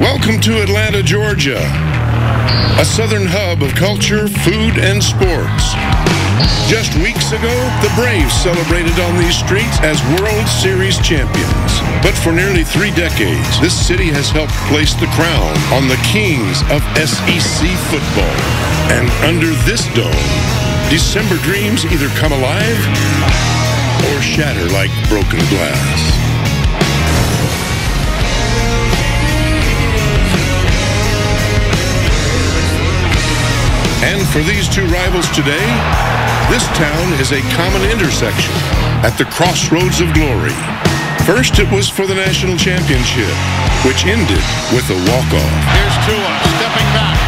Welcome to Atlanta, Georgia, a southern hub of culture, food, and sports. Just weeks ago, the Braves celebrated on these streets as World Series champions. But for nearly three decades, this city has helped place the crown on the kings of SEC football. And under this dome, December dreams either come alive or shatter like broken glass. For these two rivals today, this town is a common intersection at the crossroads of glory. First, it was for the national championship, which ended with a walk-off. Here's Tua stepping back,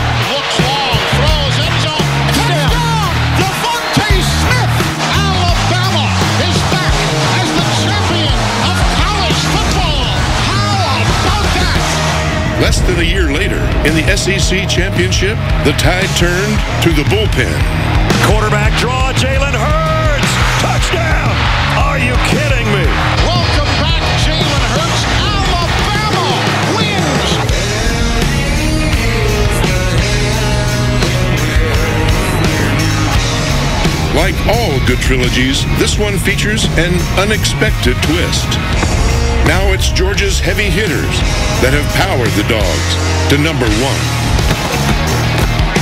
Less than a year later, in the SEC championship, the tide turned to the bullpen. Quarterback draw, Jalen Hurts. Touchdown. Are you kidding me? Welcome back, Jalen Hurts. Alabama wins. Like all good trilogies, this one features an unexpected twist. Now it's Georgia's heavy hitters that have powered the dogs to number one.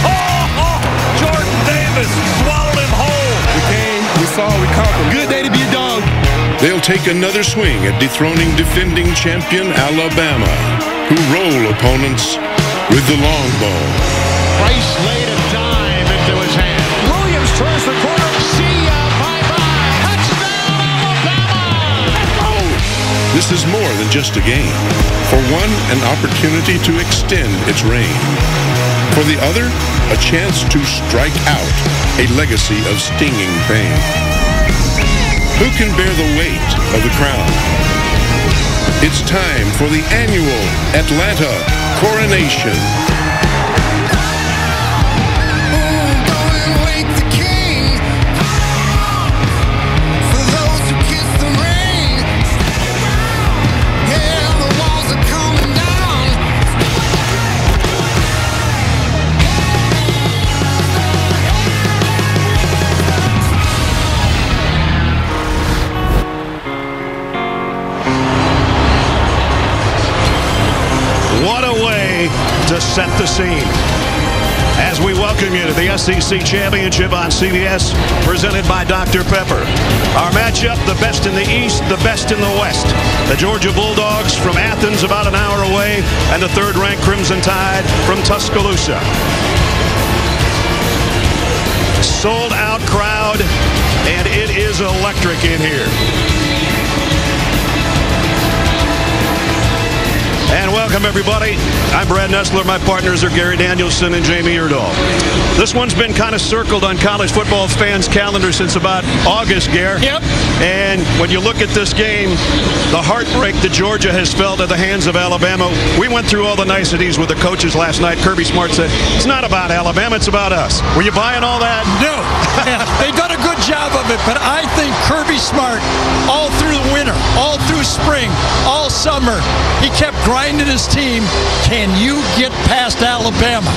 Oh, oh, Jordan Davis swallowed him whole. We came, we saw, we conquered. Good day to be a dog. They'll take another swing at dethroning defending champion Alabama, who roll opponents with the long ball. Price laid This is more than just a game. For one, an opportunity to extend its reign. For the other, a chance to strike out a legacy of stinging pain. Who can bear the weight of the crown? It's time for the annual Atlanta Coronation. Set the scene. As we welcome you to the SEC Championship on CBS, presented by Dr. Pepper. Our matchup, the best in the East, the best in the West. The Georgia Bulldogs from Athens, about an hour away, and the third-ranked Crimson Tide from Tuscaloosa. Sold out crowd, and it is electric in here. And welcome, everybody. I'm Brad Nessler. My partners are Gary Danielson and Jamie Erdahl. This one's been kind of circled on college football fans' calendar since about August, Gare. Yep. And when you look at this game, the heartbreak that Georgia has felt at the hands of Alabama, we went through all the niceties with the coaches last night. Kirby Smart said, it's not about Alabama, it's about us. Were you buying all that? No. Yeah, they've done a job of it, but I think Kirby Smart, all through the winter, all through spring, all summer, he kept grinding his team. Can you get past Alabama?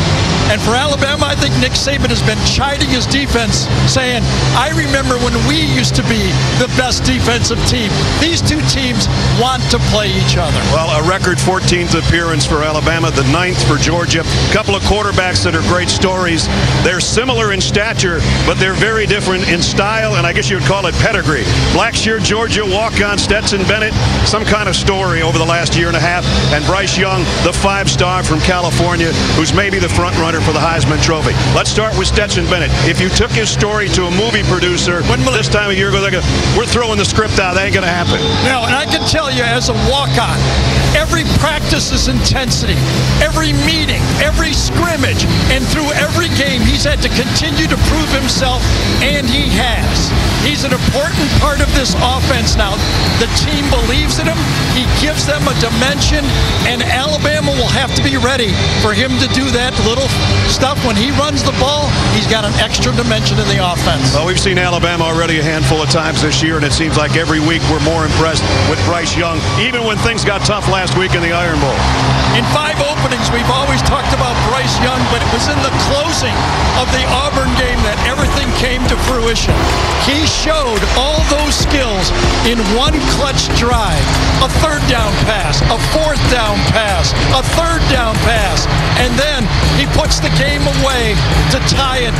And for Alabama, I think Nick Saban has been chiding his defense, saying, I remember when we used to be the best defensive team. These two teams want to play each other. Well, a record 14th appearance for Alabama, the ninth for Georgia. A couple of quarterbacks that are great stories. They're similar in stature, but they're very different in style, and I guess you would call it pedigree. Blackshear, Georgia, walk-on Stetson Bennett, some kind of story over the last year and a half. And Bryce Young, the five-star from California, who's maybe the front runner for the Heisman Trophy. Let's start with Stetson Bennett. If you took his story to a movie producer when this time of year, go, we're throwing the script out. That ain't going to happen. No, and I can tell you as a walk-on, every practice is intensity. Every meeting, every scrimmage, and through every game, he's had to continue to prove himself, and he has. He's an important part of this offense now. The team believes in him. He gives them a dimension, and Alabama will have to be ready for him to do that little stuff. When he runs the ball, he's got an extra dimension in the offense. Well, we've seen Alabama already a handful of times this year, and it seems like every week we're more impressed with Bryce Young, even when things got tough last week in the Iron Bowl. In five openings, we've always talked about Bryce Young, but it was in the closing of the Auburn game that everything came to fruition. He showed all those skills in one clutch drive. A third down pass, a fourth down pass, a third down pass, and then he puts the game away to tie it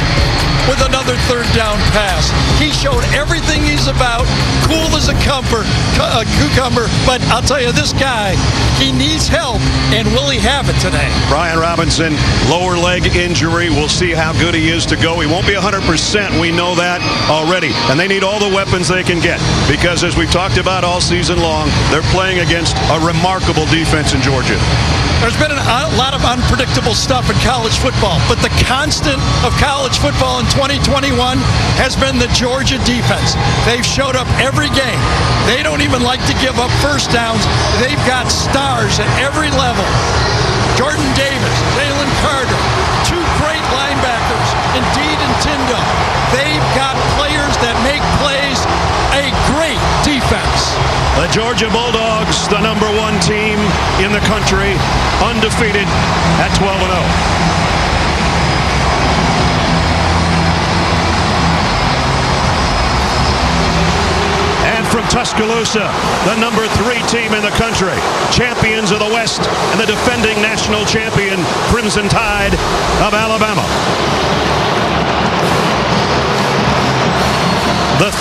with another third down pass. He showed everything he's about, cool as a cumber, cu- cucumber, but I'll tell you, this guy, he needs help, and will he have it today? Brian Robinson, lower leg injury. We'll see how good he is to go. He won't be 100%. We know that already. And they need all the weapons they can get because, as we've talked about all season long, they're playing against a remarkable defense in Georgia. There's been a lot of unpredictable stuff in college football, but the constant of college football in 2021 has been the Georgia defense. They've showed up every game. They don't even like to give up first downs. They've got stars at every level. Jordan Davis, Jalen Carter, two great linebackers, Indeed and Tindall. They've got players that make plays, a great. The Georgia Bulldogs, the number one team in the country, undefeated at 12 and oh. 0. And from Tuscaloosa, the number three team in the country, champions of the West, and the defending national champion, Crimson Tide of Alabama.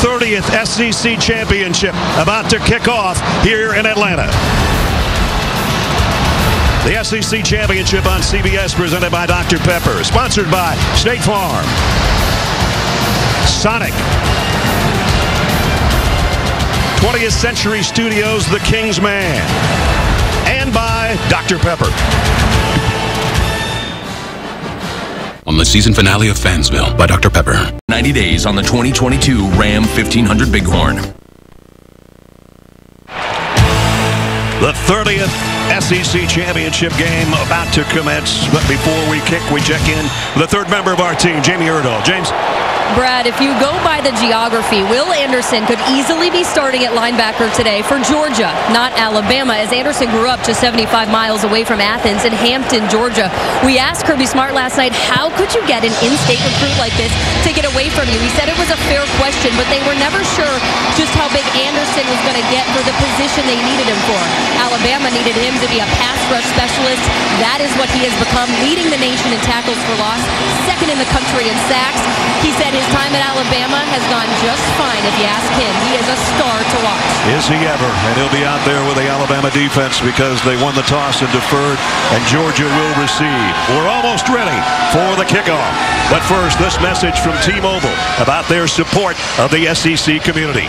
30th SEC championship about to kick off here in Atlanta. The SEC championship on CBS presented by Dr. Pepper, sponsored by State Farm, Sonic, 20th Century Studios, The King's Man, and by Dr. Pepper. On the season finale of Fansville by Dr. Pepper. 90 days on the 2022 Ram 1500 Bighorn. The 30th SEC championship game about to commence. But before we kick, we check in with the third member of our team, Jamie Erdahl. James. Brad, if you go by the geography, Will Anderson could easily be starting at linebacker today for Georgia, not Alabama, as Anderson grew up just 75 miles away from Athens in Hampton, Georgia. We asked Kirby Smart last night, how could you get an in-state recruit like this to get away from you? He said it was a fair question, but they were never sure just how big Anderson was going to get for the position they needed him for. Alabama needed him to be a pass rush specialist. That is what he has become, leading the nation in tackles for loss, second in the country in sacks. He said his time at Alabama has gone just fine if you ask him. He is a star to watch. Is he ever? And he'll be out there with the Alabama defense because they won the toss and deferred, and Georgia will receive. We're almost ready for the kickoff. But first, this message from T-Mobile about their support of the SEC community.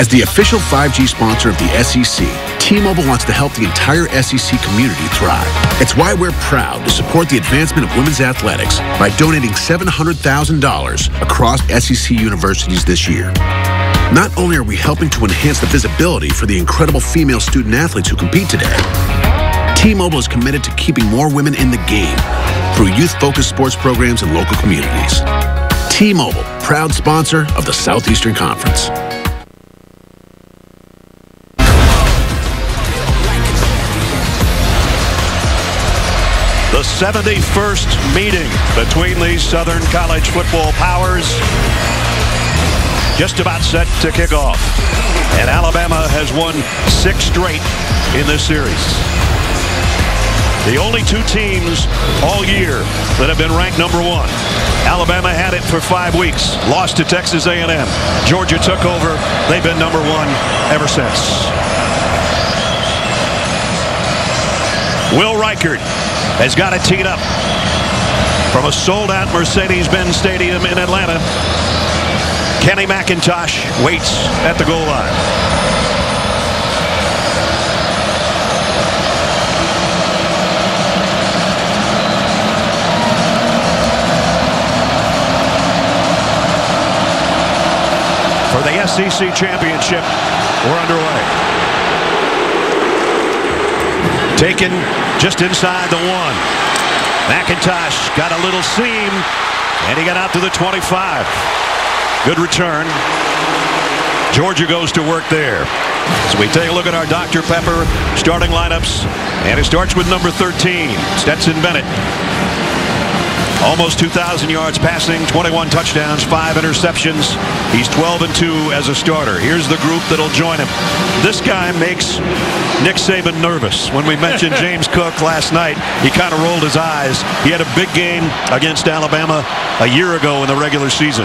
As the official 5G sponsor of the SEC, T-Mobile wants to help the entire SEC community thrive. It's why we're proud to support the advancement of women's athletics by donating $700,000 across SEC universities this year. Not only are we helping to enhance the visibility for the incredible female student athletes who compete today, T-Mobile is committed to keeping more women in the game through youth-focused sports programs in local communities. T-Mobile, proud sponsor of the Southeastern Conference. 71st meeting between these Southern College football powers just about set to kick off. And Alabama has won six straight in this series. The only two teams all year that have been ranked number one. Alabama had it for five weeks, lost to Texas A&M. Georgia took over. They've been number one ever since. Will Reichard has got it teed up from a sold-out Mercedes-Benz Stadium in Atlanta. Kenny McIntosh waits at the goal line. For the SEC championship, we're underway. Taken just inside the one. McIntosh got a little seam, and he got out to the 25. Good return. Georgia goes to work there. As we take a look at our Dr. Pepper starting lineups, and it starts with number 13, Stetson Bennett. Almost 2,000 yards passing, 21 touchdowns, 5 interceptions. He's 12 and 2 as a starter. Here's the group that'll join him. This guy makes Nick Saban nervous. When we mentioned James Cook last night, he kind of rolled his eyes. He had a big game against Alabama a year ago in the regular season.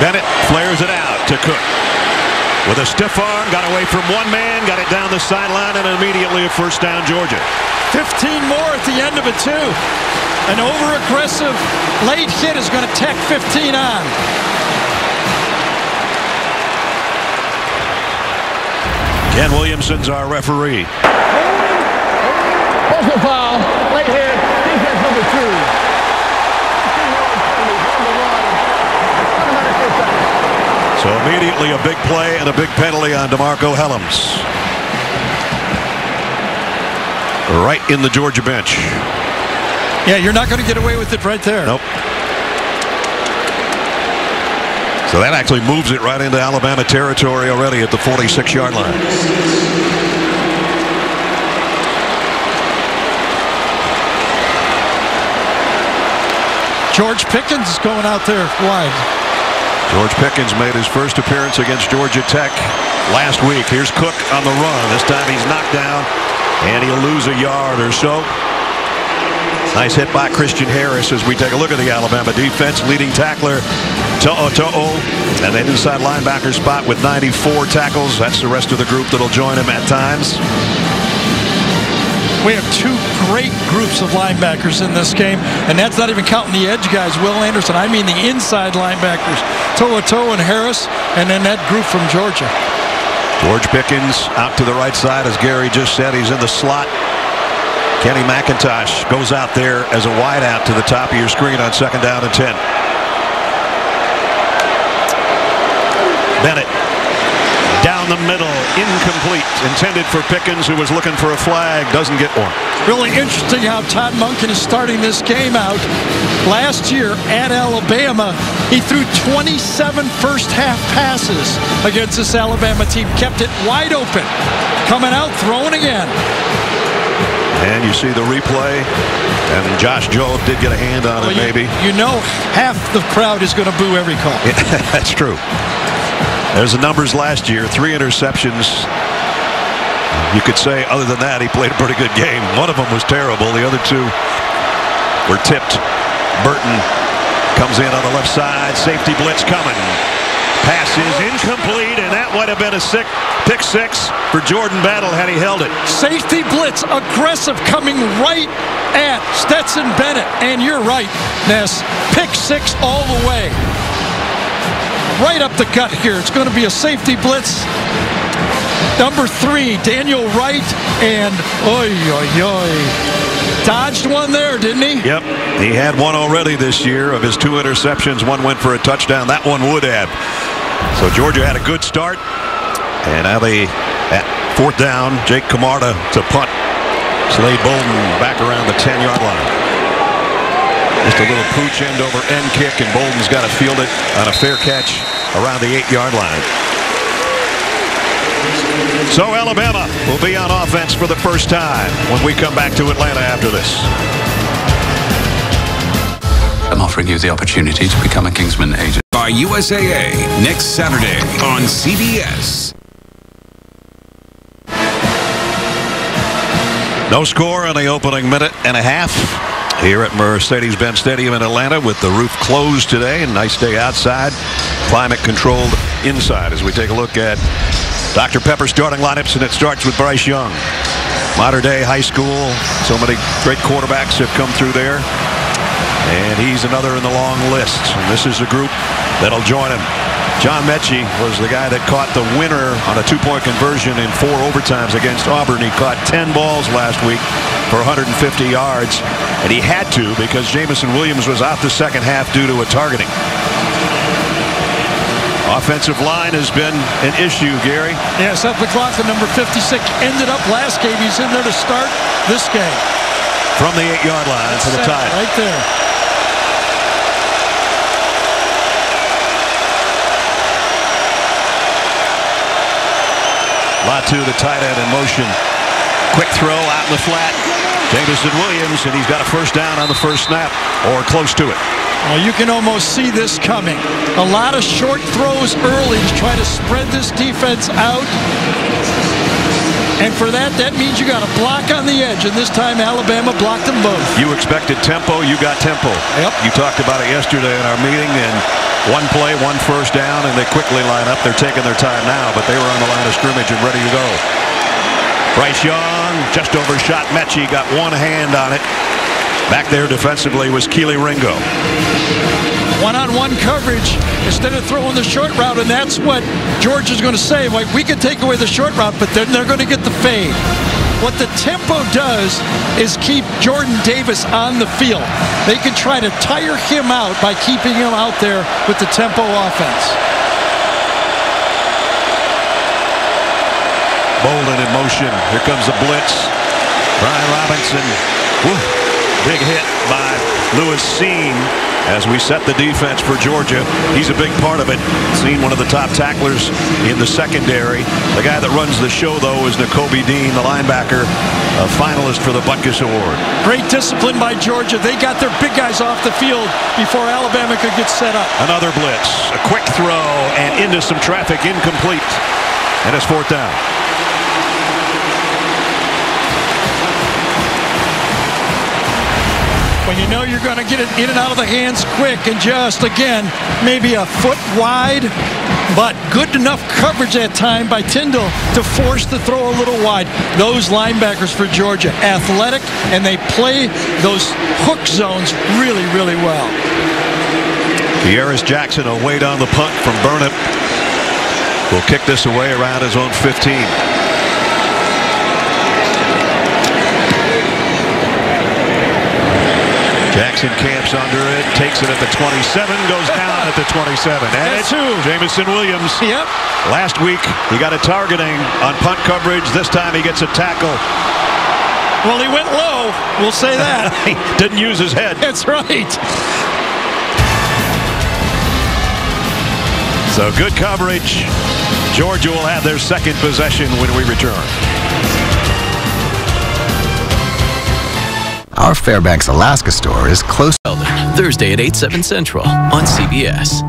Bennett flares it out to Cook. With a stiff arm, got away from one man, got it down the sideline, and immediately a first down, Georgia. 15 more at the end of it, too. An over-aggressive late hit is going to tack 15 on. Ken Williamson's our referee. Oh, Personal foul, late hit, defense number two. So immediately a big play and a big penalty on DeMarcco Hellams. Right in the Georgia bench. Yeah, you're not going to get away with it right there. Nope. So that actually moves it right into Alabama territory already at the 46-yard line. George Pickens is going out there wide. George Pickens made his first appearance against Georgia Tech last week. Here's Cook on the run. This time he's knocked down, and he'll lose a yard or so. Nice hit by Christian Harris as we take a look at the Alabama defense. Leading tackler To'o To'o, and then inside linebacker spot with 94 tackles. That's the rest of the group that'll join him at times. We have two great groups of linebackers in this game, and that's not even counting the edge guys, Will Anderson. I mean the inside linebackers, To'oTo'o and Harris, and then that group from Georgia. George Pickens out to the right side, as Gary just said. He's in the slot. Kenny McIntosh goes out there as a wideout to the top of your screen on second down and 10. Bennett down the middle, incomplete, intended for Pickens, who was looking for a flag, doesn't get one. Really interesting how Todd Monken is starting this game out. Last year at Alabama, he threw 27 first half passes against this Alabama team, kept it wide open. Coming out, throwing again. And you see the replay, and Josh Jobe did get a hand on well, it, you, maybe. You know half the crowd is going to boo every call. Yeah, that's true. There's the numbers last year, three interceptions. You could say, other than that, he played a pretty good game. One of them was terrible. The other two were tipped. Burton comes in on the left side. Safety blitz coming. Pass is incomplete, and that might have been a sick pick six for Jordan Battle had he held it. Safety blitz, aggressive, coming right at Stetson Bennett. And you're right, Ness. Pick six all the way right up the gut here. It's going to be a safety blitz. Number three, Daniel Wright, and oi, oi, oi. Dodged one there, didn't he? Yep. He had one already this year of his two interceptions. One went for a touchdown. That one would have. So Georgia had a good start. And now they, at fourth down, Jake Camarda to punt. Slade Bolden back around the 10-yard line. Just a little pooch end over end kick, and Bolden's got to field it on a fair catch around the eight-yard line. So Alabama will be on offense for the first time when we come back to Atlanta after this. I'm offering you the opportunity to become a Kingsman agent. By USAA next Saturday on CBS. No score in the opening minute and a half here at Mercedes-Benz Stadium in Atlanta with the roof closed today and nice day outside. Climate controlled inside as we take a look at Dr. Pepper starting lineups and it starts with Bryce Young. Mater Dei high school so many great quarterbacks have come through there. And he's another in the long list. And this is a group that'll join him John Metchie was the guy that caught the winner on a two-point conversion in four overtimes against Auburn. He caught 10 balls last week for 150 yards, and he had to because Jameson Williams was out the second half due to a targeting. Offensive line has been an issue, Gary. Yeah, Seth McLaughlin, number 56, ended up last game. He's in there to start this game. From the eight-yard line to the tie. Right there. Latu, the tight end in motion. Quick throw out in the flat. Jameson Williams, and he's got a first down on the first snap, or close to it. Well, you can almost see this coming. A lot of short throws early to try to spread this defense out. And for that, that means you got a block on the edge. And this time, Alabama blocked them both. You expected tempo, you got tempo. Yep. You talked about it yesterday in our meeting, and one play, one first down, and they quickly line up. They're taking their time now, but they were on the line of scrimmage and ready to go. Bryce Young just overshot Metchie, got one hand on it. Back there defensively was Kelee Ringo. One-on-one coverage instead of throwing the short route, and that's what George is going to say. Like we can take away the short route, but then they're going to get the fade. What the tempo does is keep Jordan Davis on the field. They can try to tire him out by keeping him out there with the tempo offense. Bolden in motion. Here comes the blitz. Brian Robinson. Woo. Big hit by Lewis Cine as we set the defense for Georgia. He's a big part of it. Seen one of the top tacklers in the secondary. The guy that runs the show, though, is Nakobe Dean, the linebacker, a finalist for the Butkus Award. Great discipline by Georgia. They got their big guys off the field before Alabama could get set up. Another blitz, a quick throw, and into some traffic, incomplete. And it's fourth down. When you know you're going to get it in and out of the hands quick and just, again, maybe a foot wide, but good enough coverage that time by Tindall to force the throw a little wide. Those linebackers for Georgia, athletic, and they play those hook zones really, really well. Kearis Jackson will wait on the punt from Burnip. Will kick this away around his own 15. Jackson camps under it, takes it at the 27, goes down at the 27. And That's it's who? Jameson Williams. Yep. Last week, he got a targeting on punt coverage. This time he gets a tackle. Well, he went low. We'll say that. he didn't use his head. That's right. So good coverage. Georgia will have their second possession when we return. Our Fairbanks, Alaska store is close. Thursday at 8, 7 Central on CBS.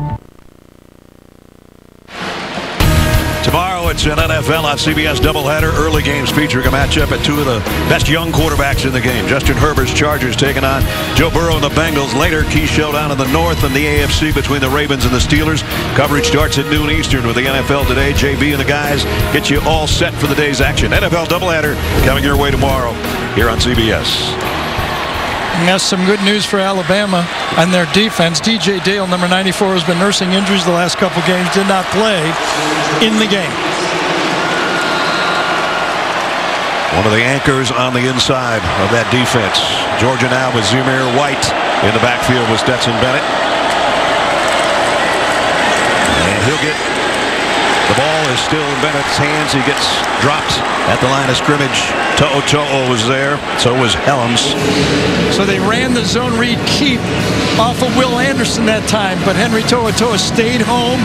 Tomorrow it's an NFL on CBS doubleheader. Early games featuring a matchup at two of the best young quarterbacks in the game. Justin Herbert's Chargers taking on Joe Burrow and the Bengals. Later, key showdown in the North and the AFC between the Ravens and the Steelers. Coverage starts at noon Eastern with the NFL today. JB and the guys get you all set for the day's action. NFL doubleheader coming your way tomorrow here on CBS. That's some good news for Alabama and their defense. DJ Dale, number 94, has been nursing injuries the last couple games, did not play in the game. One of the anchors on the inside of that defense. Georgia now with Zamir White in the backfield with Stetson Bennett. And he'll get the ball is still in Bennett's hands. He gets dropped at the line of scrimmage. To'o To'o was there. So was Hellams. So they ran the zone read keep off of Will Anderson that time, but Henry To'o To'o stayed home,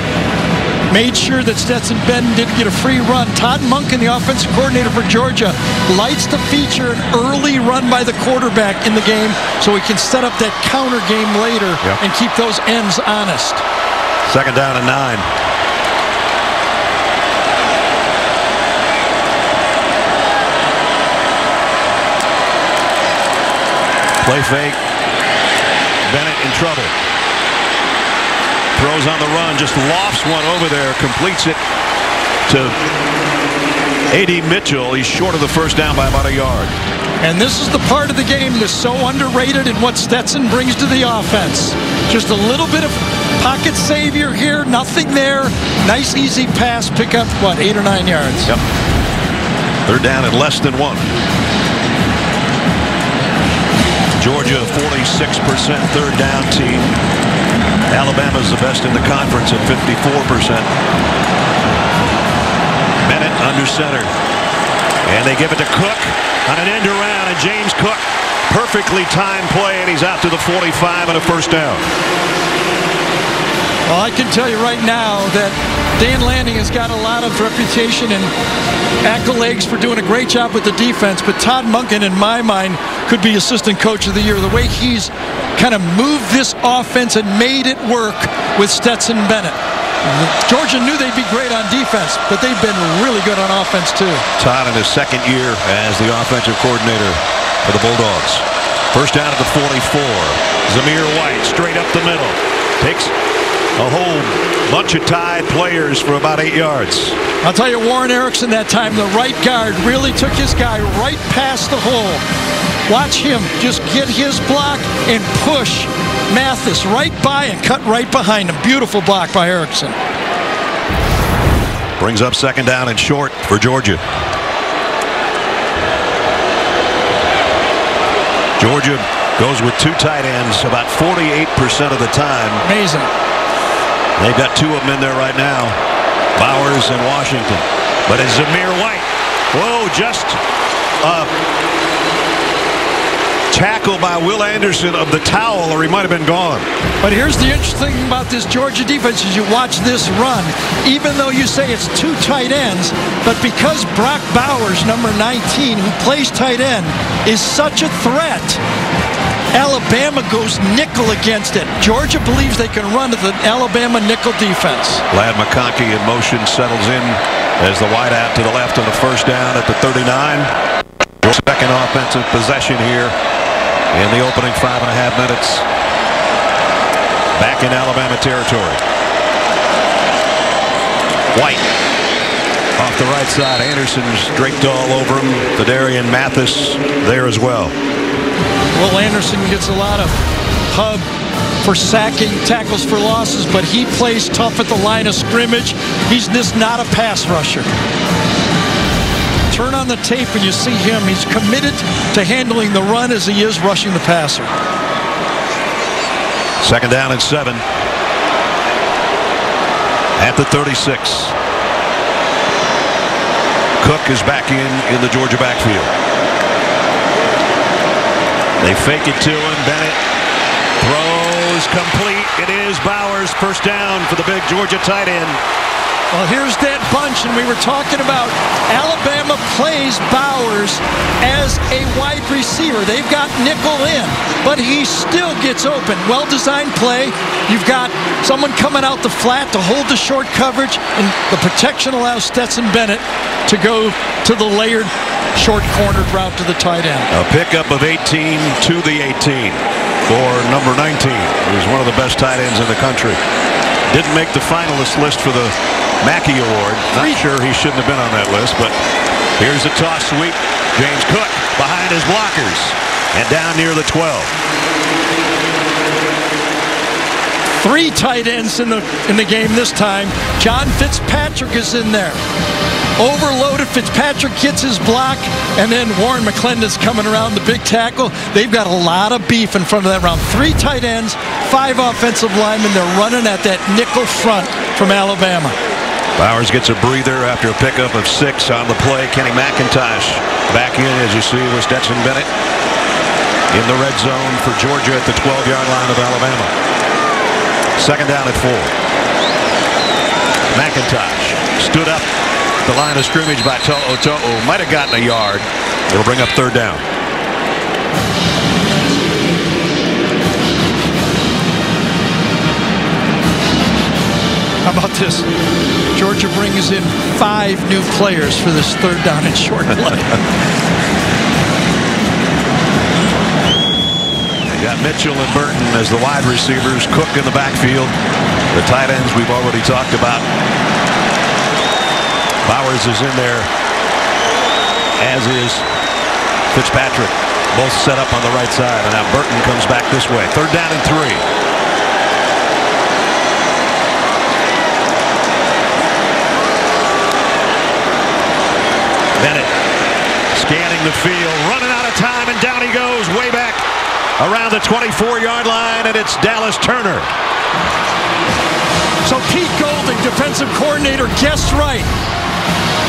made sure that Stetson Bennett didn't get a free run. Todd Monken, the offensive coordinator for Georgia, likes to feature an early run by the quarterback in the game so he can set up that counter game later Yep. and keep those ends honest. Second down and nine. Play fake. Bennett in trouble. Throws on the run, just lofts one over there, completes it to A.D. Mitchell. He's short of the first down by about a yard. And this is the part of the game that's so underrated in what Stetson brings to the offense. Just a little bit of pocket savior here, nothing there. Nice, easy pass, pick up, what, eight or nine yards? Yep. They're down at less than one. Georgia, 46% third down team. Alabama's the best in the conference at 54%. Bennett under center. And they give it to Cook on an end around. And James Cook, perfectly timed play, and he's out to the 45 and a first down. Well, I can tell you right now that Dan Lanning has got a lot of reputation and accolades for doing a great job with the defense, but Todd Monken, in my mind, could be assistant coach of the year. The way he's kind of moved this offense and made it work with Stetson Bennett. Georgia knew they'd be great on defense, but they've been really good on offense too. Todd in his second year as the offensive coordinator for the Bulldogs. First down at the 44. Zamir White straight up the middle. Takes a whole bunch of tied players for about eight yards. I'll tell you, Warren Ericson that time, the right guard really took his guy right past the hole. Watch him just get his block and push Mathis right by and cut right behind him. Beautiful block by Ericson. Brings up second down and short for Georgia. Georgia goes with two tight ends about 48% of the time. Amazing. They've got two of them in there right now. Bowers and Washington. But it's Zamir White. Whoa, just a tackle by Will Anderson of the towel, or he might have been gone. But here's the interesting thing about this Georgia defense is you watch this run, even though you say it's two tight ends, but because Brock Bowers, number 19, who plays tight end, is such a threat, Alabama goes nickel against it. Georgia believes they can run to the Alabama nickel defense. Ladd McConkey in motion settles in as the wideout to the left on the first down at the 39. Second offensive possession here in the opening five and a half minutes. Back in Alabama territory. White off the right side. Anderson's draped all over him. Phidarian Mathis there as well. Well, Anderson gets a lot of hub for sacking, tackles for losses, but he plays tough at the line of scrimmage. He's just not a pass rusher. Turn on the tape and you see him. He's committed to handling the run as he is rushing the passer. Second down and seven. At the 36. Cook is back in in the Georgia backfield. They fake it to him. Bennett throws complete. It is Bowers. First down for the big Georgia tight end. Well, here's that bunch, and we were talking about Alabama plays Bowers as a wide receiver. They've got nickel in, but he still gets open. Well-designed play. You've got someone coming out the flat to hold the short coverage, and the protection allows Stetson Bennett to go to the layered short cornered route to the tight end. A pickup of 18 to the 18 for number 19, who's one of the best tight ends in the country. Didn't make the finalist list for the Mackey Award. Not sure he shouldn't have been on that list, but here's a toss sweep. James Cook behind his blockers and down near the 12. Three tight ends in the in the game this time. John Fitzpatrick is in there. Overloaded, Fitzpatrick gets his block, and then Warren McClendon's coming around the big tackle. They've got a lot of beef in front of that round. Three tight ends, five offensive linemen. They're running at that nickel front from Alabama. Bowers gets a breather after a pickup of six on the play. Kenny McIntosh back in, as you see, with Stetson Bennett in the red zone for Georgia at the 12-yard line of Alabama. Second down at four. McIntosh stood up the line of scrimmage by To'o To'o. Might have gotten a yard. It'll bring up third down. How about this? Georgia brings in five new players for this third down and short play. They got Mitchell and Burton as the wide receivers. Cook in the backfield. The tight ends we've already talked about. Bowers is in there, as is Fitzpatrick. Both set up on the right side, and now Burton comes back this way. Third down and three. Bennett scanning the field, running out of time, and down he goes, way back around the 24-yard line, and it's Dallas Turner. So Pete Golding, defensive coordinator, guessed right.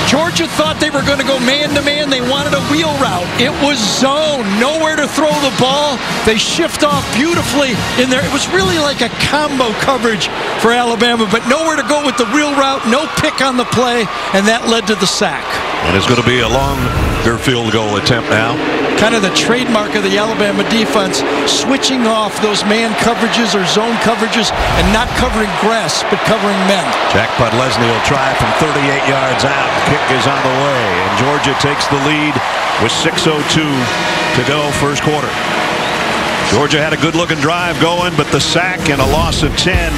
Georgia thought they were going to go man to man. They wanted a wheel route. It was zone, nowhere to throw the ball. They shift off beautifully in there. It was really like a combo coverage for Alabama, but nowhere to go with the wheel route, no pick on the play, and that led to the sack. And it's going to be a long longer field goal attempt now. Kind of the trademark of the Alabama defense, switching off those man coverages or zone coverages and not covering grass, but covering men. Jack Podlesny will try from 38 yards out. Kick is on the way, and Georgia takes the lead with 6.02 to go first quarter. Georgia had a good-looking drive going, but the sack and a loss of 10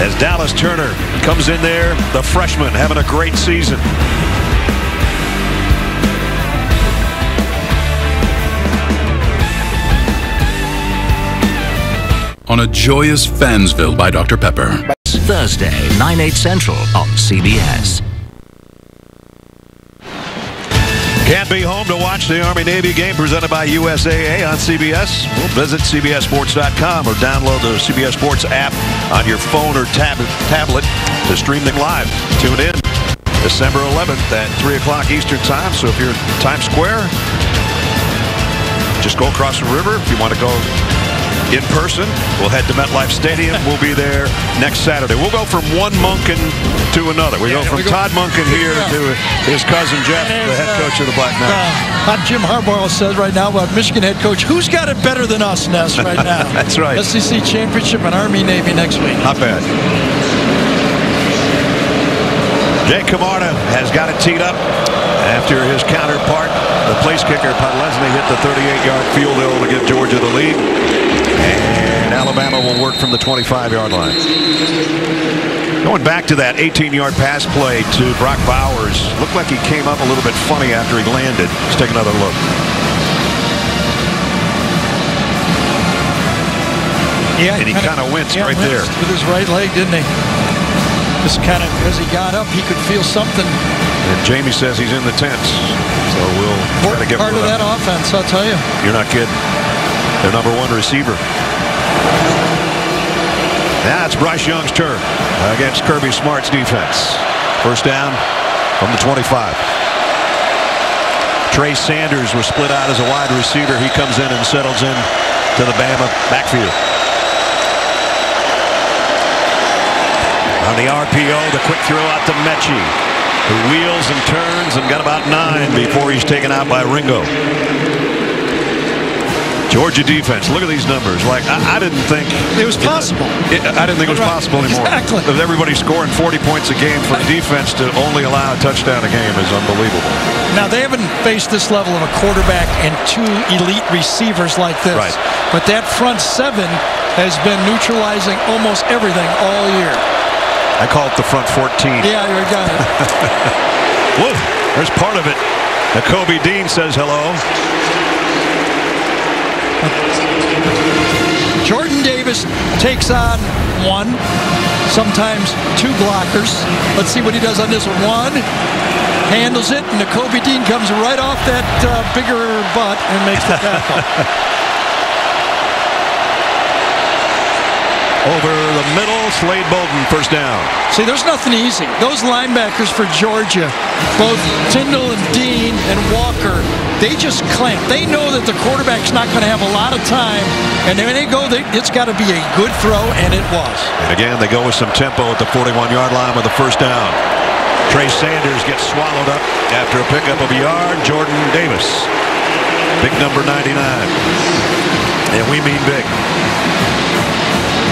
as Dallas Turner comes in there, the freshman, having a great season. On a joyous Fansville by Dr. Pepper. Thursday, 9, 8 central on CBS. Can't be home to watch the Army-Navy game presented by USAA on CBS? Well, visit CBSSports.com or download the CBS Sports app on your phone or tab tablet to stream them live. Tune in December 11th at 3 o'clock Eastern Time. So if you're in Times Square, just go across the river. If you want to go in person. We'll head to MetLife Stadium. We'll be there next Saturday. We'll go from one Monken to another. We Yeah, go from we go- Todd Monken here Yeah. to his cousin Jeff, the head uh, coach of the Black Knights. Uh, Jim Harbaugh says right now about Michigan head coach, who's got it better than us, Ness, right now? That's right. SEC championship and Army Navy next week. Not bad. Jake Camarda has got it teed up after his counterpart, the place kicker, Podlesny, hit the 38-yard field goal to give Georgia the lead. And Alabama will work from the 25-yard line. Going back to that 18-yard pass play to Brock Bowers, looked like he came up a little bit funny after he landed. Let's take another look. Yeah, And he kinda winced right there. With his right leg, didn't he? Just kind of, as he got up, he could feel something. And Jamie says he's in the tents. So we'll try to get Part of that offense, I'll tell you. You're not kidding. Their number one receiver. That's Bryce Young's turn against Kirby Smart's defense. First down from the 25. Trey Sanders was split out as a wide receiver. He comes in and settles in to the Bama backfield. On the RPO, the quick throw out to Metchie, who wheels and turns and got about nine before he's taken out by Ringo. Georgia defense. Look at these numbers. Like I, I didn't think It was possible. it- I didn't think it was Right. possible anymore. Exactly. With everybody scoring 40 points a game for defense to only allow a touchdown a game is unbelievable. Now, they haven't faced this level of a quarterback and two elite receivers like this. Right. But that front seven has been neutralizing almost everything all year. I call it the front 14. Yeah, you got it. Whoa, there's part of it. Kobe Dean says hello. Jordan Davis takes on one, sometimes two blockers. Let's see what he does on this one. One handles it, and Kobe Dean comes right off that uh, bigger butt and makes the tackle. Over the middle, Slade Bolden, first down. See, there's nothing easy. Those linebackers for Georgia, both Tindall and Dean and Walker, they just clamp. They know that the quarterback's not going to have a lot of time, and when they go, they, it's got to be a good throw, and it was. And again, they go with some tempo at the 41-yard line with the first down. Trey Sanders gets swallowed up after a pickup of a yard. Jordan Davis, big number 99. And we mean big.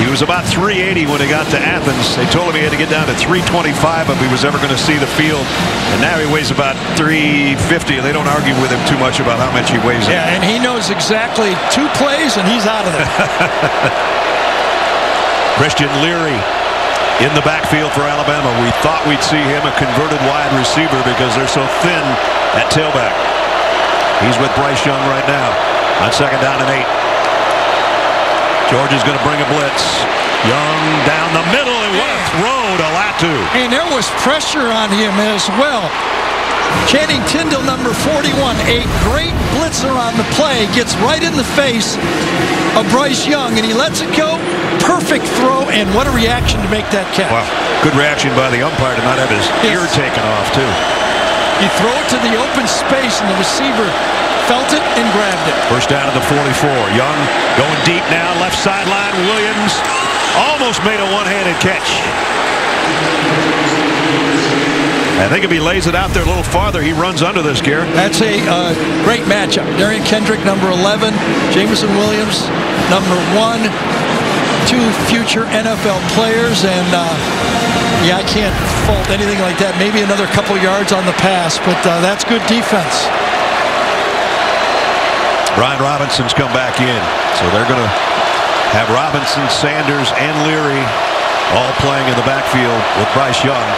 He was about 380 when he got to Athens. They told him he had to get down to 325 if he was ever going to see the field. And now he weighs about 350, and they don't argue with him too much about how much he weighs. in. Yeah, and he knows exactly two plays, and he's out of there. Christian Leary in the backfield for Alabama. We thought we'd see him a converted wide receiver because they're so thin at tailback. He's with Bryce Young right now on second down and eight. Georgia's going to bring a blitz. Young down the middle, and what a throw to Latu. And there was pressure on him as well. Channing Tindall, number 41, a great blitzer on the play, gets right in the face of Bryce Young, and he lets it go. Perfect throw, and what a reaction to make that catch. Wow. Good reaction by the umpire to not have his yes. ear taken off, too. You throw it to the open space, and the receiver felt it and grabbed it. First down to the 44. Young going deep now, left sideline. Williams almost made a one-handed catch. I think if he lays it out there a little farther, he runs under this, gear. That's a uh, great matchup. Derion Kendrick, number 11. Jameson Williams, number one. Two future NFL players. And, uh, yeah, I can't fault anything like that. Maybe another couple yards on the pass, but uh, that's good defense. Brian Robinson's come back in. So they're going to have Robinson, Sanders, and Leary all playing in the backfield with Bryce Young.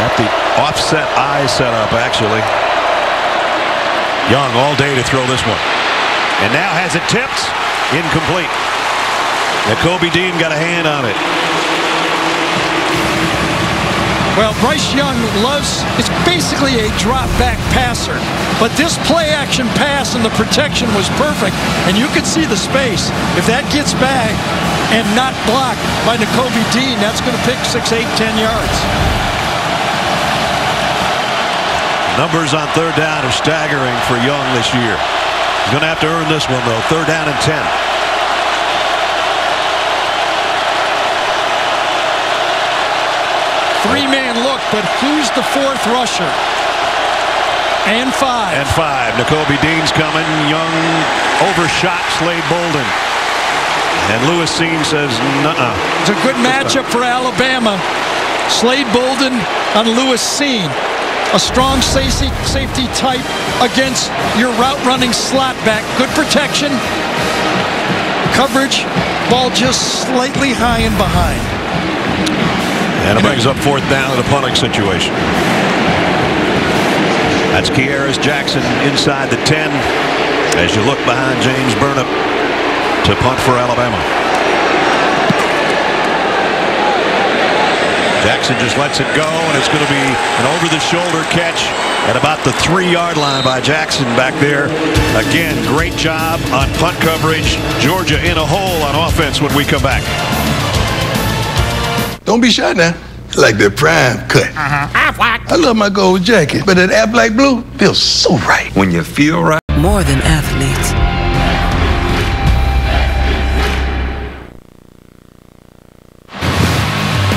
At the offset eye setup, actually. Young all day to throw this one. And now has it tipped. Incomplete. Kobe Dean got a hand on it. Well, Bryce Young loves, it's basically a drop back passer. But this play action pass and the protection was perfect. And you could see the space. If that gets back and not blocked by Nakobe Dean, that's going to pick 6, 8, 10 yards. Numbers on third down are staggering for Young this year. He's going to have to earn this one, though. Third down and 10. Three-man look, but who's the fourth rusher? And five. And five. Nakobe Dean's coming. Young overshot Slade Bolden. And Lewis Cine says, nuh-uh. It's a good matchup for Alabama. Slade Bolden on Lewis Cine a strong safety, safety type against your route running slot back. Good protection. Coverage. Ball just slightly high and behind. And it brings up fourth down in a punting situation. That's Kearis Jackson inside the 10 as you look behind James Burnip to punt for Alabama. Jackson just lets it go, and it's going to be an over-the-shoulder catch at about the three-yard line by Jackson back there. Again, great job on punt coverage. Georgia in a hole on offense when we come back. Don't be shy now. Like the prime cut. Uh-huh. I love my gold jacket, but that Aflac blue feels so right. When you feel right. More than athletes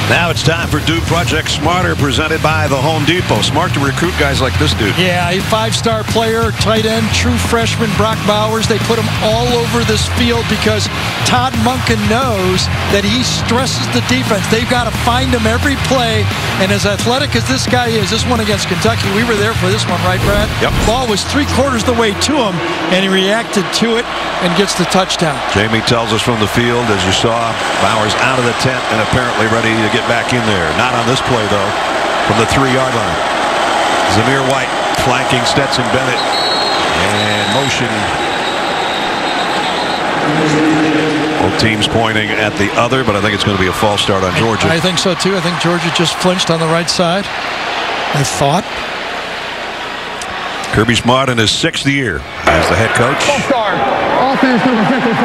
Now it's time for Dude Project Smarter, presented by the Home Depot. Smart to recruit guys like this dude. Yeah, a five-star player, tight end, true freshman Brock Bowers. They put him all over this field because Todd Monken knows that he stresses the defense. They've got to find him every play. And as athletic as this guy is, this one against Kentucky, we were there for this one, right, Brad? Yep. Ball was three quarters the way to him, and he reacted to it and gets the touchdown. Jamie tells us from the field, as you saw, Bowers out of the tent and apparently ready to get get back in there. Not on this play, though, from the three-yard line. Zamir White flanking Stetson Bennett. And motion. Both teams pointing at the other, but I think it's going to be a false start on Georgia. I think so, too. I think Georgia just flinched on the right side. I thought. Kirby Smart in his sixth year as the head coach. False start. Offense number 54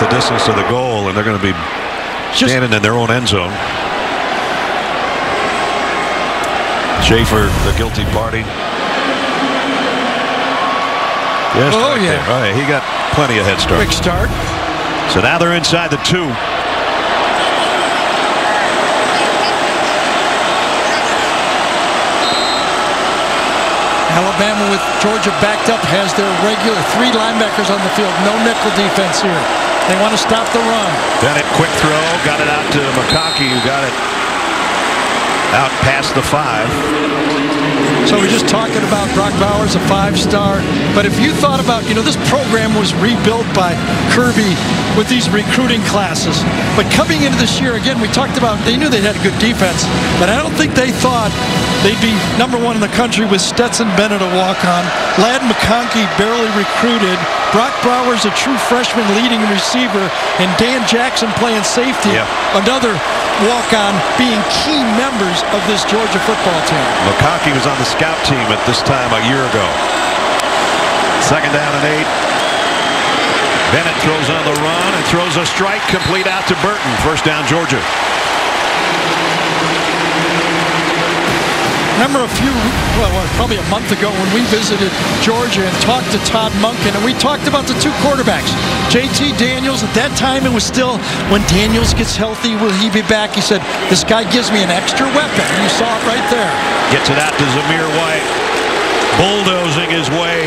the distance to the goal, and they're going to be standing in their own end zone. Shaffer, the guilty party. Yes, oh, right yeah. All right, he got plenty of head start. Quick start. So now they're inside the two. Alabama with Georgia backed up has their regular three linebackers on the field. No nickel defense here. They want to stop the run. Bennett, quick throw, got it out to McConkey, who got it out past the five. So we're just talking about Brock Bowers, a five-star. But if you thought about, you know, this program was rebuilt by Kirby with these recruiting classes. But coming into this year, again, we talked about they knew they had a good defense, but I don't think they thought they'd be number one in the country with Stetson Bennett a walk-on, Ladd McConkey barely recruited, Brock Bowers a true freshman leading receiver, and Dan Jackson playing safety. Yeah. Another walk-on being key members of this Georgia football team. McConkey was on the scout team at this time a year ago. Second down and eight. Bennett throws on the run and throws a strike complete out to Burton. First down, Georgia. Remember a few, well, probably a month ago when we visited Georgia and talked to Todd Monken, and we talked about the two quarterbacks. JT Daniels, at that time it was still, when Daniels gets healthy, will he be back? He said, this guy gives me an extra weapon. You saw it right there. Gets it out to Zamir White. Bulldozing his way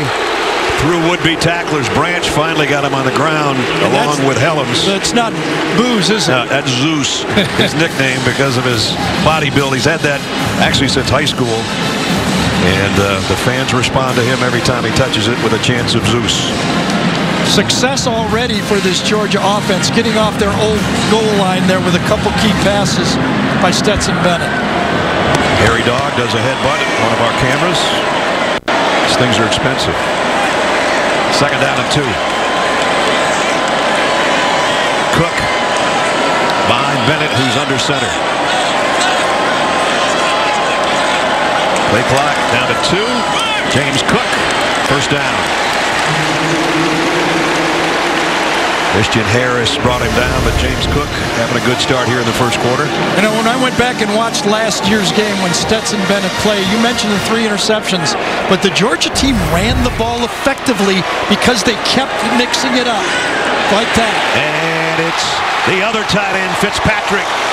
through would-be tacklers. Branch finally got him on the ground along with Hellams. That's not booze, is it? No, that's Zeus, his nickname because of his body build. He's had that actually since high school. And uh, the fans respond to him every time he touches it with a chance of Zeus. Success already for this Georgia offense, getting off their old goal line there with a couple key passes by Stetson Bennett. Hairy Dawg does a headbutt at one of our cameras. These things are expensive. Second down and two. Cook behind Bennett, who's under center. Play clock down to two. James Cook, first down. Christian Harris brought him down, but James Cook having a good start here in the first quarter. You know, when I went back and watched last year's game when Stetson Bennett played, you mentioned the three interceptions, but the Georgia team ran the ball effectively because they kept mixing it up like that. And it's the other tight end, Fitzpatrick.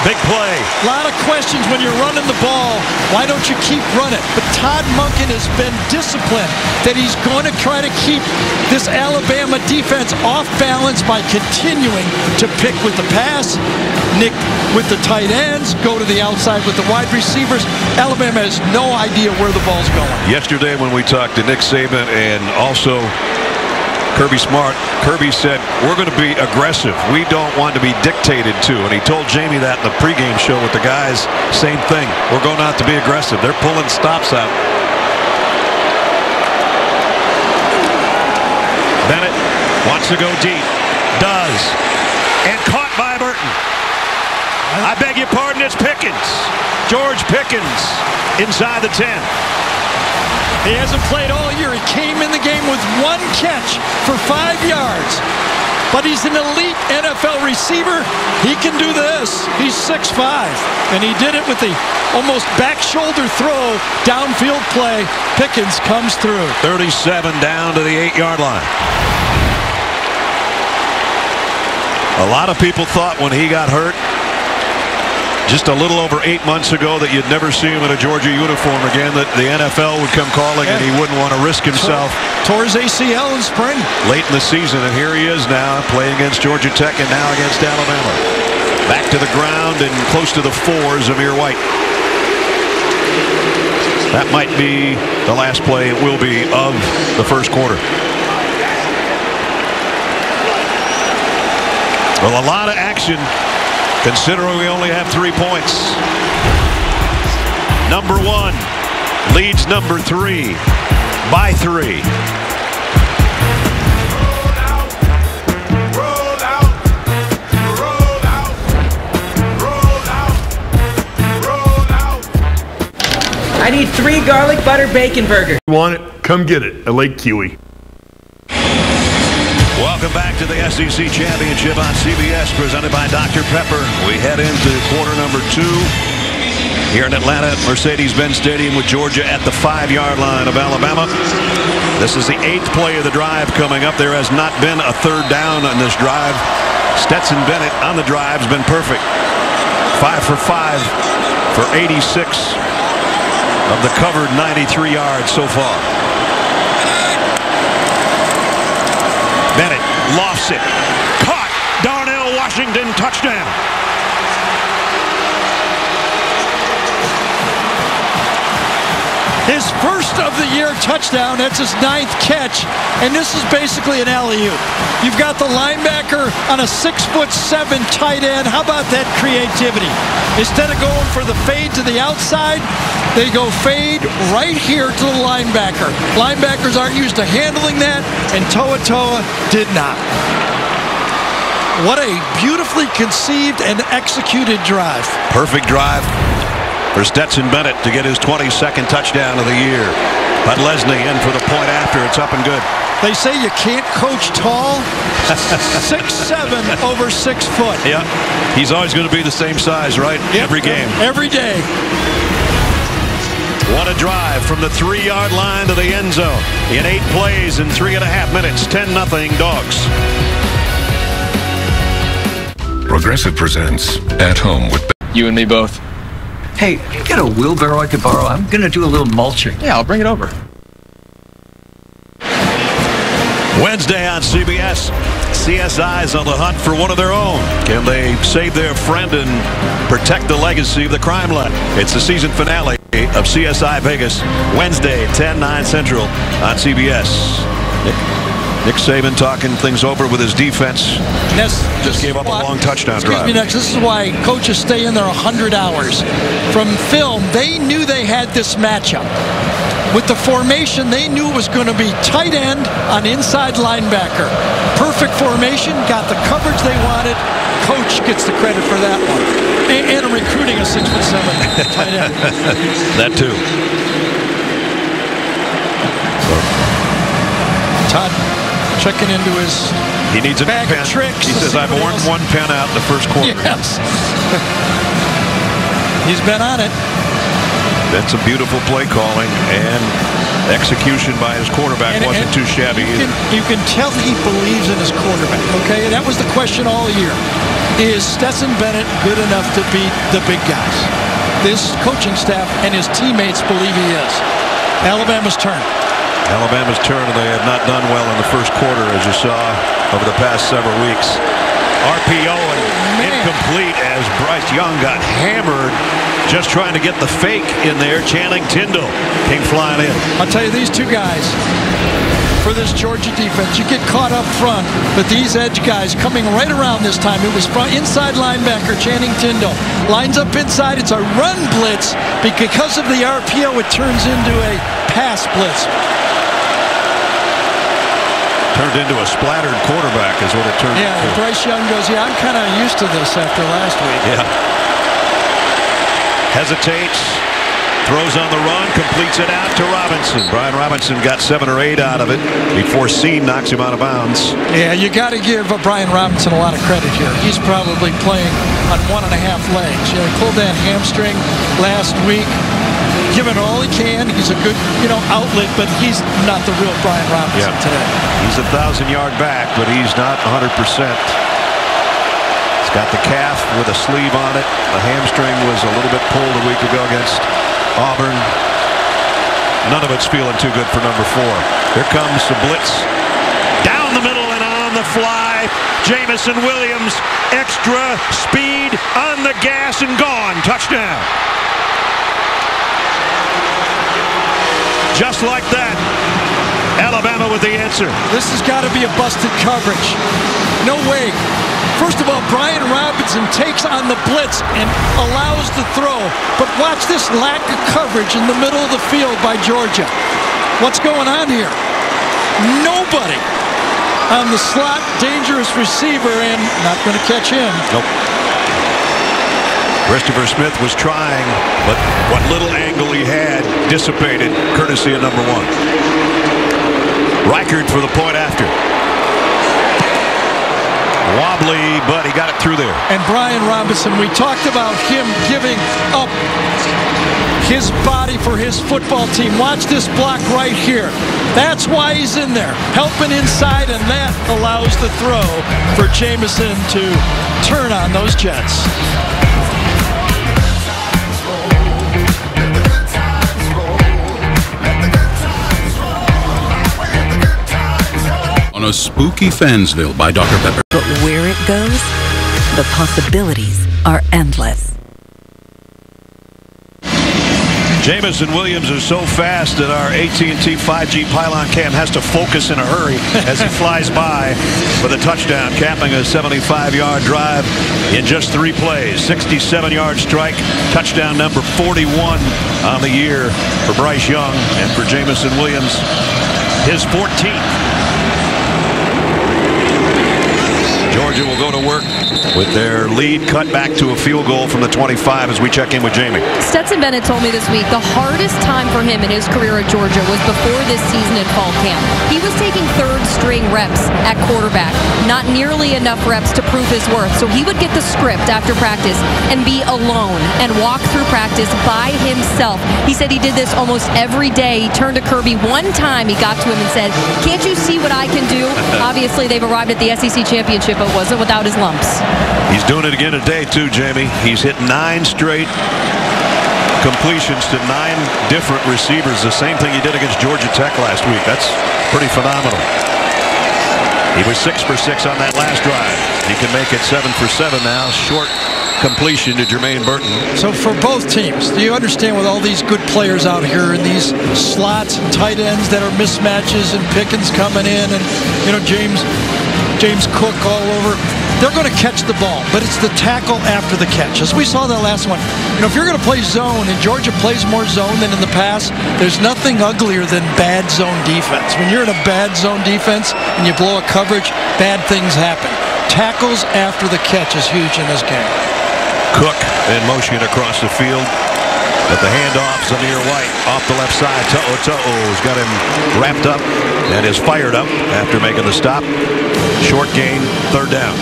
Big play. A lot of questions when you're running the ball. Why don't you keep running? But Todd Monken has been disciplined that he's going to try to keep this Alabama defense off balance by continuing to pick with the pass, Nick with the tight ends, go to the outside with the wide receivers. Alabama has no idea where the ball's going. Yesterday when we talked to Nick Saban and also Kirby Smart, Kirby said, we're going to be aggressive. We don't want to be dictated to. And he told Jamie that in the pregame show with the guys, same thing. We're going out to be aggressive. They're pulling stops out. Bennett wants to go deep. Does. And caught by Burton. I beg your pardon, it's Pickens. George Pickens inside the 10. He hasn't played all year. He came in the game with one catch for five yards. But he's an elite NFL receiver. He can do this. He's 6'5", and he did it with the almost back shoulder throw, downfield play. Pickens comes through. 37 down to the eight-yard line. A lot of people thought when he got hurt just a little over eight months ago that you'd never see him in a Georgia uniform again, that the NFL would come calling yeah. and he wouldn't want to risk himself. Tore his ACL in spring. Late in the season, and here he is now playing against Georgia Tech and now against Alabama. Back to the ground and close to the four, Zamir White. That might be the last play, it will be, of the first quarter. Well, a lot of action considering we only have three points. Number one leads number three by three. I need three garlic butter bacon burgers. Want it? Come get it at Lake Kiwi. Welcome back to the SEC Championship on CBS, presented by Dr. Pepper. We head into quarter number two here in Atlanta at Mercedes-Benz Stadium with Georgia at the five-yard line of Alabama. This is the eighth play of the drive coming up. There has not been a third down on this drive. Stetson Bennett on the drive has been perfect. Five for five for 86 of the covered 93 yards so far. Bennett lofts it. Caught. Darnell Washington touchdown. His first of the year touchdown. That's his ninth catch. And this is basically an alley-oop. You've got the linebacker on a six foot seven tight end. How about that creativity? Instead of going for the fade to the outside, they go fade right here to the linebacker. Linebackers aren't used to handling that, and To'o To'o did not. What a beautifully conceived and executed drive. Perfect drive for Stetson Bennett to get his 22nd touchdown of the year. Podlesny in for the point after. It's up and good. They say you can't coach tall. six seven over six foot. Yeah, he's always going to be the same size, right? Yep. Every game. Every day. What a drive from the three-yard line to the end zone in eight plays in three and a half minutes. 10 nothing dogs. Progressive presents At Home with You and me both. Hey, you got a wheelbarrow I could borrow? I'm going to do a little mulching. Yeah, I'll bring it over. Wednesday on CBS, CSI's on the hunt for one of their own. Can they save their friend and protect the legacy of the crime lab? It's the season finale of CSI Vegas, Wednesday, 10, 9 Central on CBS. Nick, Saban talking things over with his defense. Just gave up a long touchdown Excuse drive. me, next. This is why coaches stay in there 100 hours. From film, they knew they had this matchup. With the formation, they knew it was going to be tight end on inside linebacker. Perfect formation, got the coverage they wanted. Coach gets the credit for that one. And, and recruiting a six foot seven tight end. that too. Todd checking into his He needs a bag pen. of tricks. He says, I've worn else- one pen out in the first quarter. Yes. He's been on it. That's a beautiful play calling and execution by his quarterback And- wasn't and too shabby you either. can, you can tell he believes in his quarterback, okay? That was the question all year. Is Stetson Bennett good enough to beat the big guys? This coaching staff and his teammates believe he is. Alabama's turn. Alabama's turn, and they have not done well in the first quarter, as you saw over the past several weeks. RPO and incomplete as Bryce Young got hammered just trying to get the fake in there. Channing Tindall came flying in. I'll tell you, these two guys, for this Georgia defense, you get caught up front, but these edge guys coming right around this time. It was front, inside linebacker Channing Tindall. Lines up inside. It's a run blitz. Because of the RPO, it turns into a pass blitz. Turned into a splattered quarterback is what it turned Yeah, into. Bryce Young goes, yeah, I'm kind of used to this after last week. Yeah. Hesitates. Throws on the run, completes it out to Robinson. Brian Robinson got seven or eight out of it before Sean knocks him out of bounds. Yeah, you got to give Brian Robinson a lot of credit here. He's probably playing on one and a half legs. Know, pulled that hamstring last week. Giving all he can. He's a good, you know, outlet, but he's not the real Brian Robinson today. He's a thousand yard back, but he's not 100%. He's got the calf with a sleeve on it. The hamstring was a little bit pulled a week ago against Auburn. None of it's feeling too good for number four. Here comes the blitz. Down the middle and on the fly. Jameson Williams, extra speed on the gas and gone. Touchdown. Just like that. Alabama with the answer. This has got to be a busted coverage. No way. First of all, Brian Robinson takes on the blitz and allows the throw. But watch this lack of coverage in the middle of the field by Georgia. What's going on here? Nobody on the slot dangerous receiver and not going to catch him. Nope. Christopher Smith was trying, but what little angle he had dissipated, courtesy of number one. Reichard for the point after. Wobbly, but he got it through there. And Brian Robinson, we talked about him giving up his body for his football team. Watch this block right here. That's why he's in there, helping inside, and that allows the throw for Jameson to turn on those Jets. On a spooky Fansville by Dr. Pepper. But where it goes, the possibilities are endless. Jameson Williams is so fast that our AT&T 5G pylon cam has to focus in a hurry as he flies by with a touchdown, capping a 75-yard drive in just three plays. 67-yard strike, touchdown number 41 on the year for Bryce Young and for Jameson Williams, his 14th. Georgia will go to work with their lead cut back to a field goal from the 25 as we check in with Jamie. Stetson Bennett told me this week the hardest time for him in his career at Georgia was before this season in fall camp. He was taking third string reps at quarterback, not nearly enough reps to prove his worth. So he would get the script after practice and be alone and walk through practice by himself. He said he did this almost every day. He turned to Kirby one time. He got to him and said, Can't you see what I can do? Obviously, they've arrived at the SEC championship, but wasn't without his lumps. He's doing it again today, too, Jamie. He's hit nine straight completions to nine different receivers. The same thing he did against Georgia Tech last week. That's pretty phenomenal. He was six for six on that last drive. He can make it seven for seven now. Short completion to Jermaine Burton. So for both teams, do you understand with all these good players out here and these slots and tight ends that are mismatches and Pickens coming in and you know James James Cook all over. They're going to catch the ball, but it's the tackle after the catch. As we saw that last one, you know, if you're going to play zone and Georgia plays more zone than in the past, there's nothing uglier than bad zone defense. When you're in a bad zone defense and you blow a coverage, bad things happen. Tackles after the catch is huge in this game. Cook in motion across the field. But the handoff, Zamir White off the left side. To'o To'o's got him wrapped up and is fired up after making the stop. Short gain, third down.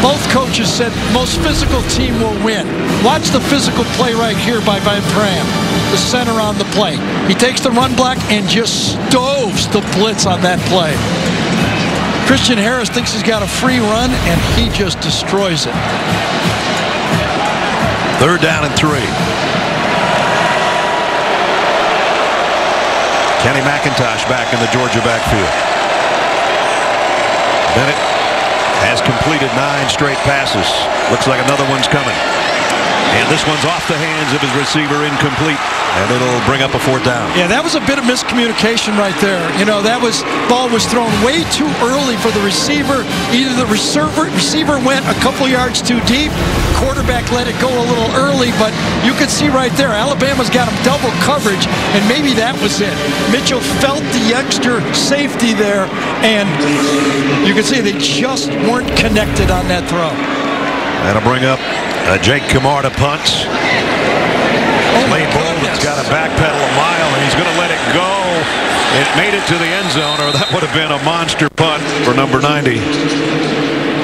Both coaches said most physical team will win. Watch the physical play right here by Van Pran, the center on the play. He takes the run block and just stoves the blitz on that play. Christian Harris thinks he's got a free run, and he just destroys it. Third down and three. Kenny McIntosh back in the Georgia backfield. Bennett has completed nine straight passes. Looks like another one's coming. And this one's off the hands of his receiver, incomplete. And it'll bring up a fourth down. Yeah, that was a bit of miscommunication right there. You know, that was ball was thrown way too early for the receiver. Either the receiver receiver went a couple yards too deep, quarterback let it go a little early, but you could see right there, Alabama's got him double coverage, and maybe that was it. Mitchell felt the extra safety there, and you can see they just weren't connected on that throw. That'll bring up uh, Jake Camarda punts. punt. Oh Slade Bolden's got to backpedal a mile, and he's going to let it go. It made it to the end zone, or that would have been a monster punt for number 90.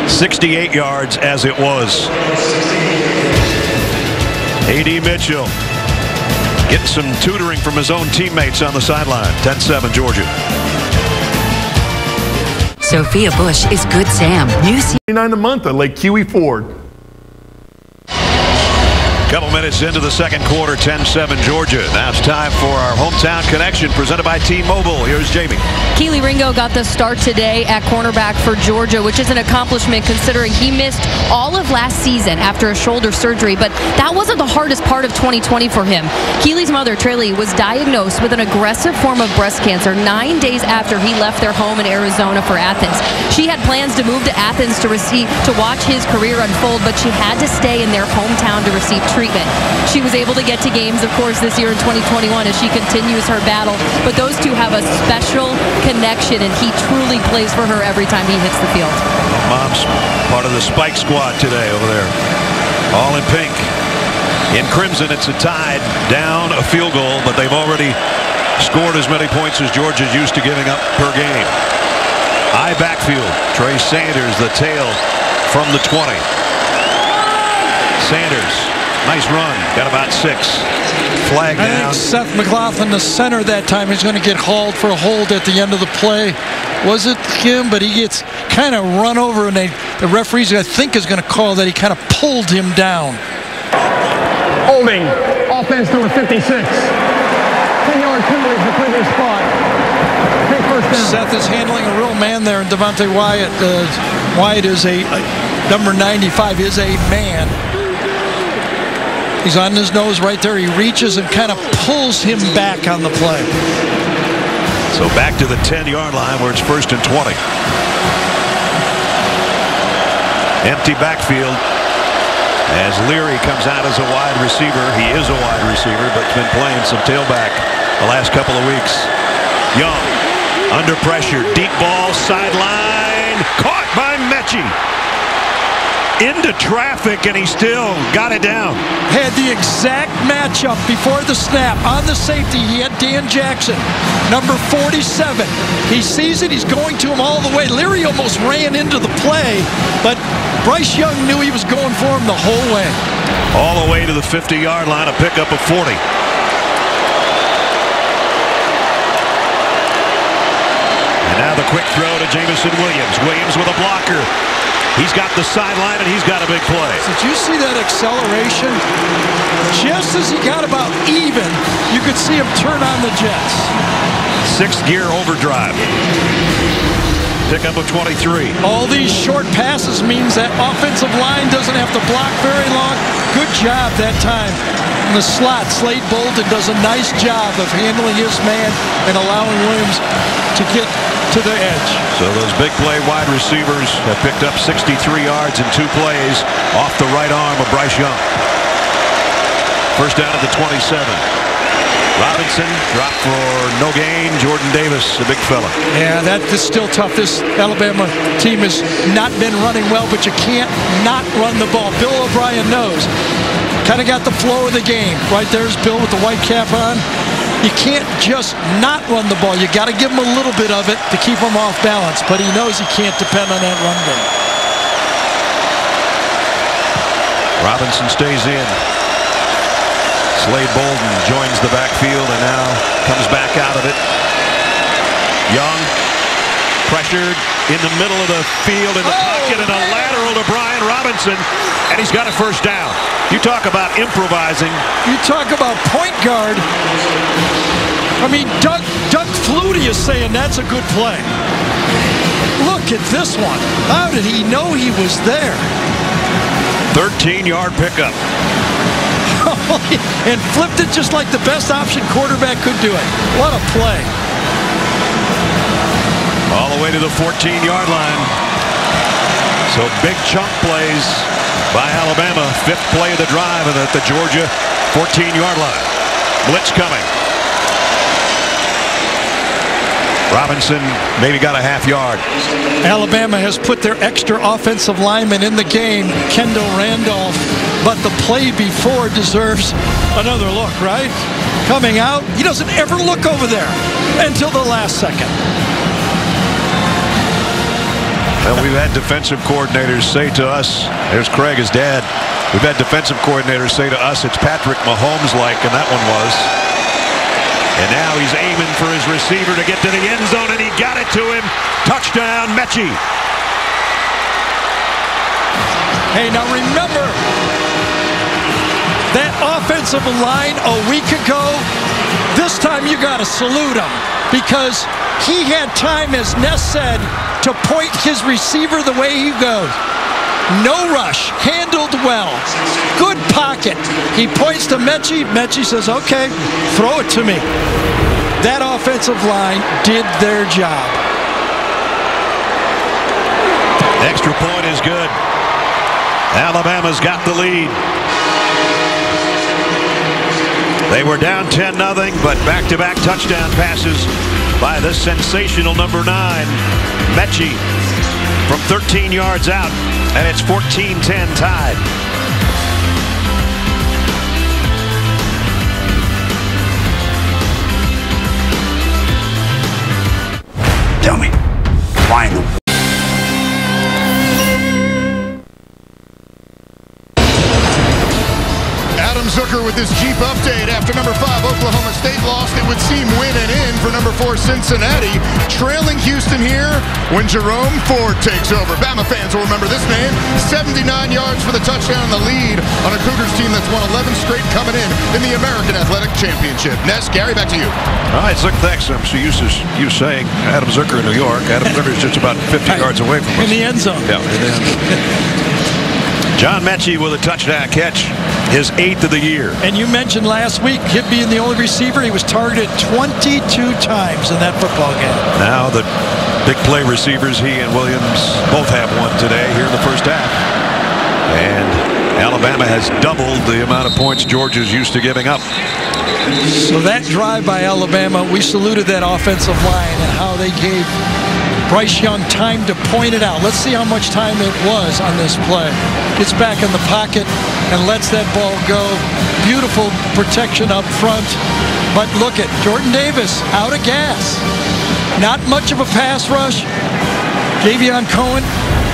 68 yards as it was. A.D. Mitchell getting some tutoring from his own teammates on the sideline. 10-7 Georgia. Sophia Bush is Good Sam. New 29 a month at Lake Kiwi Ford. Couple minutes into the second quarter, 10-7 Georgia. Now it's time for our hometown connection presented by T-Mobile. Here's Jamie. Kelee Ringo got the start today at cornerback for Georgia, which is an accomplishment considering he missed all of last season after a shoulder surgery. But that wasn't the hardest part of 2020 for him. Kelee's mother, Traley, was diagnosed with an aggressive form of breast cancer nine days after he left their home in Arizona for Athens. She had plans to move to Athens to receive to watch his career unfold, but she had to stay in their hometown to receive treatment. She was able to get to games, of course, this year in 2021 as she continues her battle. But those two have a special connection, and he truly plays for her every time he hits the field. Mom's part of the Spike squad today over there. All in pink. In crimson, it's a tide down a field goal, but they've already scored as many points as Georgia's used to giving up per game. High backfield. Trey Sanders, the tail from the 20. Sanders, nice run. Got about six. Flag I down. think Seth McLaughlin, the center that time, is going to get hauled for a hold at the end of the play. Was it him? But he gets kind of run over, and they, the referees, I think, is going to call that he kind of pulled him down. Holding. Offense number 56. 10-yard penalty for previous spot. Take first down. Seth is handling a real man there, and Devonte Wyatt, uh, Wyatt is a, a number 95 is a man. He's on his nose right there. He reaches and kind of pulls him back on the play. So back to the 10-yard line where it's first and 20. Empty backfield as Leary comes out as a wide receiver. He is a wide receiver, but's been playing some tailback the last couple of weeks. Young under pressure. Deep ball sideline. Caught by Metchie. Into traffic, and he still got it down. Had the exact matchup before the snap. On the safety, he had Dan Jackson, number 47. He sees it. He's going to him all the way. Leary almost ran into the play, but Bryce Young knew he was going for him the whole way. All the way to the 50-yard line, a pickup of 40. And now the quick throw to Jameson Williams. Williams with a blocker. He's got the sideline and he's got a big play. Did you see that acceleration? Just as he got about even, you could see him turn on the jets. Sixth gear overdrive. Pickup of 23. All these short passes means that offensive line doesn't have to block very long. Good job that time. In the slot, Slade Bolden does a nice job of handling his man and allowing Williams to get to the edge. So those big play wide receivers have picked up 63 yards in two plays off the right arm of Bryce Young. First down at the 27. Robinson dropped for no gain. Jordan Davis, a big fella. Yeah, that is still tough. This Alabama team has not been running well, but you can't not run the ball. Bill O'Brien knows. Kind of got the flow of the game. Right there's Bill with the white cap on. You can't just not run the ball. You got to give him a little bit of it to keep him off balance, but he knows he can't depend on that run game. Robinson stays in. Slade Bolden joins the backfield and now comes back out of it. Young pressured in the middle of the field in the oh, pocket and a lateral to Brian Robinson and he's got a first down. You talk about improvising. You talk about point guard. I mean, Doug, Doug Flutie is saying that's a good play. Look at this one. How did he know he was there? 13-yard pickup. and flipped it just like the best option quarterback could do it. What a play. All the way to the 14-yard line. So big chunk plays by Alabama. Fifth play of the drive at the Georgia 14-yard line. Blitz coming. Robinson maybe got a half yard. Alabama has put their extra offensive lineman in the game, Kendall Randolph, but the play before deserves another look, right? Coming out, he doesn't ever look over there until the last second. Well, we've had defensive coordinators say to us, there's Craig, his dad. We've had defensive coordinators say to us, it's Patrick Mahomes-like, and that one was. And now he's aiming for his receiver to get to the end zone, and he got it to him. Touchdown, Metchie. Hey, now remember, that offensive line a week ago, this time you got to salute him because he had time, as Ness said, to point his receiver the way he goes. No rush. Handled well. Good pocket. He points to Metchie. Metchie says, okay, throw it to me. That offensive line did their job. Extra point is good. Alabama's got the lead. They were down 10 nothing, but back-to-back -back touchdown passes by the sensational number nine, Metchie, from 13 yards out and it's 14-10 tied. Tell me, why in the Zucker with this Jeep update. After number five, Oklahoma State lost, it would seem win and in for number four, Cincinnati. Trailing Houston here when Jerome Ford takes over. Bama fans will remember this name. 79 yards for the touchdown in the lead on a Cougars team that's won 11 straight coming in in the American Athletic Championship. Ness, Gary, back to you. All right, Zuck, thanks. I'm so used to you saying Adam Zucker in New York. Adam Zucker is just about 50 yards away from us. In the end zone. Yeah, in the end zone. John Metchie with a touchdown catch, his eighth of the year. And you mentioned last week him being the only receiver. He was targeted 22 times in that football game. Now the big play receivers, he and Williams both have one today here in the first half. And Alabama has doubled the amount of points Georgia's used to giving up. So that drive by Alabama, we saluted that offensive line and how they gave Bryce Young time to point it out. Let's see how much time it was on this play. Gets back in the pocket and lets that ball go. Beautiful protection up front. But look at Jordan Davis out of gas. Not much of a pass rush. Javion Cohen,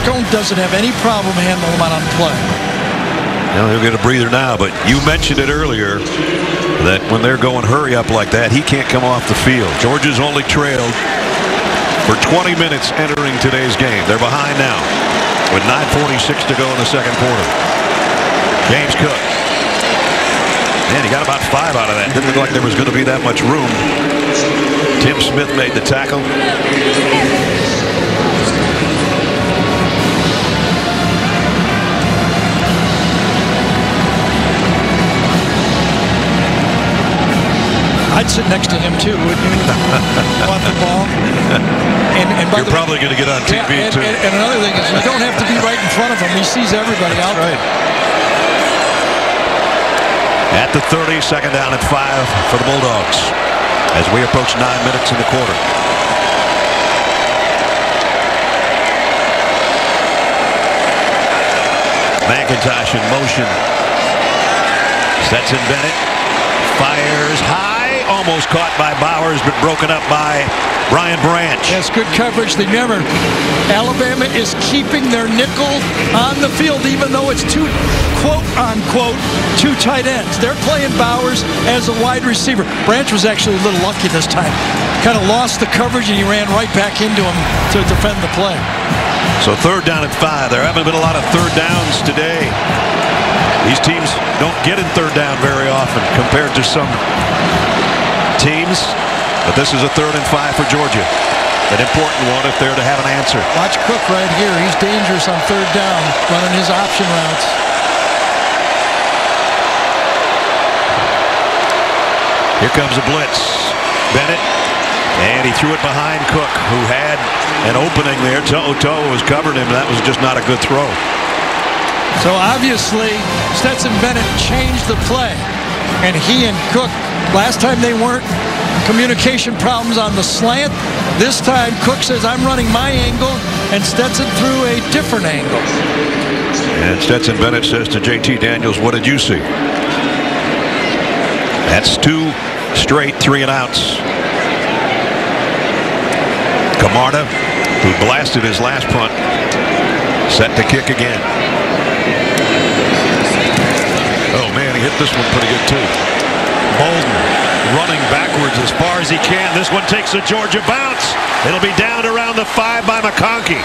Cohen doesn't have any problem handling him on play. Now he'll get a breather now, but you mentioned it earlier that when they're going hurry up like that, he can't come off the field. Georgia's only trailed for 20 minutes entering today's game. They're behind now with 9.46 to go in the second quarter. James Cook. Man, he got about five out of that. Didn't look like there was going to be that much room. Tim Smith made the tackle. I'd sit next to him too, wouldn't you? Want the ball. And, and by You're the probably going to get on TV yeah, and, too. And, and another thing is you don't have to be right in front of him. He sees everybody out right. At the 30, second down at five for the Bulldogs as we approach nine minutes in the quarter. McIntosh in motion. Stetson Bennett fires high, almost caught by Bowers, but broken up by Brian Branch. Yes, good coverage. Remember, Alabama is keeping their nickel on the field, even though it's two, quote unquote, two tight ends. They're playing Bowers as a wide receiver. Branch was actually a little lucky this time. Kind of lost the coverage and he ran right back into him to defend the play. So third down at five. There haven't been a lot of third downs today. These teams don't get in third down very often compared to some teams. But this is a third and five for Georgia. An important one if they're to have an answer. Watch Cook right here. He's dangerous on third down, running his option routes. Here comes a blitz. Bennett. And he threw it behind Cook, who had an opening there. Toto was covering him. That was just not a good throw. So obviously, Stetson Bennett changed the play. And he and Cook, last time they weren't communication problems on the slant. This time, Cook says, I'm running my angle, and Stetson threw a different angle. And Stetson Bennett says to JT Daniels, what did you see? That's two straight three and outs. Camarda, who blasted his last punt, set to kick again. Oh, man, he hit this one pretty good, too. Bolden running backwards as far as he can. This one takes a Georgia bounce. It'll be down around the five by McConkey.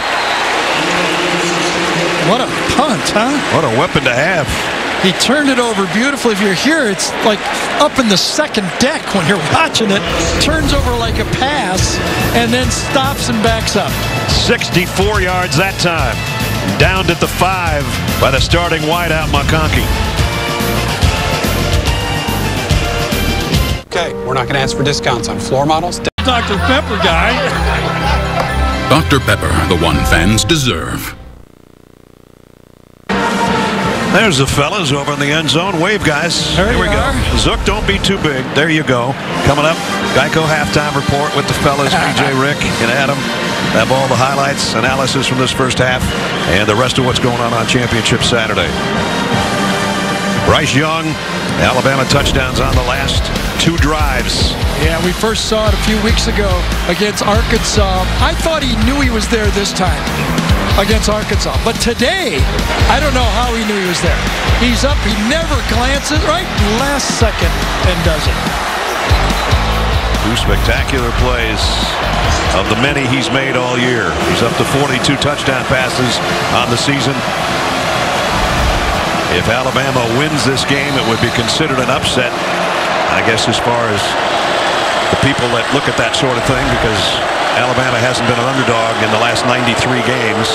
What a punt, huh? What a weapon to have. He turned it over beautifully. If you're here, it's like up in the second deck when you're watching it. Turns over like a pass and then stops and backs up. 64 yards that time. Downed at the five by the starting wideout McConkey. Okay, we're not going to ask for discounts on floor models. Dr. Pepper guy. Dr. Pepper, the one fans deserve. There's the fellas over in the end zone. Wave, guys. There Here we are. go. Zook, don't be too big. There you go. Coming up, Geico halftime report with the fellas, PJ Rick and Adam. Have all the highlights, analysis from this first half, and the rest of what's going on on Championship Saturday. Bryce Young, Alabama touchdowns on the last two drives. Yeah, we first saw it a few weeks ago against Arkansas. I thought he knew he was there this time against Arkansas. But today, I don't know how he knew he was there. He's up, he never glances right last second and does it. Two spectacular plays of the many he's made all year. He's up to 42 touchdown passes on the season. If Alabama wins this game, it would be considered an upset, I guess, as far as the people that look at that sort of thing, because Alabama hasn't been an underdog in the last 93 games.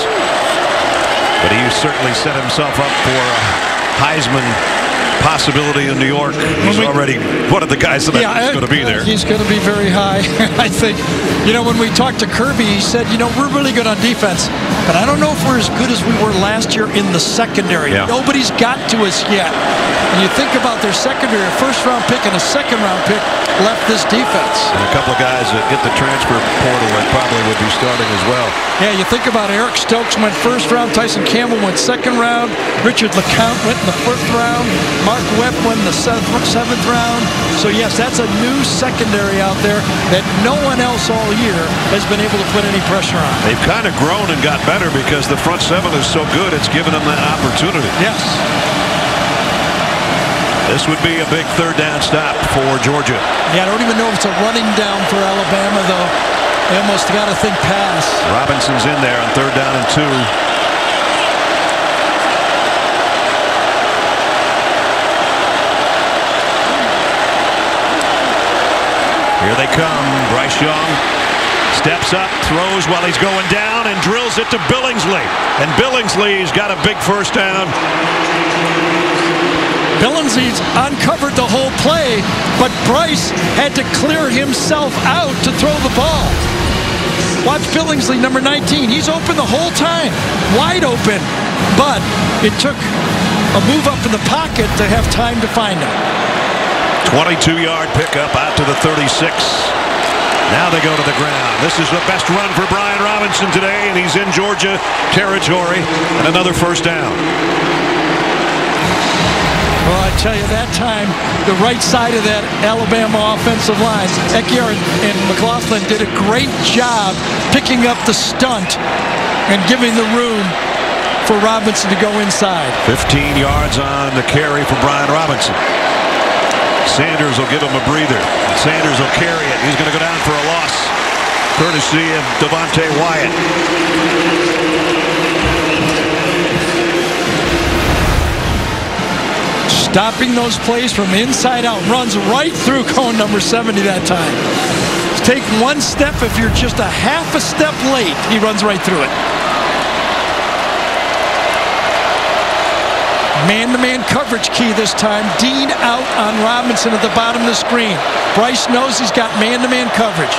But he certainly set himself up for a Heisman possibility in New York. He's already one of the guys that Yeah, is going to be there. He's going to be very high. I think, you know, when we talked to Kirby, he said, you know, we're really good on defense, but I don't know if we're as good as we were last year in the secondary. Yeah. Nobody's got to us yet. And you think about their secondary, a first round pick and a second round pick left this defense. And a couple of guys that hit the transfer portal that probably would be starting as well. Yeah, you think about Eric Stokes went first round, Tyson Campbell went second round, Richard LeCounte went in the fourth round, Mark Webb went in the seventh, seventh round. So yes, that's a new secondary out there that no one else all year has been able to put any pressure on. They've kind of grown and got better because the front seven is so good. It's given them that opportunity. Yes. This would be a big third down stop for Georgia. Yeah, I don't even know if it's a running down for Alabama though. They almost got to think pass. Robinson's in there on third down and two. Here they come. Bryce Young steps up, throws while he's going down, and drills it to Billingsley. And Billingsley's got a big first down. Billingsley's uncovered the whole play, but Bryce had to clear himself out to throw the ball. Watch Billingsley, number 19. He's open the whole time, wide open, but it took a move up in the pocket to have time to find him. 22-yard pickup out to the 36. Now they go to the ground. This is the best run for Brian Robinson today, and he's in Georgia territory. And another first down. Well, I tell you, that time, the right side of that Alabama offensive line, Ekiyor and, and McLaughlin did a great job picking up the stunt and giving the room for Robinson to go inside. 15 yards on the carry for Brian Robinson. Sanders will give him a breather. Sanders will carry it. He's going to go down for a loss. Courtesy of Devonte Wyatt. Stopping those plays from inside out. Runs right through cone number 70 that time. Take one step. If you're just a half a step late, he runs right through it. Man-to-man coverage key this time. Dean out on Robinson at the bottom of the screen. Bryce knows he's got man-to-man coverage.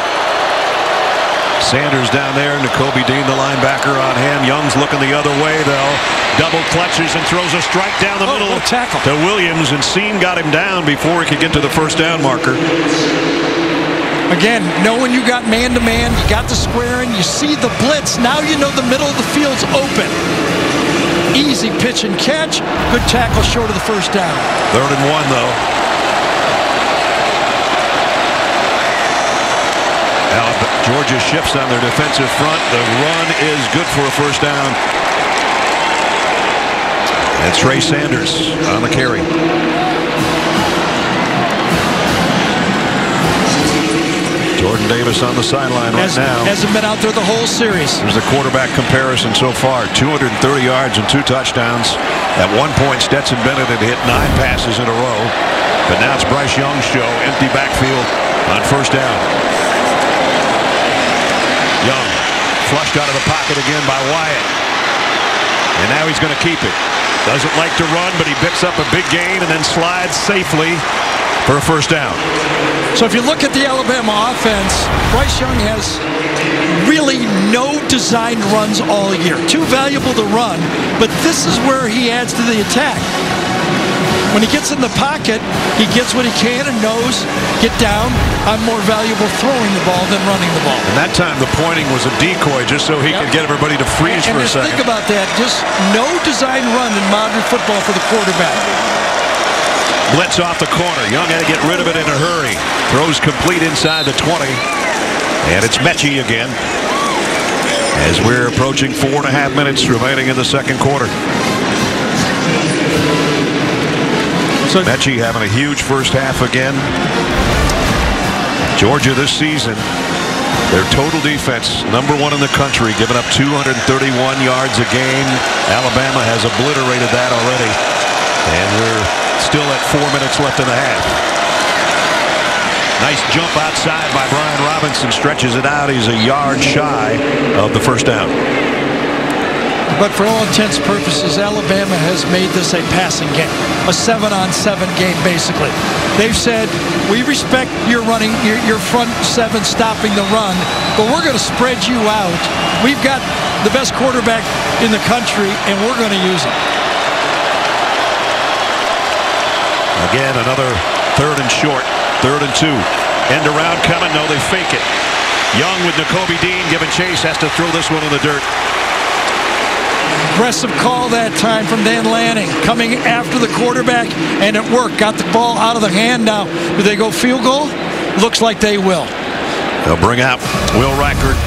Sanders down there. Nakobe Dean, the linebacker, on him. Young's looking the other way, though. Double clutches and throws a strike down the Oh, middle tackle. to Williams. And Cine got him down before he could get to the first down marker. Again, knowing you got man-to-man, you got the square in, you see the blitz. Now you know the middle of the field's open. Easy pitch and catch. Good tackle short of the first down. Third and one, though. Alabama, Georgia shifts on their defensive front. The run is good for a first down. And Trey Sanders on the carry. Jordan Davis on the sideline right Has, now. hasn't been out there the whole series. There's the quarterback comparison so far. 230 yards and two touchdowns. At one point, Stetson Bennett had hit nine passes in a row. But now it's Bryce Young's show. Empty backfield on first down. Young flushed out of the pocket again by Wyatt. And now he's going to keep it. Doesn't like to run, but he picks up a big gain and then slides safely for a first down. So if you look at the Alabama offense, Bryce Young has really no designed runs all year. Too valuable to run, but this is where he adds to the attack. When he gets in the pocket, he gets what he can and knows, get down. I'm more valuable throwing the ball than running the ball. And that time the pointing was a decoy just so he Yep. could get everybody to freeze and for a just think about that. Just no design run in modern football for the quarterback. Blitz off the corner. Young had to get rid of it in a hurry. Throws complete inside the 20. And it's Metchie again. As we're approaching four and a half minutes remaining in the second quarter. So Metchie having a huge first half again. Georgia this season, their total defense, number one in the country, giving up 231 yards a game. Alabama has obliterated that already. And we're still at four minutes left in the half. Nice jump outside by Brian Robinson. Stretches it out. He's a yard shy of the first down. but for all intents and purposes, Alabama has made this a passing game, a seven-on-seven game, basically. They've said, we respect your running, your, your front seven stopping the run, but we're going to spread you out. We've got the best quarterback in the country, and we're going to use him. Again, another third and short, third and two. End around coming. No, they fake it. Young with Nakobe Dean giving chase has to throw this one in the dirt. Aggressive call that time from Dan Lanning. Coming after the quarterback, and it worked. Got the ball out of the hand now. Do they go field goal? Looks like they will. They'll bring out Will Reichard,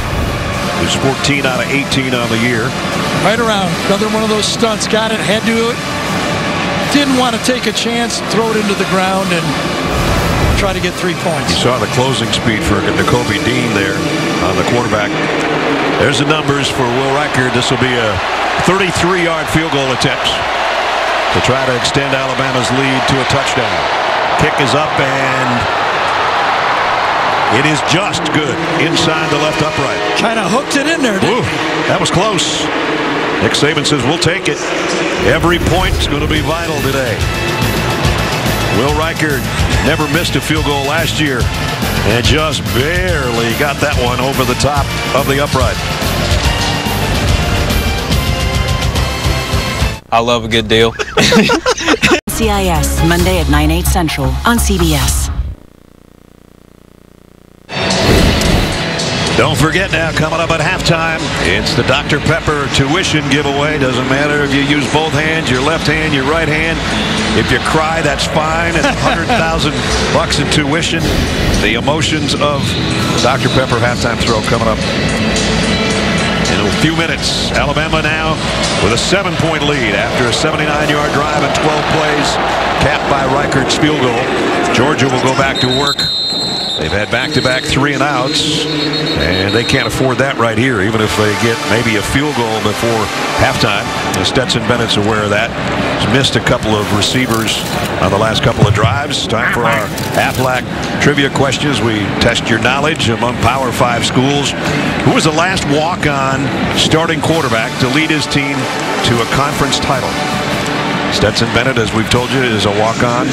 who's 14 out of 18 on the year. Right around. Another one of those stunts. Got it. Had to do it. Didn't want to take a chance, throw it into the ground, and try to get three points. You saw the closing speed for Nakobe Dean there on the quarterback. There's the numbers for Will Reichard. This will be a 33-yard field goal attempt to try to extend Alabama's lead to a touchdown. Kick is up and it is just good inside the left upright. Kind of hooked it in there, Ooh, that was close. Nick Saban says we'll take it. Every point's going to be vital today. Will Reichard never missed a field goal last year and just barely got that one over the top of the upright. I love a good deal. NCIS, Monday at 9, 8 central on CBS. Don't forget now, coming up at halftime, it's the Dr. Pepper tuition giveaway. Doesn't matter if you use both hands, your left hand, your right hand. If you cry, that's fine. It's 100,000 bucks in tuition. The emotions of Dr. Pepper halftime throw coming up in a few minutes. Alabama now with a seven-point lead after a 79-yard drive and 12 plays, capped by Reichard's field goal. Georgia will go back to work. They've had back-to-back three and outs, and they can't afford that right here, even if they get maybe a field goal before halftime. Stetson Bennett's aware of that. He's missed a couple of receivers on the last couple of drives. Time for our Aflac trivia questions. We test your knowledge among Power Five schools. Who was the last walk-on starting quarterback to lead his team to a conference title? Stetson Bennett, as we've told you, is a walk-on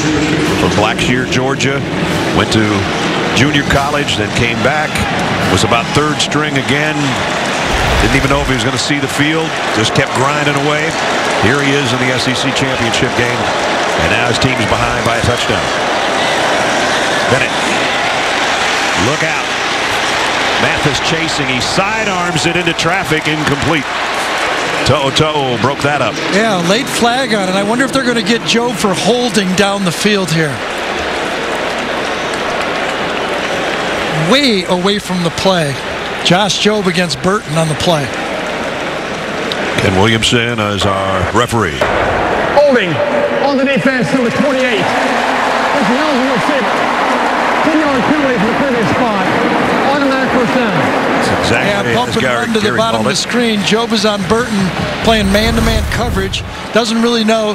from Blackshear, Georgia. Went to junior college, then came back. Was about third string again. Didn't even know if he was going to see the field. Just kept grinding away. Here he is in the SEC championship game. And now his team's behind by a touchdown. Bennett. Look out. Mathis chasing. He sidearms it into traffic. Incomplete. To'o broke that up. Yeah, late flag on it. I wonder if they're going to get Joe for holding down the field here. Way away from the play. Josh Jobe against Burton on the play. Ken Williamson as our referee. Holding on the defense, number 28. This is eligible receiver. 10-yard penalty from the previous spot. Automatic first down. Exactly yeah, bump and Gary, run to the bottom of the screen. Jobe is on Burton playing man-to-man coverage. Doesn't really know.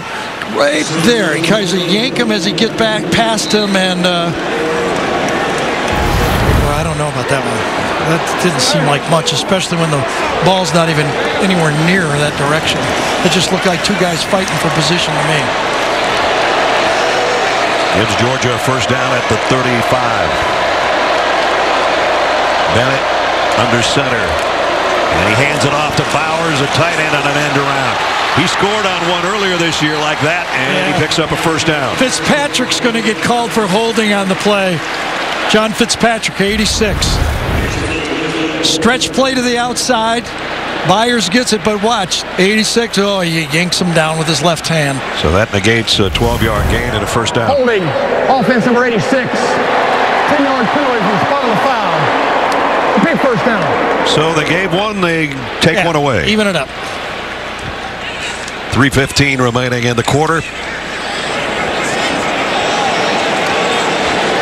Right there, he tries to yank him as he gets back past him, and uh, about that one. That didn't seem like much, especially when the ball's not even anywhere near that direction. It just looked like two guys fighting for position to me. Gives Georgia a first down at the 35. Bennett under center. And he hands it off to Bowers, a tight end on an end around. He scored on one earlier this year like that, and Yeah. he picks up a first down. Fitzpatrick's going to get called for holding on the play. John Fitzpatrick, 86. Stretch play to the outside. Byers gets it, but watch. 86. Oh, he yanks him down with his left hand. So that negates a 12-yard gain and a first down. Holding offense number 86. 10-yard penalty from the spot of the foul. Big first down. So they gave one, they take Yeah, one away. Even it up. 3.15 remaining in the quarter.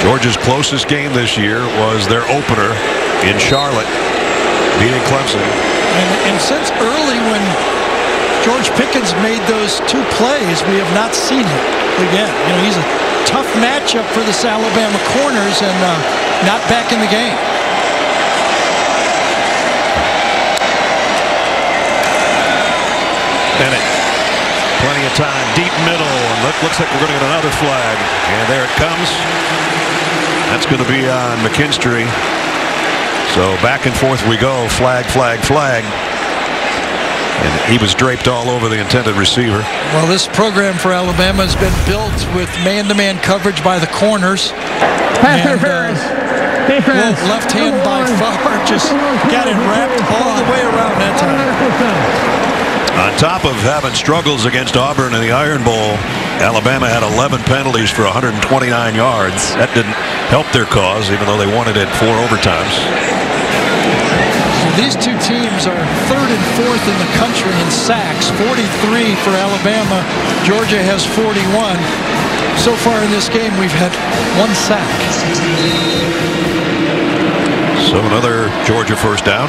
Georgia's closest game this year was their opener in Charlotte, beating Clemson. And, and since early when George Pickens made those two plays, we have not seen him again. You know, he's a tough matchup for this Alabama corners and uh, not back in the game. Bennett. Plenty of time. Deep middle. And look, looks like we're going to get another flag. And there it comes. That's going to be on McKinstry. So back and forth we go. Flag, flag, flag. And he was draped all over the intended receiver. Well, this program for Alabama has been built with man-to-man coverage by the corners. Pass interference. Uh, Defense. Well, left hand by far just got it wrapped all the way around that time. On top of having struggles against Auburn in the Iron Bowl, Alabama had 11 penalties for 129 yards. That didn't help their cause, even though they wanted it four overtimes. These two teams are third and fourth in the country in sacks, 43 for Alabama. Georgia has 41. So far in this game, we've had one sack. So another Georgia first down.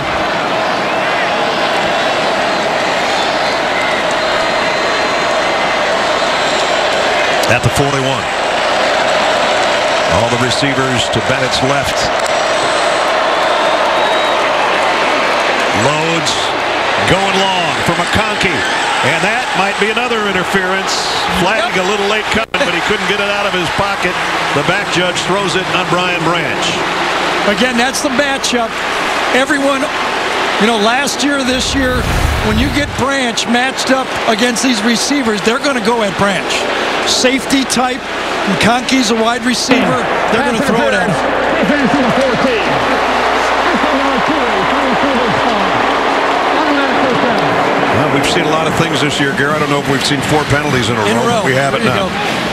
At the 41. All the receivers to Bennett's left. Loads going long for McConkey. And that might be another interference. Flag a little late coming, but he couldn't get it out of his pocket. The back judge throws it on Brian Branch. Again, that's the matchup. Everyone, you know, last year, this year, when you get Branch matched up against these receivers, they're going to go at Branch. Safety type, McConkey's a wide receiver. They're going to throw it at him. Defense to the 14. 59 Automatic first down. Well, we've seen a lot of things this year, Gary. I don't know if we've seen four penalties in a In row. row. We haven't There you now. go.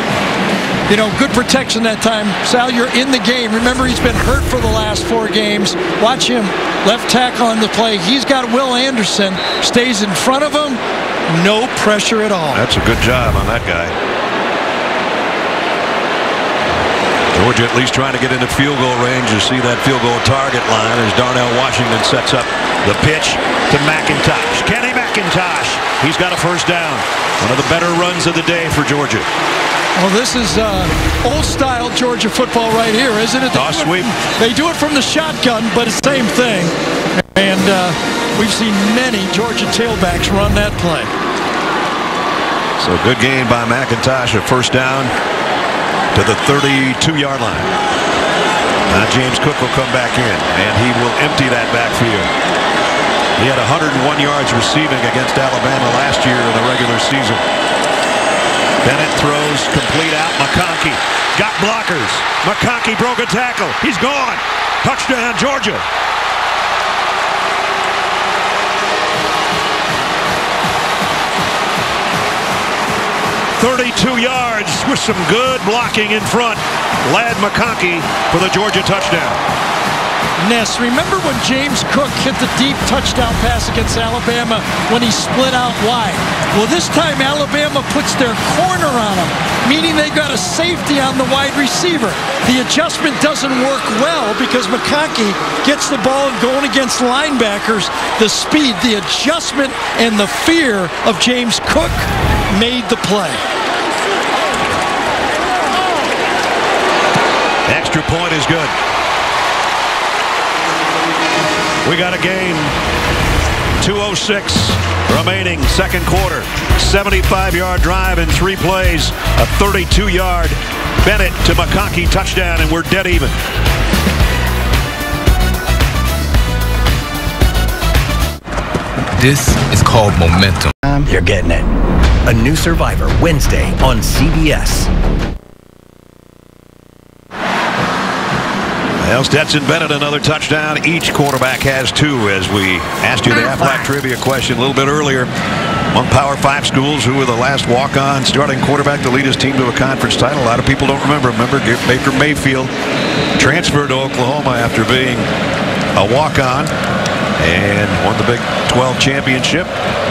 You know, good protection that time. Salyer in the game. Remember, he's been hurt for the last four games. Watch him. Left tackle on the play. He's got Will Anderson. Stays in front of him. No pressure at all. That's a good job on that guy. Georgia at least trying to get into field goal range. You see that field goal target line as Darnell Washington sets up the pitch to McIntosh. Kenny McIntosh. He's got a first down. One of the better runs of the day for Georgia. Well, this is uh, old-style Georgia football right here, isn't it? They Toss do it- sweep. They do it from the shotgun, but it's the same thing. And uh, we've seen many Georgia tailbacks run that play. So good game by McIntosh. A first down to the 32-yard line. Now James Cook will come back in, and he will empty that backfield. He had 101 yards receiving against Alabama last year in the regular season. Bennett throws complete out. McConkey got blockers. McConkey broke a tackle. He's gone. Touchdown, Georgia. Thirty-two yards with some good blocking in front. Ladd McConkey for the Georgia touchdown. Ness, remember when James Cook hit the deep touchdown pass against Alabama when he split out wide? Well, this time Alabama puts their corner on him, meaning they've got a safety on the wide receiver. The adjustment doesn't work well because McConkey gets the ball and going against linebackers. The speed, the adjustment, and the fear of James Cook made the play. Extra point is good. We got a game. 206 remaining second quarter. 75-yard drive in three plays. A 32-yard Bennett to McConkey touchdown, and we're dead even. This is called momentum. You're getting it. A new Survivor Wednesday on CBS. Well, Stetson Bennett, another touchdown. Each quarterback has two, as we asked you the Aflac trivia question a little bit earlier. Among Power Five schools, who were the last walk-on starting quarterback to lead his team to a conference title? A lot of people don't remember. Remember, Baker Mayfield transferred to Oklahoma after being a walk-on and won the Big 12 championship,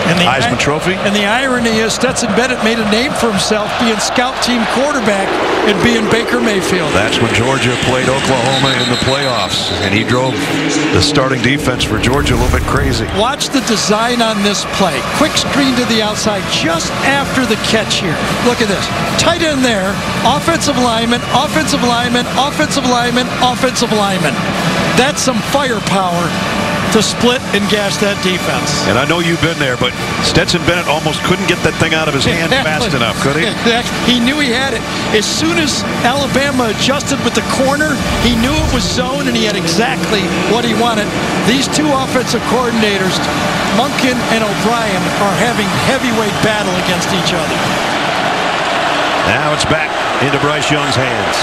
And the Heisman Trophy. And the irony is Stetson Bennett made a name for himself being scout team quarterback and being Baker Mayfield. That's when Georgia played Oklahoma in the playoffs, and he drove the starting defense for Georgia a little bit crazy. Watch the design on this play. Quick screen to the outside just after the catch here. Look at this. Tight end there. Offensive lineman, offensive lineman, offensive lineman, offensive lineman. That's some firepower to split and gash that defense. And I know you've been there, but Stetson Bennett almost couldn't get that thing out of his hand fast enough, could he? He knew he had it. As soon as Alabama adjusted with the corner, he knew it was zone and he had exactly what he wanted. These two offensive coordinators, Monken and O'Brien, are having heavyweight battle against each other. Now it's back into Bryce Young's hands.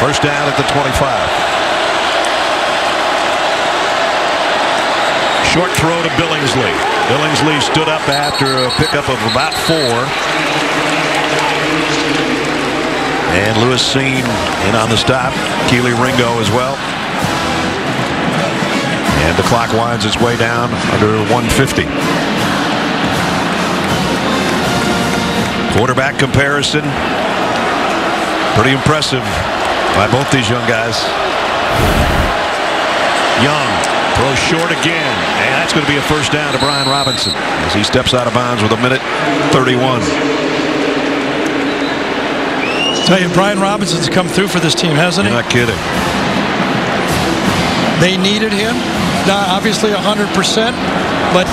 First down at the 25. Short throw to Billingsley. Billingsley stood up after a pickup of about four. And Lewis Cine in on the stop. Kelee Ringo as well. And the clock winds its way down under 150. Quarterback comparison. Pretty impressive by both these young guys. Young throws short again. And that's going to be a first down to Brian Robinson as he steps out of bounds with a minute 31. Tell you, Brian Robinson's come through for this team, hasn't You're he? not kidding. They needed him. Not obviously 100%, but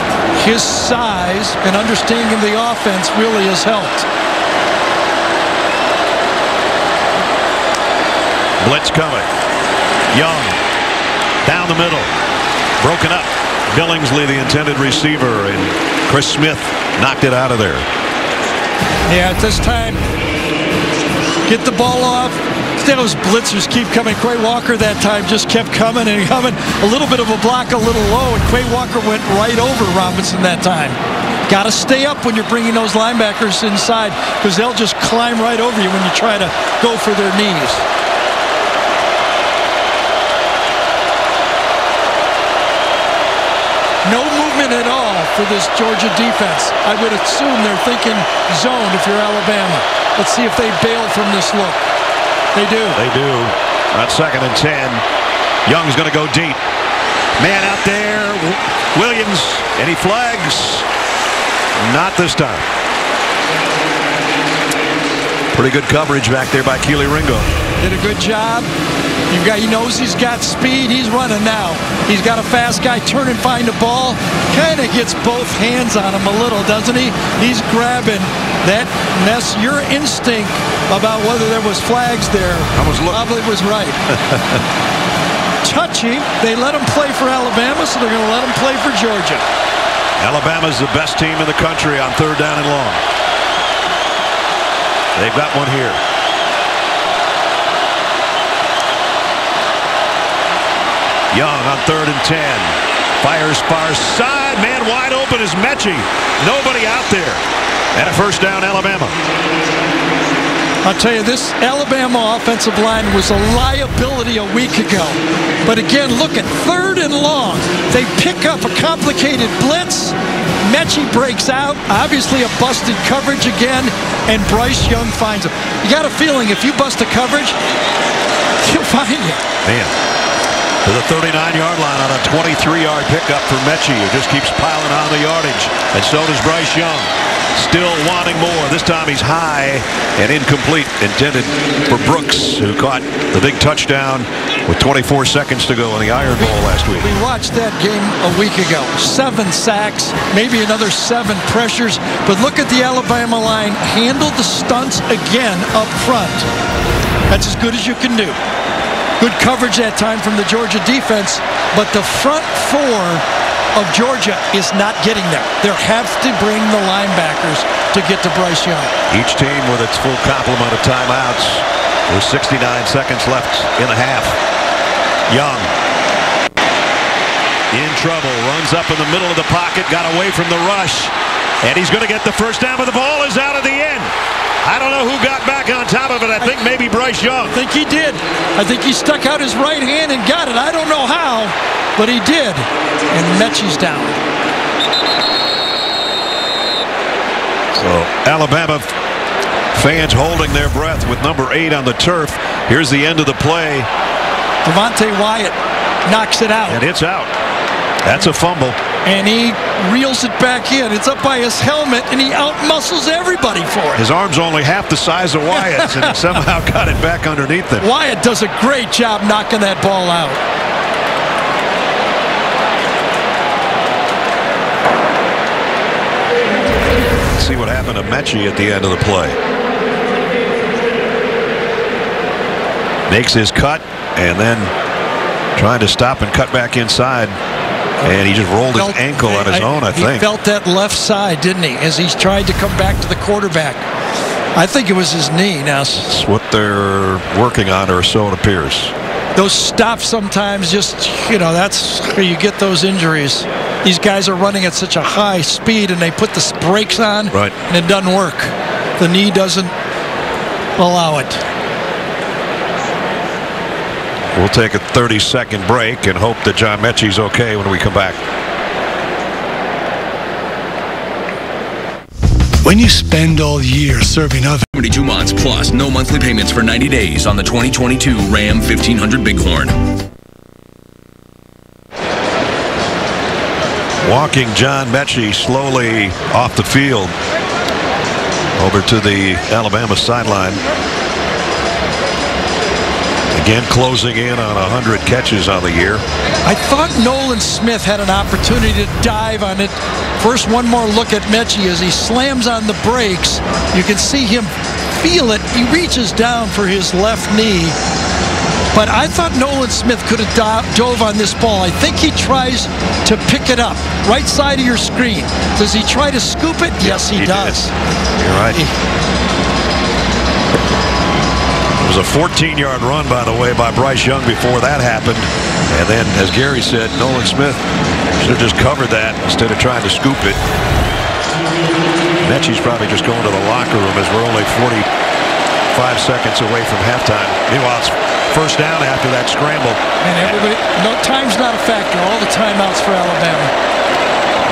his size and understanding of the offense really has helped. Blitz coming. Young down the middle. Broken up. Billingsley, the intended receiver, and Chris Smith knocked it out of there. Yeah, at this time, get the ball off. Those blitzers keep coming. Quay Walker that time just kept coming and coming. A little bit of a block, a little low, and Quay Walker went right over Robinson that time. Got to stay up when you're bringing those linebackers inside because they'll just climb right over you when you try to go for their knees. At all for this Georgia defense. I would assume they're thinking zone if you're Alabama. Let's see if they bail from this look. They do. They do. On second and 10. Young's going to go deep. Man out there. Williams. He flags. Not this time. Pretty good coverage back there by Kelee Ringo. Did a good job. You got, he knows he's got speed. He's running now. He's got a fast guy turn and find the ball. Kind of gets both hands on him a little, doesn't he? He's grabbing that. That's your instinct about whether there was flags there. I was Probably was right. Touchy. They let him play for Alabama, so they're going to let him play for Georgia. Alabama's the best team in the country on third down and long. They've got one here. Young on third and 10. Fires far side. Man wide open is Metchie. Nobody out there. And a first down, Alabama. I'll tell you, this Alabama offensive line was a liability a week ago. But again, look at third and long. They pick up a complicated blitz. Metchie breaks out. Obviously a busted coverage again. And Bryce Young finds him. You got a feeling if you bust a coverage, he'll find you. Man. To the 39-yard line on a 23-yard pickup for Metchie, who just keeps piling on the yardage. And so does Bryce Young. Still wanting more. This time he's high and incomplete. Intended for Brooks, who caught the big touchdown with 24 seconds to go in the Iron Bowl last week. We watched that game a week ago. Seven sacks, maybe another seven pressures. But look at the Alabama line. Handle the stunts again up front. That's as good as you can do. Good coverage that time from the Georgia defense, but the front four of Georgia is not getting there. They have to bring the linebackers to get to Bryce Young. Each team with its full complement of timeouts. With 69 seconds left in the half. Young. In trouble. Runs up in the middle of the pocket. Got away from the rush. And he's going to get the first down, but the ball is out of the end. I don't know who got back on top of it. I think maybe Bryce Young. I think he did. I think he stuck out his right hand and got it. I don't know how, but he did. And Metchie's down. So Alabama fans holding their breath with number eight on the turf. Here's the end of the play. Devonte Wyatt knocks it out. And it's out. That's a fumble. And he reels it back in. It's up by his helmet, and he outmuscles everybody for it. His arm's only half the size of Wyatt's, and somehow got it back underneath him. Wyatt does a great job knocking that ball out. See what happened to Metchie at the end of the play. Makes his cut, and then trying to stop and cut back inside. And he just rolled his ankle on his own, I he think. He felt that left side, didn't he, as he's tried to come back to the quarterback. I think it was his knee. Now, That's what they're working on, or so it appears. those stops sometimes just, you know, that's where you get those injuries. These guys are running at such a high speed and they put the brakes on Right. and it doesn't work. The knee doesn't allow it. We'll take a 30 second break and hope that John Metchie's okay when we come back. When you spend all year serving others, 72 months plus no monthly payments for 90 days on the 2022 Ram 1500 Bighorn. Walking John Metchie slowly off the field over to the Alabama sideline. Again, closing in on 100 catches on the year. I thought Nolan Smith had an opportunity to dive on it. First, one more look at Metchie as he slams on the brakes. You can see him feel it. He reaches down for his left knee. But I thought Nolan Smith could have do- dove on this ball. I think he tries to pick it up. Right side of your screen. Does he try to scoop it? Yes, he, he did. does. You're right. It was a 14 yard run, by the way, by Bryce Young before that happened. And then, as Gary said, Nolan Smith should have just covered that instead of trying to scoop it. Metchie's probably just going to the locker room as we're only 45 seconds away from halftime. Meanwhile, it's first down after that scramble. And everybody, no time's not a factor. All the timeouts for Alabama.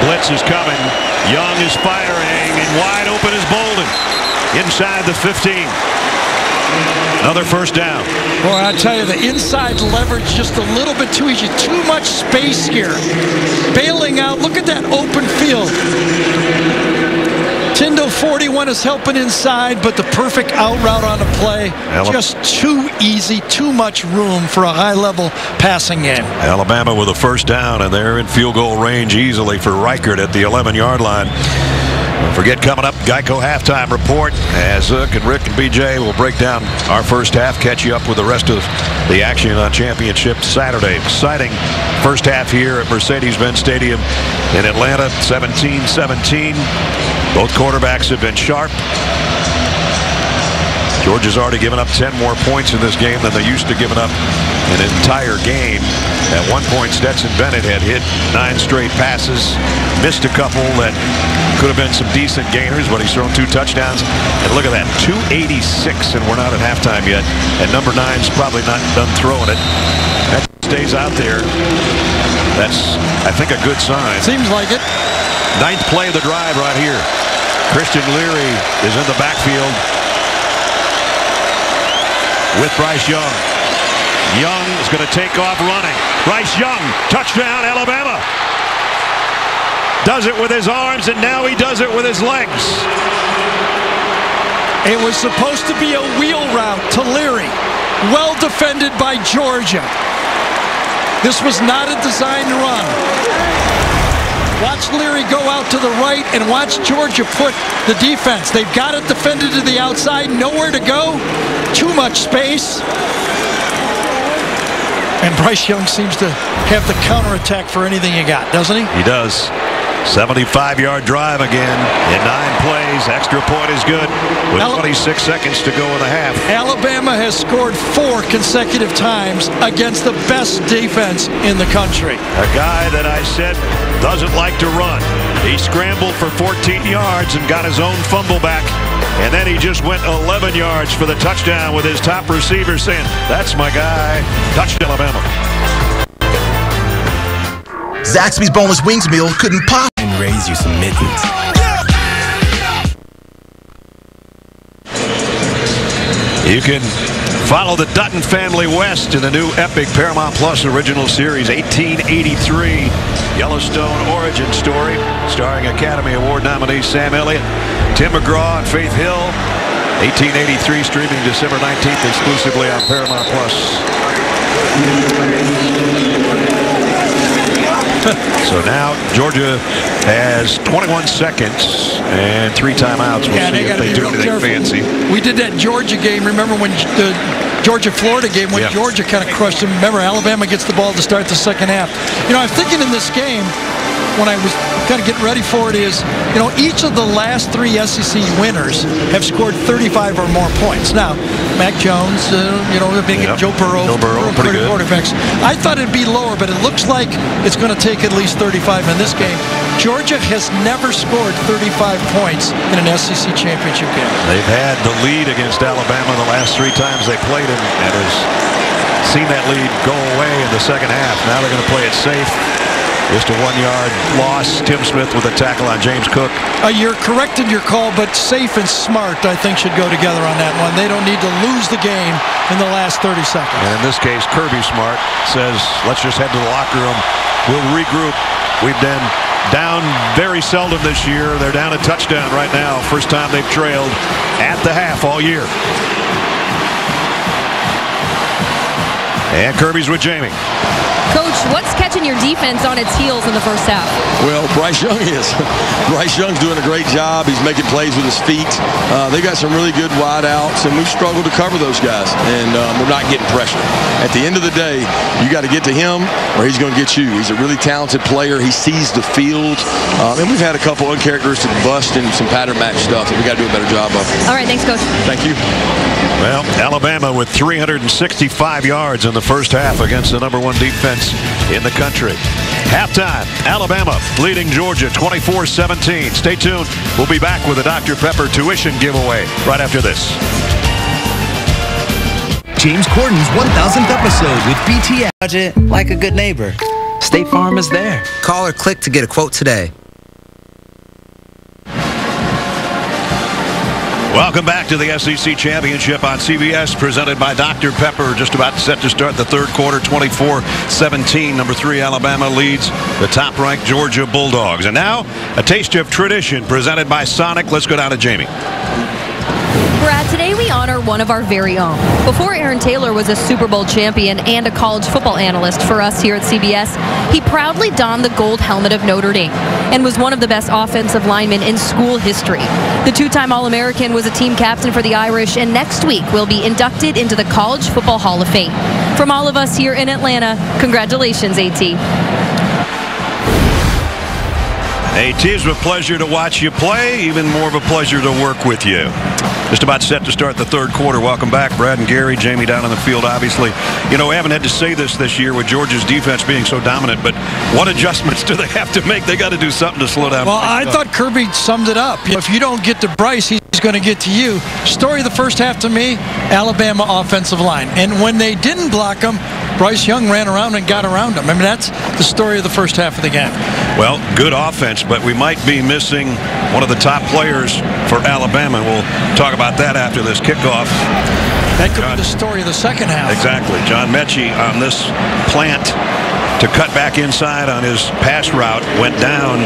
Blitz is coming. Young is firing, and wide open is Bolden. Inside the 15. Another first down. Boy, I tell you, the inside leverage just a little bit too easy. Too much space here. Bailing out. Look at that open field. Tindall 41 is helping inside, but the perfect out route on the play. Just too easy, too much room for a high level passing game. Alabama with a first down, and they're in field goal range easily for Reichard at the 11 yard line. Don't forget coming up, Geico halftime report as Zook and Rick and BJ will break down our first half, catch you up with the rest of the action on championship Saturday. Exciting first half here at Mercedes-Benz Stadium in Atlanta, 17-17. Both quarterbacks have been sharp. Georgia's already given up 10 more points in this game than they used to giving up an entire game. At one point, Stetson Bennett had hit nine straight passes, missed a couple that could have been some decent gainers, but he's thrown two touchdowns. And look at that, 286, and we're not at halftime yet. And number nine's probably not done throwing it. That stays out there. That's, I think, a good sign. Seems like it. Ninth play of the drive right here. Christian Leary is in the backfield with Bryce Young. Young is going to take off running. Bryce Young, touchdown, Alabama. Does it with his arms, and now he does it with his legs. It was supposed to be a wheel route to Leary. Well defended by Georgia. This was not a designed run. Watch Leary go out to the right and watch Georgia put the defense. They've got it defended to the outside, nowhere to go, too much space. And Bryce Young seems to have the counterattack for anything he got, doesn't he? He does. 75 yard drive again in nine plays. Extra point is good with Al- 26 seconds to go in the half. Alabama has scored four consecutive times against the best defense in the country. A guy that I said doesn't like to run. He scrambled for 14 yards and got his own fumble back. And then he just went 11 yards for the touchdown with his top receiver saying, That's my guy. Touchdown, Alabama. Zaxby's boneless wings meal couldn't pop. And raise you some mittens. You can follow the Dutton family west in the new epic Paramount Plus original series 1883 Yellowstone origin story starring Academy Award nominee Sam Elliott, Tim McGraw, and Faith Hill. 1883 streaming December 19th exclusively on Paramount Plus. so now Georgia has 21 seconds and three timeouts. We'll Yeah, see they if they do anything careful. fancy. We did that Georgia game. Remember when the Georgia Florida game when Yeah. Georgia kind of crushed them? Remember Alabama gets the ball to start the second half. You know, I'm thinking in this game when I was kind of getting ready for it is, you know, each of the last three SEC winners have scored 35 or more points. Now, Mac Jones, uh, you know, being Yep. Joe Burrow, Joe Burrow, pretty good. quarterbacks. I thought it'd be lower, but it looks like it's going to take at least 35 in this game. Georgia has never scored 35 points in an SEC championship game. They've had the lead against Alabama the last three times they played and has seen that lead go away in the second half. Now they're going to play it safe. Just a one-yard loss. Tim Smith with a tackle on James Cook. Uh, you're correct in your call, but safe and smart, I think, should go together on that one. They don't need to lose the game in the last 30 seconds. And in this case, Kirby Smart says, let's just head to the locker room. We'll regroup. We've been down very seldom this year. They're down a touchdown right now. First time they've trailed at the half all year. And Kirby's with Jamie. Coach, what's catching your defense on its heels in the first half? Well, Bryce Young is. Bryce Young's doing a great job. He's making plays with his feet. Uh, they got some really good wide outs, and we've struggled to cover those guys, and um, we're not getting pressure. At the end of the day, you got to get to him, or he's going to get you. He's a really talented player. He sees the field, um, and we've had a couple uncharacteristic busts and some pattern match stuff that we got to do a better job of. All right, thanks, Coach. Thank you. Well, Alabama with 365 yards in the first half against the number one defense in the country. Halftime, Alabama leading Georgia 24-17. Stay tuned. We'll be back with a Dr. Pepper tuition giveaway right after this. James Corden's 1000th episode with BTS. Budget like a good neighbor. State Farm is there. Call or click to get a quote today. Welcome back to the SEC Championship on CBS, presented by Dr. Pepper. Just about set to start the third quarter, 24-17. Number three, Alabama leads the top-ranked Georgia Bulldogs. And now, a taste of tradition, presented by Sonic. Let's go down to Jamie. Honor one of our very own. Before Aaron Taylor was a Super Bowl champion and a college football analyst for us here at CBS, he proudly donned the gold helmet of Notre Dame and was one of the best offensive linemen in school history. The two-time All-American was a team captain for the Irish and next week will be inducted into the College Football Hall of Fame. From all of us here in Atlanta, congratulations, AT. AT, it's a pleasure to watch you play, even more of a pleasure to work with you. Just about set to start the third quarter. Welcome back, Brad and Gary. Jamie down on the field, obviously. You know, we haven't had to say this this year with Georgia's defense being so dominant, but what adjustments do they have to make? They got to do something to slow down. Well, I thought Kirby summed it up. If you don't get to Bryce, he's going to get to you. Story of the first half to me, Alabama offensive line. And when they didn't block him, Bryce Young ran around and got around him. I mean, that's the story of the first half of the game. Well, good offense, but we might be missing one of the top players for Alabama. We'll talk about that after this kickoff. That could be the story of the second half. Exactly. John Metchie on this plant to cut back inside on his pass route went down.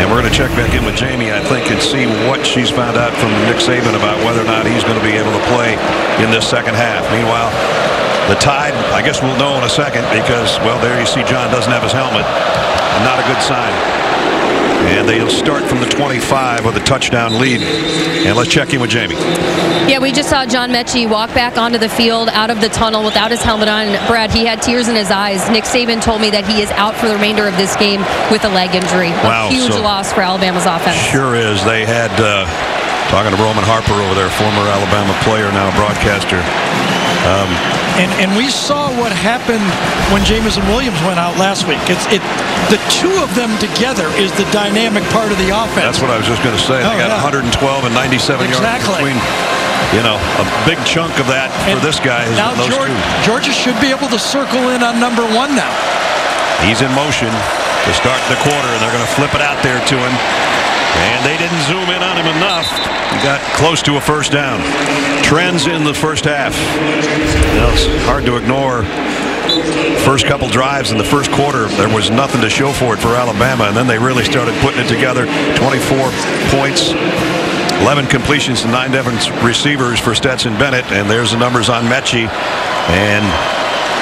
And we're going to check back in with Jamie, I think, and see what she's found out from Nick Saban about whether or not he's going to be able to play in this second half. Meanwhile, the Tide, I guess we'll know in a second because, well, there you see John doesn't have his helmet. Not a good sign. And they'll start from the 25 with a touchdown lead. And let's check in with Jamie. Yeah, we just saw John Metchie walk back onto the field out of the tunnel without his helmet on. Brad, he had tears in his eyes. Nick Saban told me that he is out for the remainder of this game with a leg injury. Wow, a huge so- loss for Alabama's offense. Sure is. They had, uh, talking to Roman Harper over there, former Alabama player, now broadcaster. Um, And, and we saw what happened when Jameson Williams went out last week. It's it the two of them together is the dynamic part of the offense. that's what I was just going to say. Oh, they got yeah. 112 and 97 yards between. You know, a big chunk of that for And this guy is now those Georgia, two. Georgia should be able to circle in on number one now. He's in motion to start the quarter, and they're going to flip it out there to him. And they didn't zoom in on him enough. He got close to a first down. Trends in the first half. You know, it's hard to ignore. First couple drives in the first quarter, there was nothing to show for it for Alabama, and then they really started putting it together. 24 points, 11 completions to nine different receivers for Stetson Bennett, and there's the numbers on Metchie. And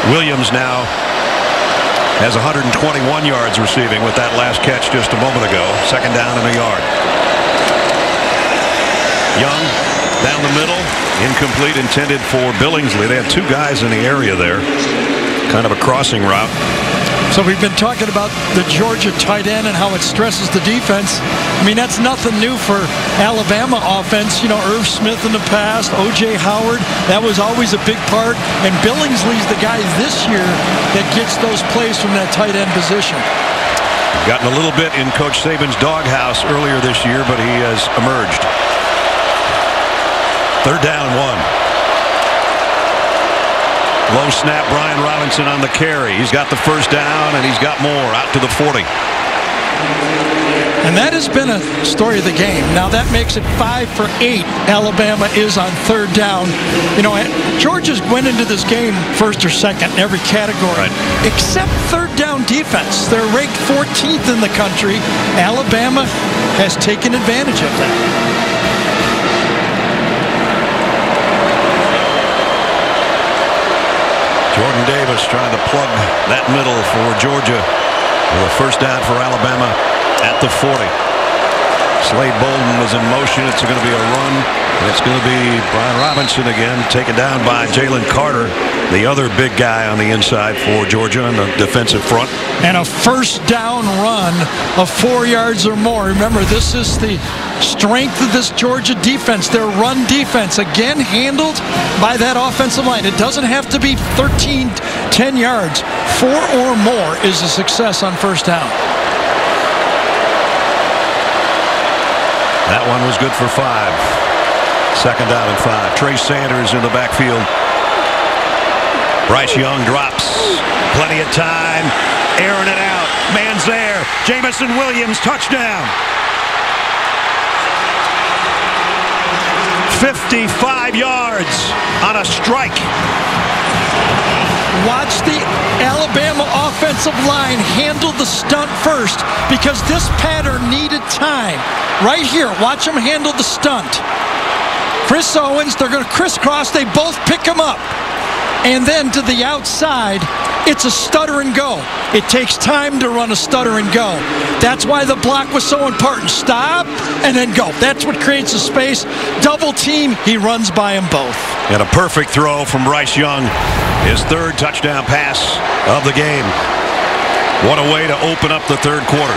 Williams now has 121 yards receiving with that last catch just a moment ago. Second down and a yard. Young down the middle. Incomplete intended for Billingsley. They had two guys in the area there. Kind of a crossing route. So we've been talking about the Georgia tight end and how it stresses the defense. I mean, that's nothing new for Alabama offense. You know, Irv Smith in the past, O.J. Howard, that was always a big part. And Billingsley's the guy this year that gets those plays from that tight end position. Gotten a little bit in Coach Saban's doghouse earlier this year, but he has emerged. Third down one. Low snap, Brian Robinson on the carry. He's got the first down, and he's got more out to the 40. And that has been a story of the game. Now that makes it five for eight. Alabama is on third down. You know, Georgia's went into this game first or second in every category, right. except third down defense. They're ranked 14th in the country. Alabama has taken advantage of that. Jordan Davis trying to plug that middle for Georgia. With a first down for Alabama at the 40. Slade Bolden is in motion. It's going to be a run. It's going to be Brian Robinson again, taken down by Jalen Carter, the other big guy on the inside for Georgia on the defensive front. And a first down run of four yards or more. Remember, this is the strength of this Georgia defense, their run defense, again handled by that offensive line. It doesn't have to be 13, 10 yards. Four or more is a success on first down. One was good for five. Second down and five. Trey Sanders in the backfield. Bryce Young drops. Plenty of time. Airing it out. Man's there. Jameson Williams, touchdown. 55 yards on a strike. Watch the Alabama offensive line handle the stunt first because this pattern needed time. Right here, watch them handle the stunt. Chris Owens, they're going to crisscross. They both pick him up. And then to the outside, it's a stutter and go. It takes time to run a stutter and go. That's why the block was so important. Stop and then go. That's what creates the space. Double team, he runs by them both. And a perfect throw from Bryce Young. His third touchdown pass of the game. What a way to open up the third quarter.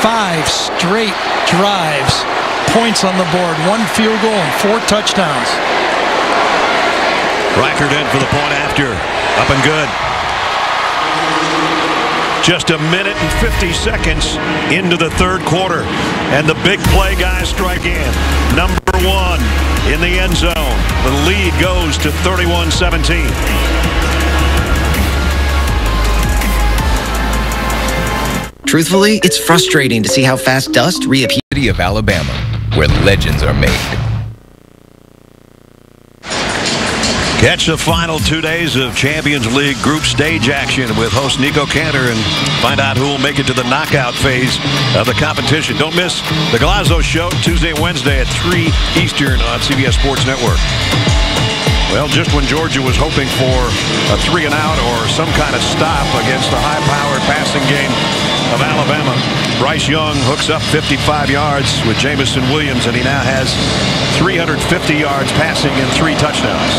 Five straight drives. Points on the board. One field goal and four touchdowns. Reichard in for the point after. Up and good. Just a minute and 50 seconds into the third quarter. And the big play guys strike in. Number one in the end zone. The lead goes to 31-17. Truthfully, it's frustrating to see how fast dust reappears. City of Alabama, where legends are made. Catch the final two days of Champions League group stage action with host Nico Cantor and find out who will make it to the knockout phase of the competition. Don't miss the Golazo Show Tuesday and Wednesday at 3 Eastern on CBS Sports Network. Well, just when Georgia was hoping for a three and out or some kind of stop against a high-powered passing game of Alabama, Bryce Young hooks up 55 yards with Jameson Williams, and he now has 350 yards passing and three touchdowns.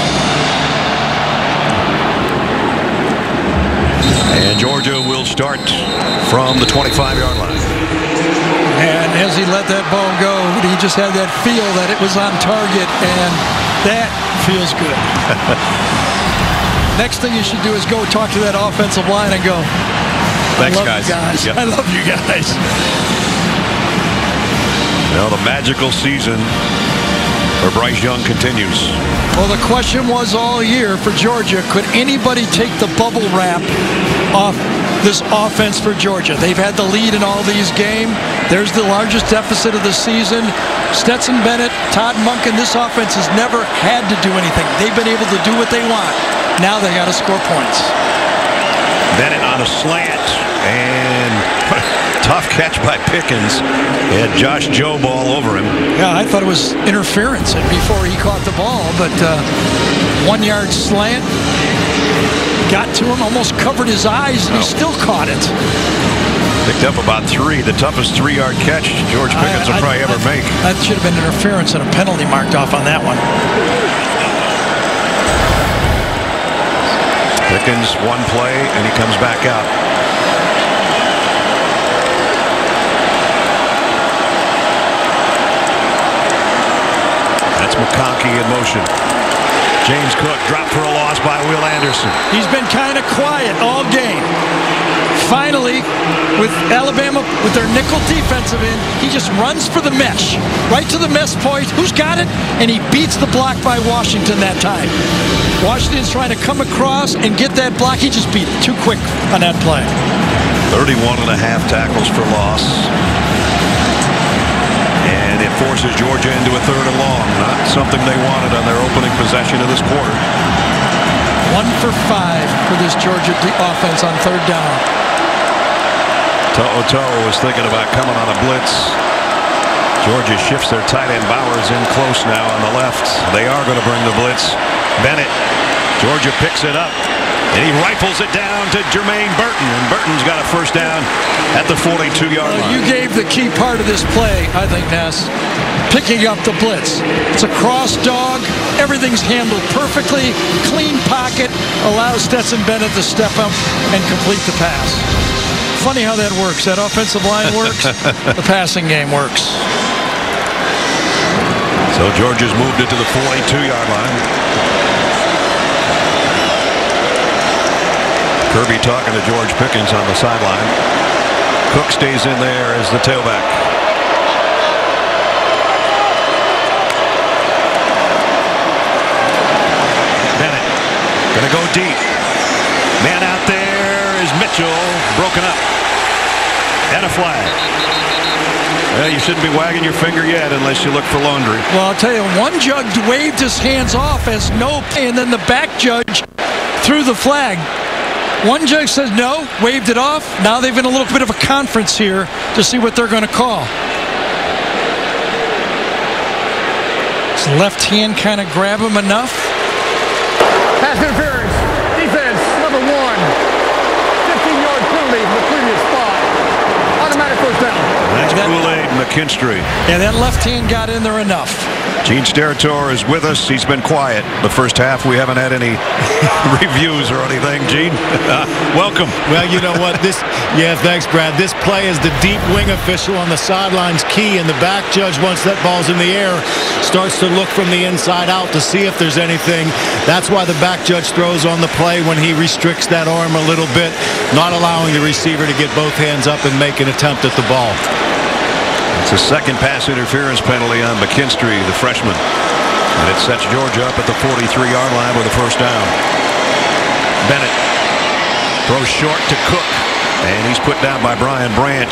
And Georgia will start from the 25-yard line. And as he let that ball go, he just had that feel that it was on target, and that feels good. Next thing you should do is go talk to that offensive line and go, Thanks, I love guys. You guys. Yep. I love you guys. Well, the magical season for Bryce Young continues. Well, the question was all year for Georgia, could anybody take the bubble wrap off this offense for Georgia? They've had the lead in all these games. There's the largest deficit of the season. Stetson Bennett, Todd Monken, this offense has never had to do anything. They've been able to do what they want. Now they got to score points. Bennett on a slant and tough catch by Pickens. Had Josh Jobe all over him. Yeah, I thought it was interference before he caught the ball, but uh, one yard slant. got to him, almost covered his eyes, and he still caught it. Picked up about three, the toughest three-yard catch George Pickens will probably ever make. That should have been interference and a penalty marked off on that one. Pickens one play and he comes back out. McConkey in motion. James Cook dropped for a loss by Will Anderson. He's been kind of quiet all game. Finally, with Alabama with their nickel defensive end, he just runs for the mesh, right to the mesh point. Who's got it? And he beats the block by Washington that time. Washington's trying to come across and get that block. He just beat it too quick on that play. 31 and a half tackles for loss. Forces Georgia into a third and long. Not something they wanted on their opening possession of this quarter. One for five for this Georgia offense on third down. To'o was thinking about coming on a blitz. Georgia shifts their tight end Bowers in close now on the left. They are going to bring the blitz. Bennett. Georgia picks it up. And he rifles it down to Jermaine Burton. And Burton's got a first down at the 42-yard line. You gave the key part of this play, I think, Ness. Picking up the blitz. It's a cross dog. Everything's handled perfectly. Clean pocket. Allows Stetson Bennett to step up and complete the pass. Funny how that works. That offensive line works. the passing game works. So Georgia's moved it to the 42-yard line. Kirby talking to George Pickens on the sideline. Cook stays in there as the tailback. Bennett gonna go deep. Man out there is Mitchell broken up. And a flag. Well, you shouldn't be wagging your finger yet unless you look for laundry. Well, I'll tell you, one judge waved his hands off as no, and then the back judge threw the flag. One judge says no, waved it off. Now they've been a little bit of a conference here to see what they're going to call. His left hand kind of grab him enough. Pass interference. Defense, number one. 15-yard penalty from the previous spot. Automatic first down. That's Kool-Aid McKinstry. Yeah, that left hand got in there enough. Gene Steratore is with us. He's been quiet the first half. We haven't had any reviews or anything. Gene, welcome. Well, you know what? This, yeah, thanks, Brad. This play is the deep wing official on the sidelines key, and the back judge, once that ball's in the air, starts to look from the inside out to see if there's anything. That's why the back judge throws on the play when he restricts that arm a little bit, not allowing the receiver to get both hands up and make an attempt at the ball. It's a second pass interference penalty on McKinstry, the freshman. And it sets Georgia up at the 43-yard line with a first down. Bennett throws short to Cook. And he's put down by Brian Branch.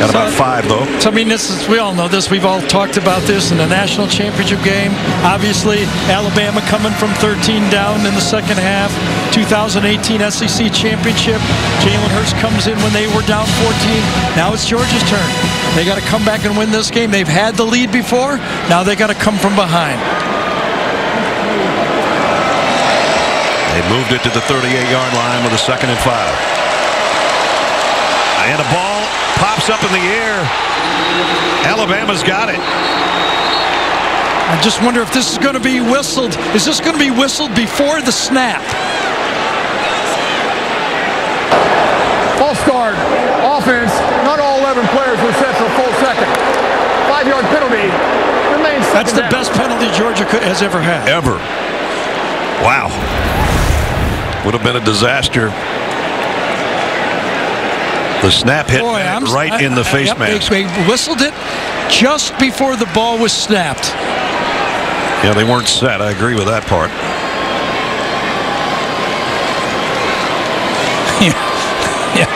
Got about So- five, though. So, I mean, this is, we all know this. We've all talked about this in the national championship game. Obviously, Alabama coming from 13 down in the second half. 2018 SEC championship. Jalen Hurts comes in when they were down 14. Now it's Georgia's turn. They got to come back and win this game. They've had the lead before. Now they got to come from behind. They moved it to the 38-yard line with a second and five. And a ball pops up in the air. Alabama's got it. I just wonder if this is going to be whistled. Is this going to be whistled before the snap? False start. Offense. Not all 11 players were set for a full second. Five-yard penalty. Remains That's the second down. best penalty Georgia could, has ever had. Ever. Wow. Would have been a disaster. The snap hit Boy, I'm right in the I- face yep, mask. Whistled it just before the ball was snapped. Yeah, they weren't set. I agree with that part. Yeah.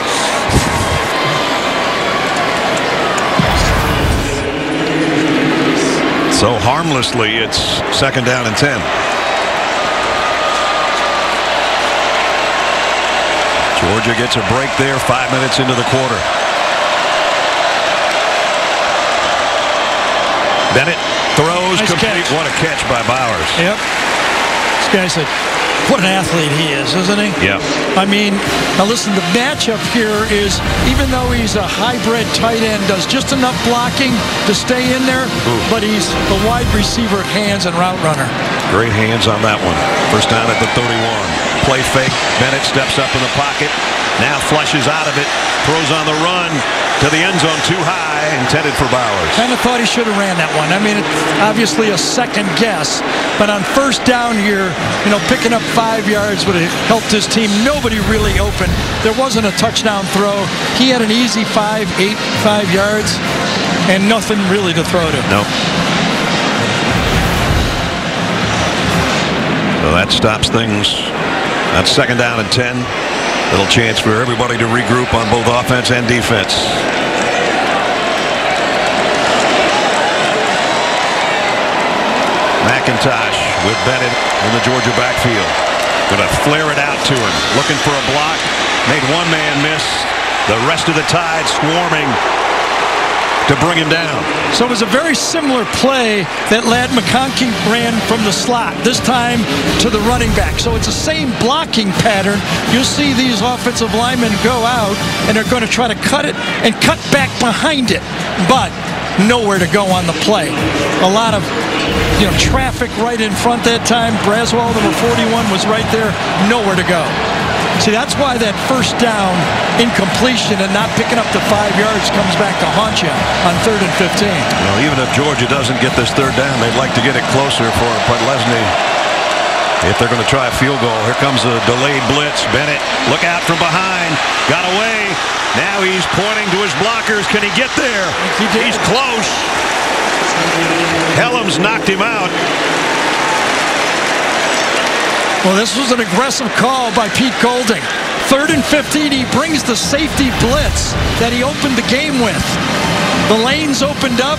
So harmlessly, it's second down and 10. Georgia gets a break there five minutes into the quarter. Bennett throws Nice complete. catch. What a catch by Bowers. Yep. This guy said What an athlete he is, isn't he? Yeah. I mean, now listen, the matchup here is even though he's a hybrid tight end, does just enough blocking to stay in there, but he's the wide receiver hands and route runner. Great hands on that one. First down at the 31. Play fake. Bennett steps up in the pocket. Now flushes out of it. Throws on the run to the end zone too high. Intended for Bowers. Kind of thought he should have ran that one. I mean, it's obviously a second guess, but on first down here, you know, picking up five yards would have helped his team. Nobody really open. There wasn't a touchdown throw. He had an easy five, eight, five yards, and nothing really to throw to. Nope. So that stops things. That's second down and 10. Little chance for everybody to regroup on both offense and defense. McIntosh with Bennett in the Georgia backfield. Going to flare it out to him. Looking for a block. Made one man miss. The rest of the tide swarming to bring him down. So it was a very similar play that Ladd McConkey ran from the slot, this time to the running back. So it's the same blocking pattern. You'll see these offensive linemen go out and they're going to try to cut it and cut back behind it. But nowhere to go on the play. A lot of you know traffic right in front that time. Braswell, number 41, was right there. Nowhere to go. See, that's why that first down incompletion and not picking up the five yards comes back to haunt you on third and 15. Well, even if Georgia doesn't get this third down, they'd like to get it closer for Podlesny. If they're going to try a field goal, here comes a delayed blitz. Bennett, look out from behind. Got away. Now he's pointing to his blockers. Can he get there? He's close. Hellams knocked him out. Well, this was an aggressive call by Pete Golding. Third and 15, he brings the safety blitz that he opened the game with. The lanes opened up,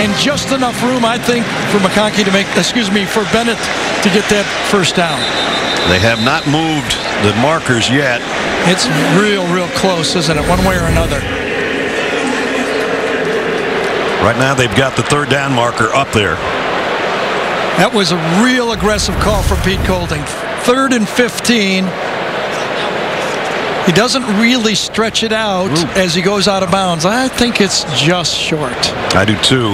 and just enough room, I think, for McConkey to make, excuse me, for Bennett to get that first down. They have not moved the markers yet. It's real, real close, isn't it, one way or another? Right now, they've got the third down marker up there. That was a real aggressive call from Pete Golding. Third and 15. He doesn't really stretch it out Ooh. as he goes out of bounds. I think it's just short. I do too,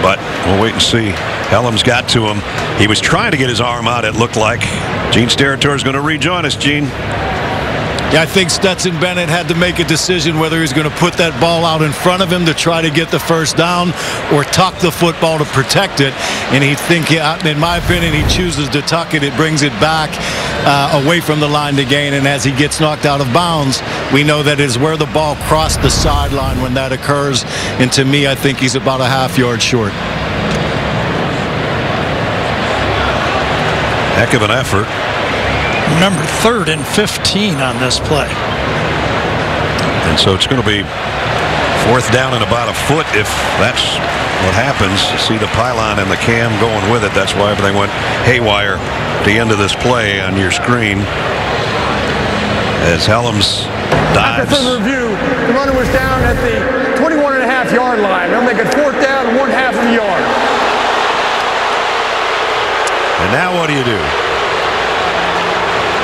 but we'll wait and see. Hellams got to him. He was trying to get his arm out, it looked like. Gene Steratore is going to rejoin us, Gene. Yeah, I think Stetson Bennett had to make a decision whether he's going to put that ball out in front of him to try to get the first down or tuck the football to protect it. And he think, in my opinion, he chooses to tuck it. It brings it back uh, away from the line to gain. And as he gets knocked out of bounds, we know that is where the ball crossed the sideline when that occurs. And to me, I think he's about a half yard short. Heck of an effort. Remember, third and 15 on this play. And so it's going to be fourth down and about a foot if that's what happens. See the pylon and the cam going with it. That's why everything went haywire at the end of this play on your screen. As Hellams dives. After further review, the runner was down at the 21 and a half yard line. They'll make it fourth down, one half of a yard. And now what do you do?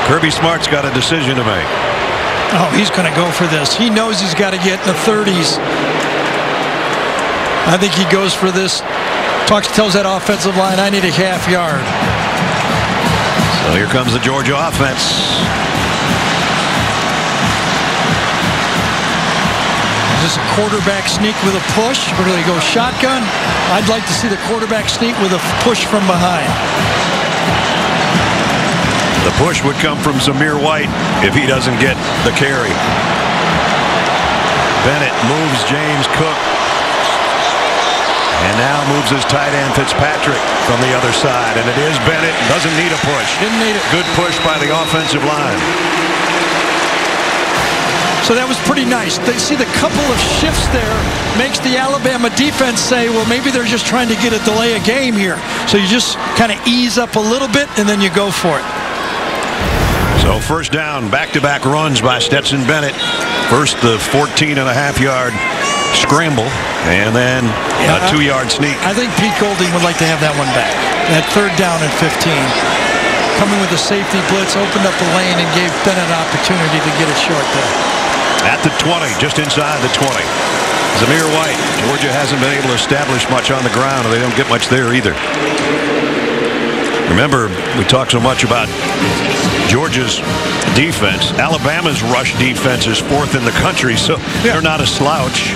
Kirby Smart's got a decision to make. Oh, he's going to go for this. He knows he's got to get in the 30s. I think he goes for this. Talks, tells that offensive line, I need a half yard. So here comes the Georgia offense. Is this a quarterback sneak with a push? Or do they go shotgun? I'd like to see the quarterback sneak with a push from behind. The push would come from Zamir White if he doesn't get the carry. Bennett moves James Cook. And now moves his tight end Fitzpatrick from the other side. And it is Bennett. Doesn't need a push. Didn't need it. Good push by the offensive line. So that was pretty nice. They see the couple of shifts there makes the Alabama defense say, well, maybe they're just trying to get a delay a game here. So you just kind of ease up a little bit and then you go for it. So first down, back-to-back runs by Stetson Bennett. First, the 14 and a half yard scramble, and then yeah, a two-yard sneak. I think Pete Golding would like to have that one back. That third down at 15. coming with a safety blitz, opened up the lane and gave Bennett an opportunity to get it short there. At the 20, just inside the 20. Zamir White. Georgia hasn't been able to establish much on the ground, and they don't get much there either. Remember, we talk so much about Georgia's defense. Alabama's rush defense is fourth in the country, so they're not a slouch.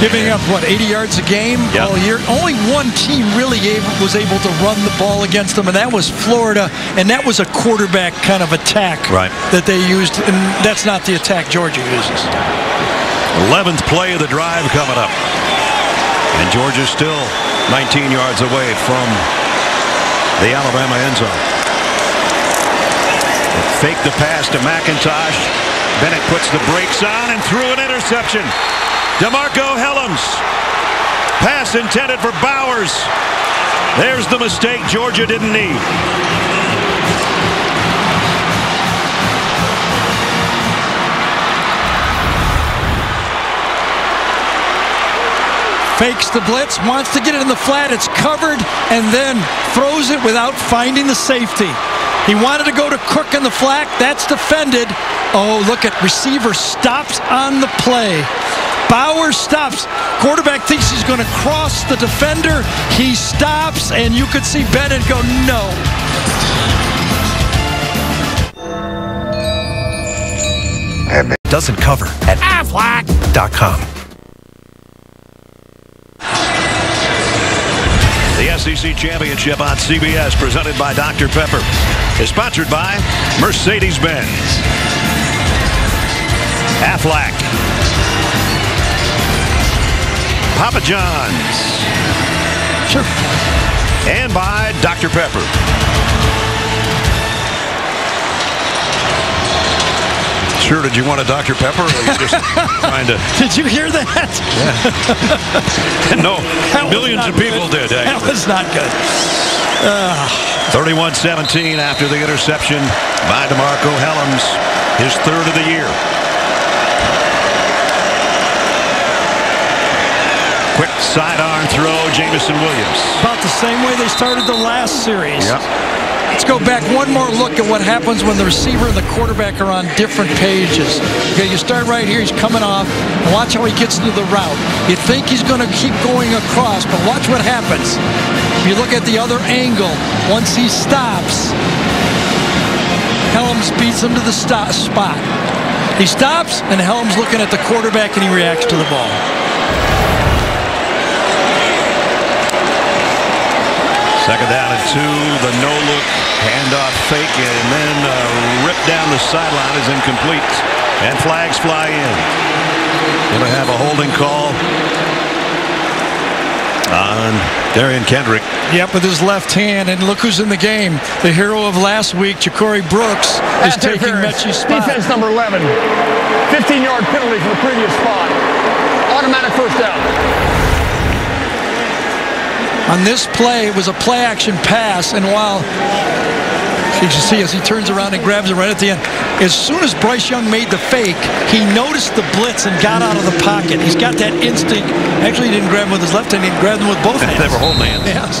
Giving up, what, 80 yards a game Yep. all year? Only one team really able, was able to run the ball against them, and that was Florida, and that was a quarterback kind of attack Right. that they used, and that's not the attack Georgia uses. 11th play of the drive coming up. And Georgia's still 19 yards away from the Alabama end zone. Fake the pass to McIntosh. Bennett puts the brakes on and threw an interception. DeMarcco Hellams. Pass intended for Bowers. There's the mistake Georgia didn't need. Fakes the blitz, wants to get it in the flat, it's covered, and then throws it without finding the safety. He wanted to go to Cook in the flat, that's defended. Oh, look at receiver stops on the play. Bauer stops. Quarterback thinks he's going to cross the defender. He stops, and you could see Bennett go, no. Doesn't cover at ah, Aflac.com. SEC Championship on CBS, presented by Dr. Pepper, is sponsored by Mercedes-Benz, Aflac, Papa John's, sure, and by Dr. Pepper. Sure, did you want a Dr. Pepper, or are you just trying to? Did you hear that? no, That millions of people good. did. That was not good. Ah. 31-17 after the interception by DeMarcco Hellams, his third of the year. Sidearm throw, Jameson Williams. About the same way they started the last series. Yep. Let's go back one more look at what happens when the receiver and the quarterback are on different pages. Okay, you start right here. He's coming off. And watch how he gets into the route. You think he's going to keep going across, but watch what happens. If you look at the other angle, once he stops, Hellams beats him to the stop spot. He stops, and Hellams looking at the quarterback, and he reacts to the ball. Second down and two, the no-look handoff fake, and then uh, ripped down the sideline is incomplete. And flags fly in. Going to have a holding call on Derion Kendrick. Yep, with his left hand, and look who's in the game. The hero of last week, JaCorey Brooks, is Pass taking interference. Metchie's spot. Defense number 11. 15-yard penalty for the previous spot. Automatic first down. On this play, it was a play-action pass, and while you can see as he turns around and grabs it right at the end, as soon as Bryce Young made the fake, he noticed the blitz and got out of the pocket. He's got that instinct. Actually, he didn't grab him with his left hand; he grabbed him with both hands. They were holding hands. Yes.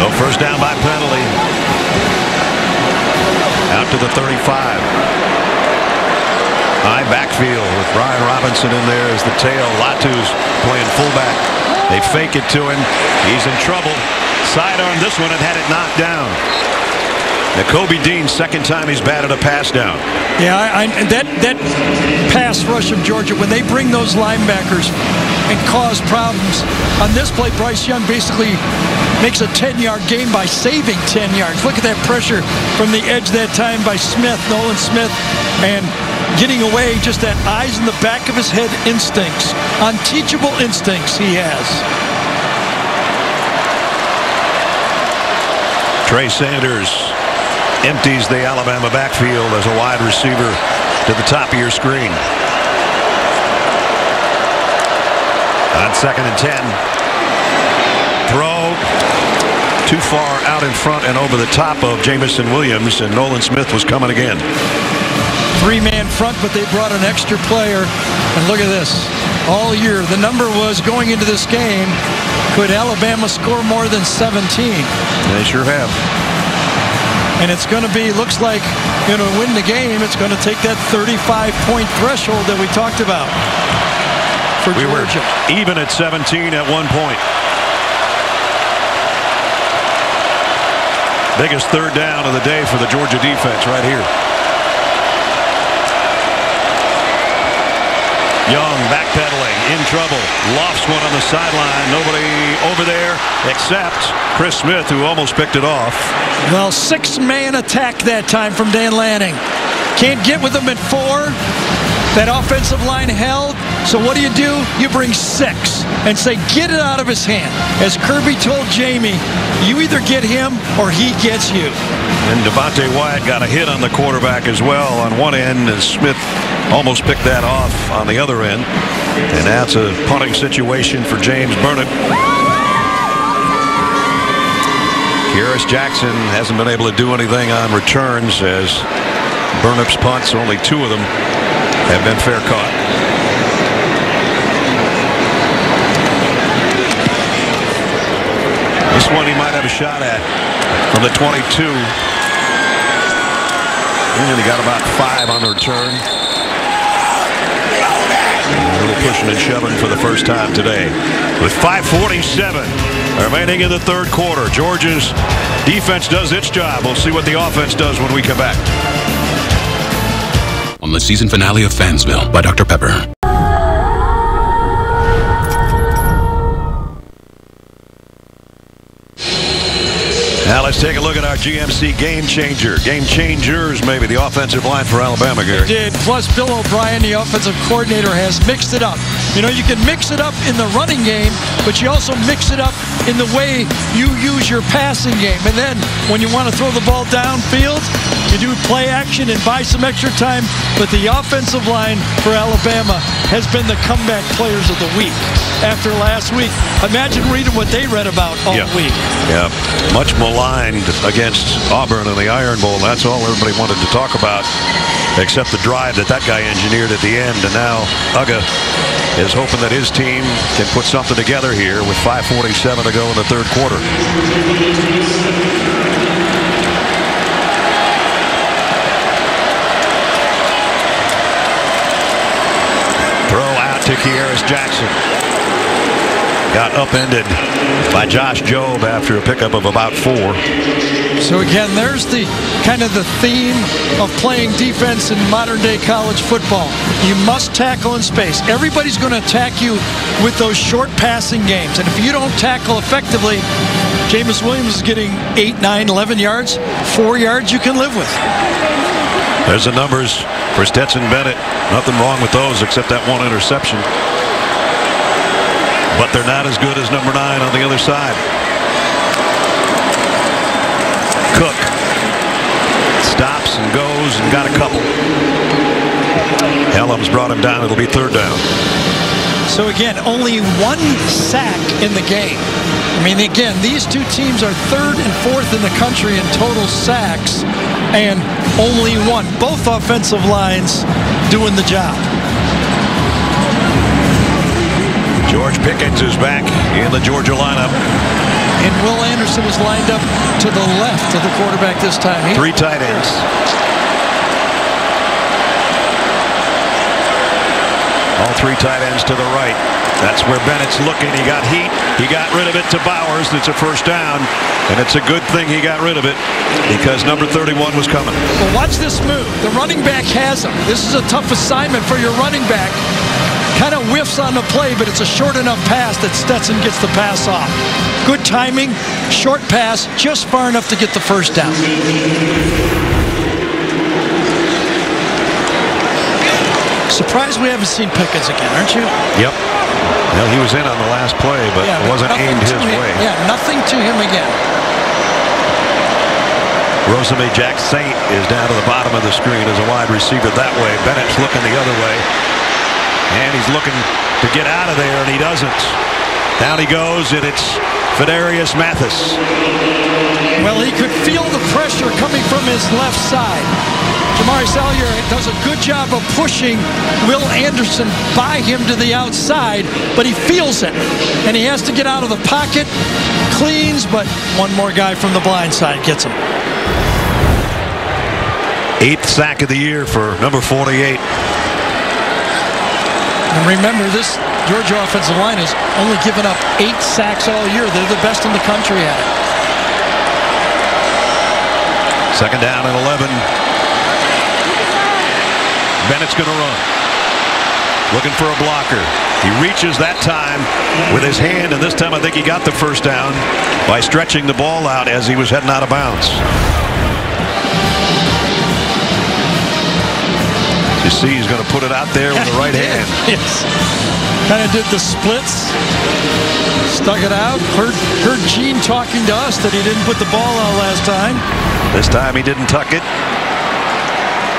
So first down by penalty. Out to the 35. High backfield with Brian Robinson in there as the tail. Latu's playing fullback. They fake it to him. He's in trouble. Sidearm this one and had it knocked down. Nakobe Dean, second time he's batted a pass down. Yeah, I, I, that that pass rush of Georgia when they bring those linebackers and cause problems. On this play, Bryce Young basically makes a 10-yard gain by saving 10 yards. Look at that pressure from the edge that time by Smith, Nolan Smith, and getting away. Just that eyes in the back of his head instincts, unteachable instincts he has. Trey Sanders empties the Alabama backfield as a wide receiver to the top of your screen. On second and 10. Throw too far out in front and over the top of Jameson Williams, and Nolan Smith was coming again. Three-man front, but they brought an extra player. And look at this. All year, the number was going into this game, could Alabama score more than 17? They sure have. And it's going to be, looks like, you know, win the game, it's going to take that 35-point threshold that we talked about for we Georgia. were even at 17 at one point. Biggest third down of the day for the Georgia defense right here. Young backpedaling, in trouble, lofts one on the sideline. Nobody over there except Chris Smith, who almost picked it off. Well, six-man attack that time from Dan Lanning. Can't get with them at four. That offensive line held. So what do you do? You bring six and say, get it out of his hand. As Kirby told Jamie, you either get him or he gets you. And Devonte Wyatt got a hit on the quarterback as well on one end, and Smith almost picked that off on the other end. And that's a punting situation for James Burnip. Kearis Jackson hasn't been able to do anything on returns as Burnip's punts, only two of them have been fair caught. This one he might have a shot at from the 22. And he got about five on the return. A little pushing and shoving for the first time today. With 5.47 remaining in the third quarter. Georgia's defense does its job. We'll see what the offense does when we come back. On the season finale of Fansville by Dr. Pepper. Now let's take a look at our GMC game changer. Game changers, maybe the offensive line for Alabama, Gary. Did plus Bill O'Brien, the offensive coordinator, has mixed it up. You know, you can mix it up in the running game, but you also mix it up in the way you use your passing game. And then when you want to throw the ball downfield, you do play action and buy some extra time. But the offensive line for Alabama has been the comeback players of the week after last week. Imagine reading what they read about all yeah. week. Yeah, much maligned against Auburn in the Iron Bowl. That's all everybody wanted to talk about, except the drive that that guy engineered at the end. And now Uga is hoping that his team can put something together here with 5.47 to go in the third quarter. Throw out to Kearis Jackson. Got upended by Josh Jobe after a pickup of about four. So again, there's the kind of the theme of playing defense in modern day college football. You must tackle in space. Everybody's going to attack you with those short passing games. And if you don't tackle effectively, Jameis Williams is getting 8, 9, 11 yards. Four yards you can live with. There's the numbers for Stetson Bennett. Nothing wrong with those except that one interception. But they're not as good as number nine on the other side. Cook stops and goes and got a couple. Hellams brought him down. It'll be third down. So again, only one sack in the game. I mean, again, these two teams are third and fourth in the country in total sacks, and only one. Both offensive lines doing the job. George Pickens is back in the Georgia lineup. And Will Anderson is lined up to the left of the quarterback this time. He Three tight ends. All three tight ends to the right. That's where Bennett's looking. He got heat. He got rid of it to Bowers. It's a first down. And it's a good thing he got rid of it because number 31 was coming. Well, watch this move. The running back has him. This is a tough assignment for your running back. Kind of whiffs on the play, but it's a short enough pass that Stetson gets the pass off. Good timing, short pass, just far enough to get the first down. Surprised we haven't seen Pickens again, aren't you? Yep. Well, he was in on the last play, but Yeah, it wasn't aimed his him- way. Yeah, nothing to him again. Rosemy-Jacksaint is down to the bottom of the screen as a wide receiver that way. Bennett's looking the other way. And he's looking to get out of there, and he doesn't. Down he goes, and it's Phidarian Mathis. Well, he could feel the pressure coming from his left side. Jamaree Salyer does a good job of pushing Will Anderson by him to the outside, but he feels it. And he has to get out of the pocket, cleans, but one more guy from the blind side gets him. Eighth sack of the year for number 48. And remember, this Georgia offensive line has only given up eight sacks all year. They're the best in the country at it. Second down and 11. Bennett's going to run. Looking for a blocker. He reaches that time with his hand, and this time I think he got the first down by stretching the ball out as he was heading out of bounds. You see he's going to put it out there with the right hand. yes. Kind of did the splits. Stuck it out. Heard, heard Gene talking to us that he didn't put the ball out last time. This time he didn't tuck it.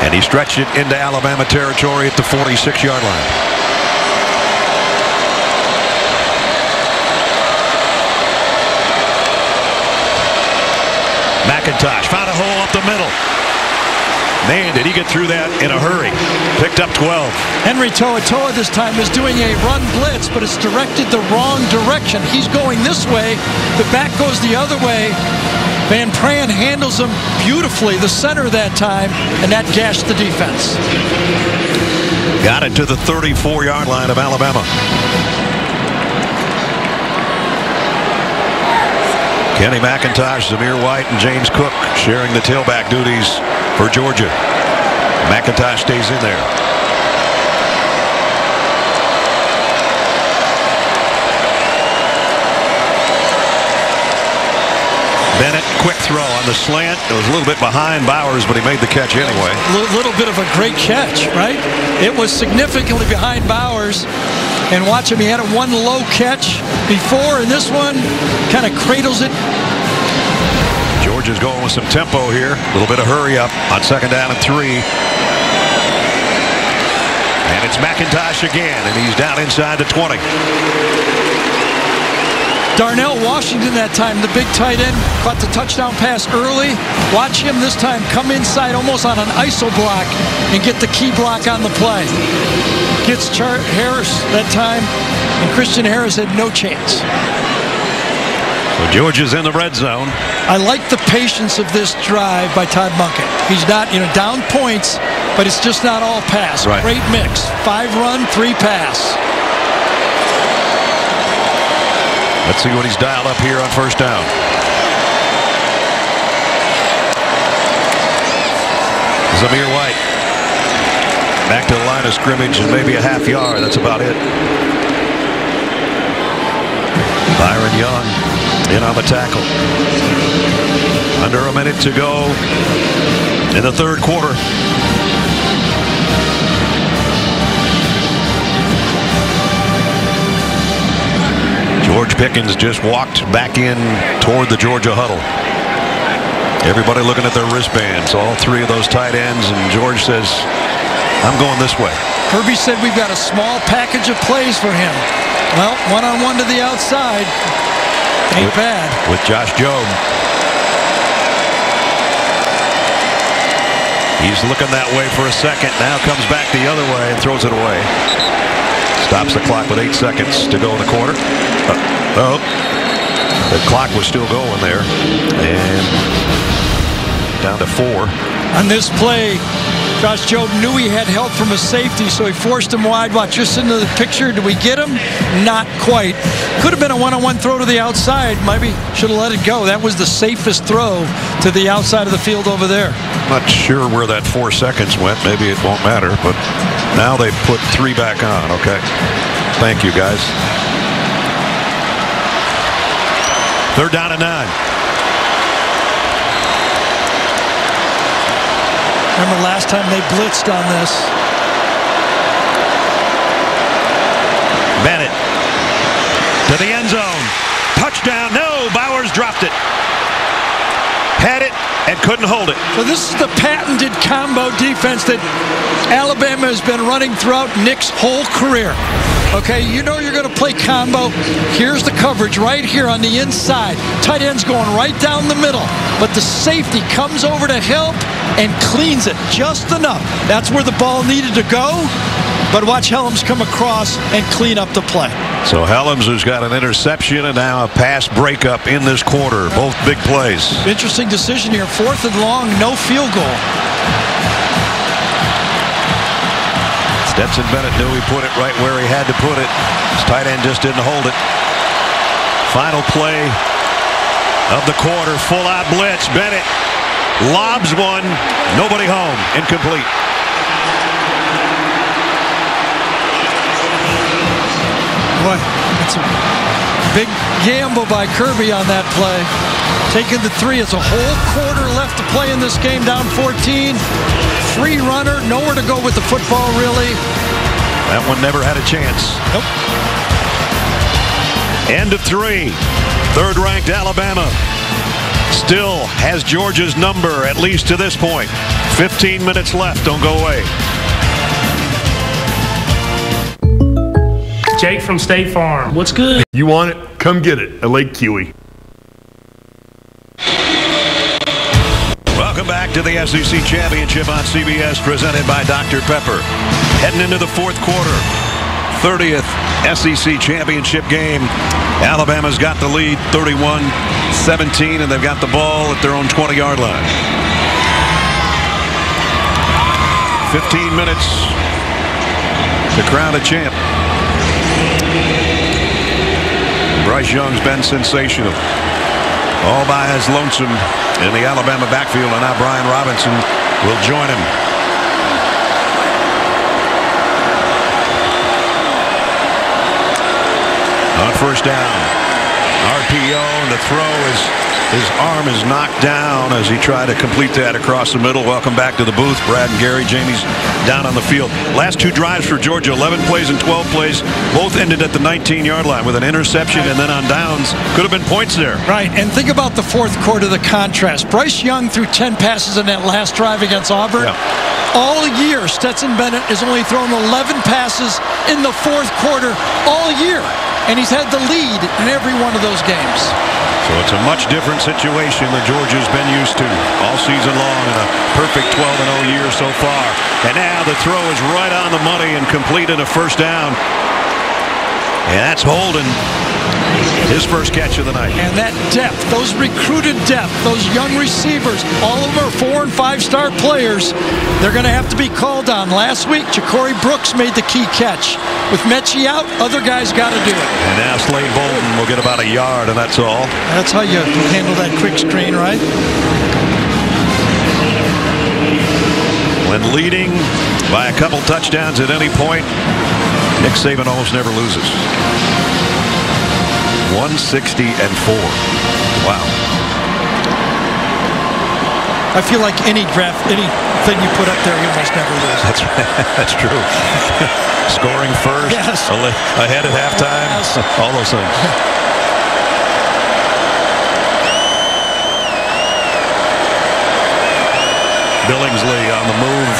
And he stretched it into Alabama territory at the 46-yard line. McIntosh found a hole up the middle. Man, did he get through that in a hurry. Picked up 12. Henry To'o To'o this time is doing a run blitz, but it's directed the wrong direction. He's going this way. The back goes the other way. Van Pran handles him beautifully, the center that time, and that gashed the defense. Got it to the 34-yard line of Alabama. Kenny McIntosh, Zamir White, and James Cook sharing the tailback duties for Georgia. McIntosh stays in there. Bennett, quick throw on the slant. It was a little bit behind Bowers, but he made the catch anyway. A little bit of a great catch, right? It was significantly behind Bowers. And watch him, he had a one low catch before, and this one kind of cradles it. Georgia's going with some tempo here. A little bit of hurry up on second down and three. And it's McIntosh again, and he's down inside the 20. Darnell Washington that time, the big tight end, caught the touchdown pass early. Watch him this time come inside almost on an ISO block and get the key block on the play. Gets Char Harris that time, and Christian Harris had no chance. So Georgia's in the red zone. I like the patience of this drive by Todd Monken. He's not, you know, down points, but it's just not all pass. Right. Great mix. Five run, three pass. Let's see what he's dialed up here on first down. Zamir White. Back to the line of scrimmage and maybe a half yard. That's about it. Byron Young in on the tackle. Under a minute to go in the third quarter. George Pickens just walked back in toward the Georgia huddle. Everybody looking at their wristbands, all three of those tight ends, and George says, I'm going this way. Kirby said we've got a small package of plays for him. Well, one-on-one to the outside. Ain't with, bad. With Josh Jobe. He's looking that way for a second. Now comes back the other way and throws it away. Stops the clock with eight seconds to go in the quarter. Uh, oh, the clock was still going there. And down to four. On this play, Josh Jobe knew he had help from a safety, so he forced him wide. Watch just into the picture. Did we get him? Not quite. Could have been a one-on-one throw to the outside. Maybe should have let it go. That was the safest throw to the outside of the field over there. Not sure where that four seconds went. Maybe it won't matter, but now they put three back on. Okay. Thank you, guys. Third down and nine. Remember last time they blitzed on this. Bennett to the end zone. Touchdown. No, Bowers dropped it. Had it and couldn't hold it. So this is the patented combo defense that Alabama has been running throughout Nick's whole career. Okay, you know you're going to play combo. Here's the coverage right here on the inside. Tight end's going right down the middle. But the safety comes over to help and cleans it just enough. That's where the ball needed to go. But watch Hellams come across and clean up the play. So Hellams, who's got an interception and now a pass breakup in this quarter. Both big plays. Interesting decision here. Fourth and long, no field goal. Stetson Bennett knew he put it right where he had to put it. His tight end just didn't hold it. Final play of the quarter. Full out blitz. Bennett lobs one. Nobody home. Incomplete. Boy, it's a big gamble by Kirby on that play. Taking the three. It's a whole quarter left to play in this game, down 14. Free runner, nowhere to go with the football, really. That one never had a chance. Nope. End of three. Third ranked Alabama still has Georgia's number, at least to this point. 15 minutes left. Don't go away. Jake from State Farm. What's good? You want it? Come get it at Lake Kiwi. Welcome back to the SEC Championship on CBS, presented by Dr. Pepper. Heading into the fourth quarter, 30th SEC Championship game. Alabama's got the lead 31-17, and they've got the ball at their own 20-yard line. 15 minutes to crown a champ. Bryce Young's been sensational. All by his lonesome in the Alabama backfield, and now Brian Robinson will join him. On first down, RPO, and the throw is his arm is knocked down as he tried to complete that across the middle. Welcome back to the booth. Brad and Gary. Jamie's down on the field. Last two drives for Georgia, 11 plays and 12 plays, both ended at the 19-yard line with an interception and then on downs. Could have been points there. Right, and think about the fourth quarter, the contrast. Bryce Young threw 10 passes in that last drive against Auburn. Yeah. All year, Stetson Bennett has only thrown 11 passes in the fourth quarter all year, and he's had the lead in every one of those games. So it's a much different situation than Georgia's been used to all season long in a perfect 12-0 year so far. And now the throw is right on the money and complete in a first down. And that's Holden. His first catch of the night. And that depth, those recruited depth, those young receivers, all of them are four and five star players. They're going to have to be called on. Last week, JaCorey Brooks made the key catch. With Metchie out, other guys got to do it. And now Slade Bolden will get about a yard, and that's all. That's how you handle that quick screen, right? When leading by a couple touchdowns at any point, Nick Saban almost never loses. 160 and 4. Wow. I feel like any draft, anything you put up there, you almost never lose. That's that's true. Scoring first, Yes. ahead at halftime, Yes. all those things. Billingsley on the move.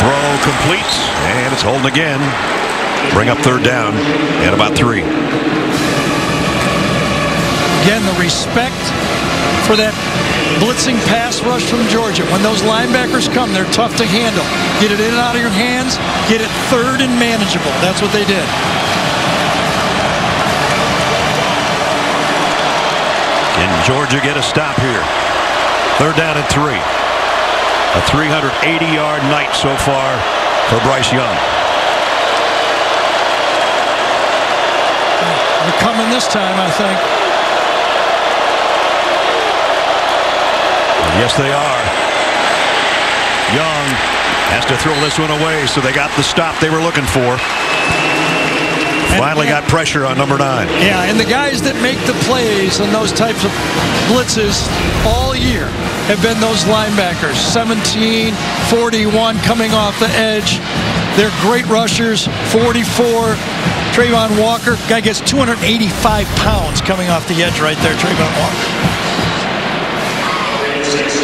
Throw complete, and it's holding again. Bring up third down and about three. Again, the respect for that blitzing pass rush from Georgia. When those linebackers come, they're tough to handle. Get it in and out of your hands, get it third and manageable. That's what they did. Can Georgia get a stop here? Third down and three. A 380-yard night so far for Bryce Young. They're coming this time, I think. Yes, they are. Young has to throw this one away, so they got the stop they were looking for. Finally got pressure on number nine. Yeah, and the guys that make the plays and those types of blitzes all year have been those linebackers. 17, 41 coming off the edge. They're great rushers. 44. Travon Walker, guy gets 285 pounds coming off the edge right there, Travon Walker.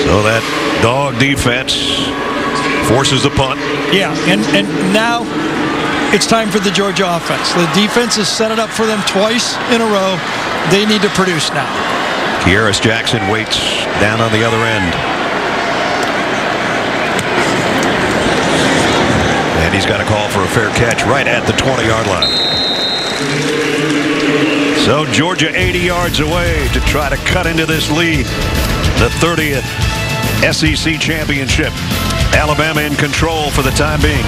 So that dog defense forces the punt. Yeah, and, and now it's time for the Georgia offense. The defense has set it up for them twice in a row. They need to produce now. Kearis Jackson waits down on the other end. And he's got a call for a fair catch right at the 20-yard line. So Georgia 80 yards away to try to cut into this lead. The 30th SEC championship. Alabama in control for the time being.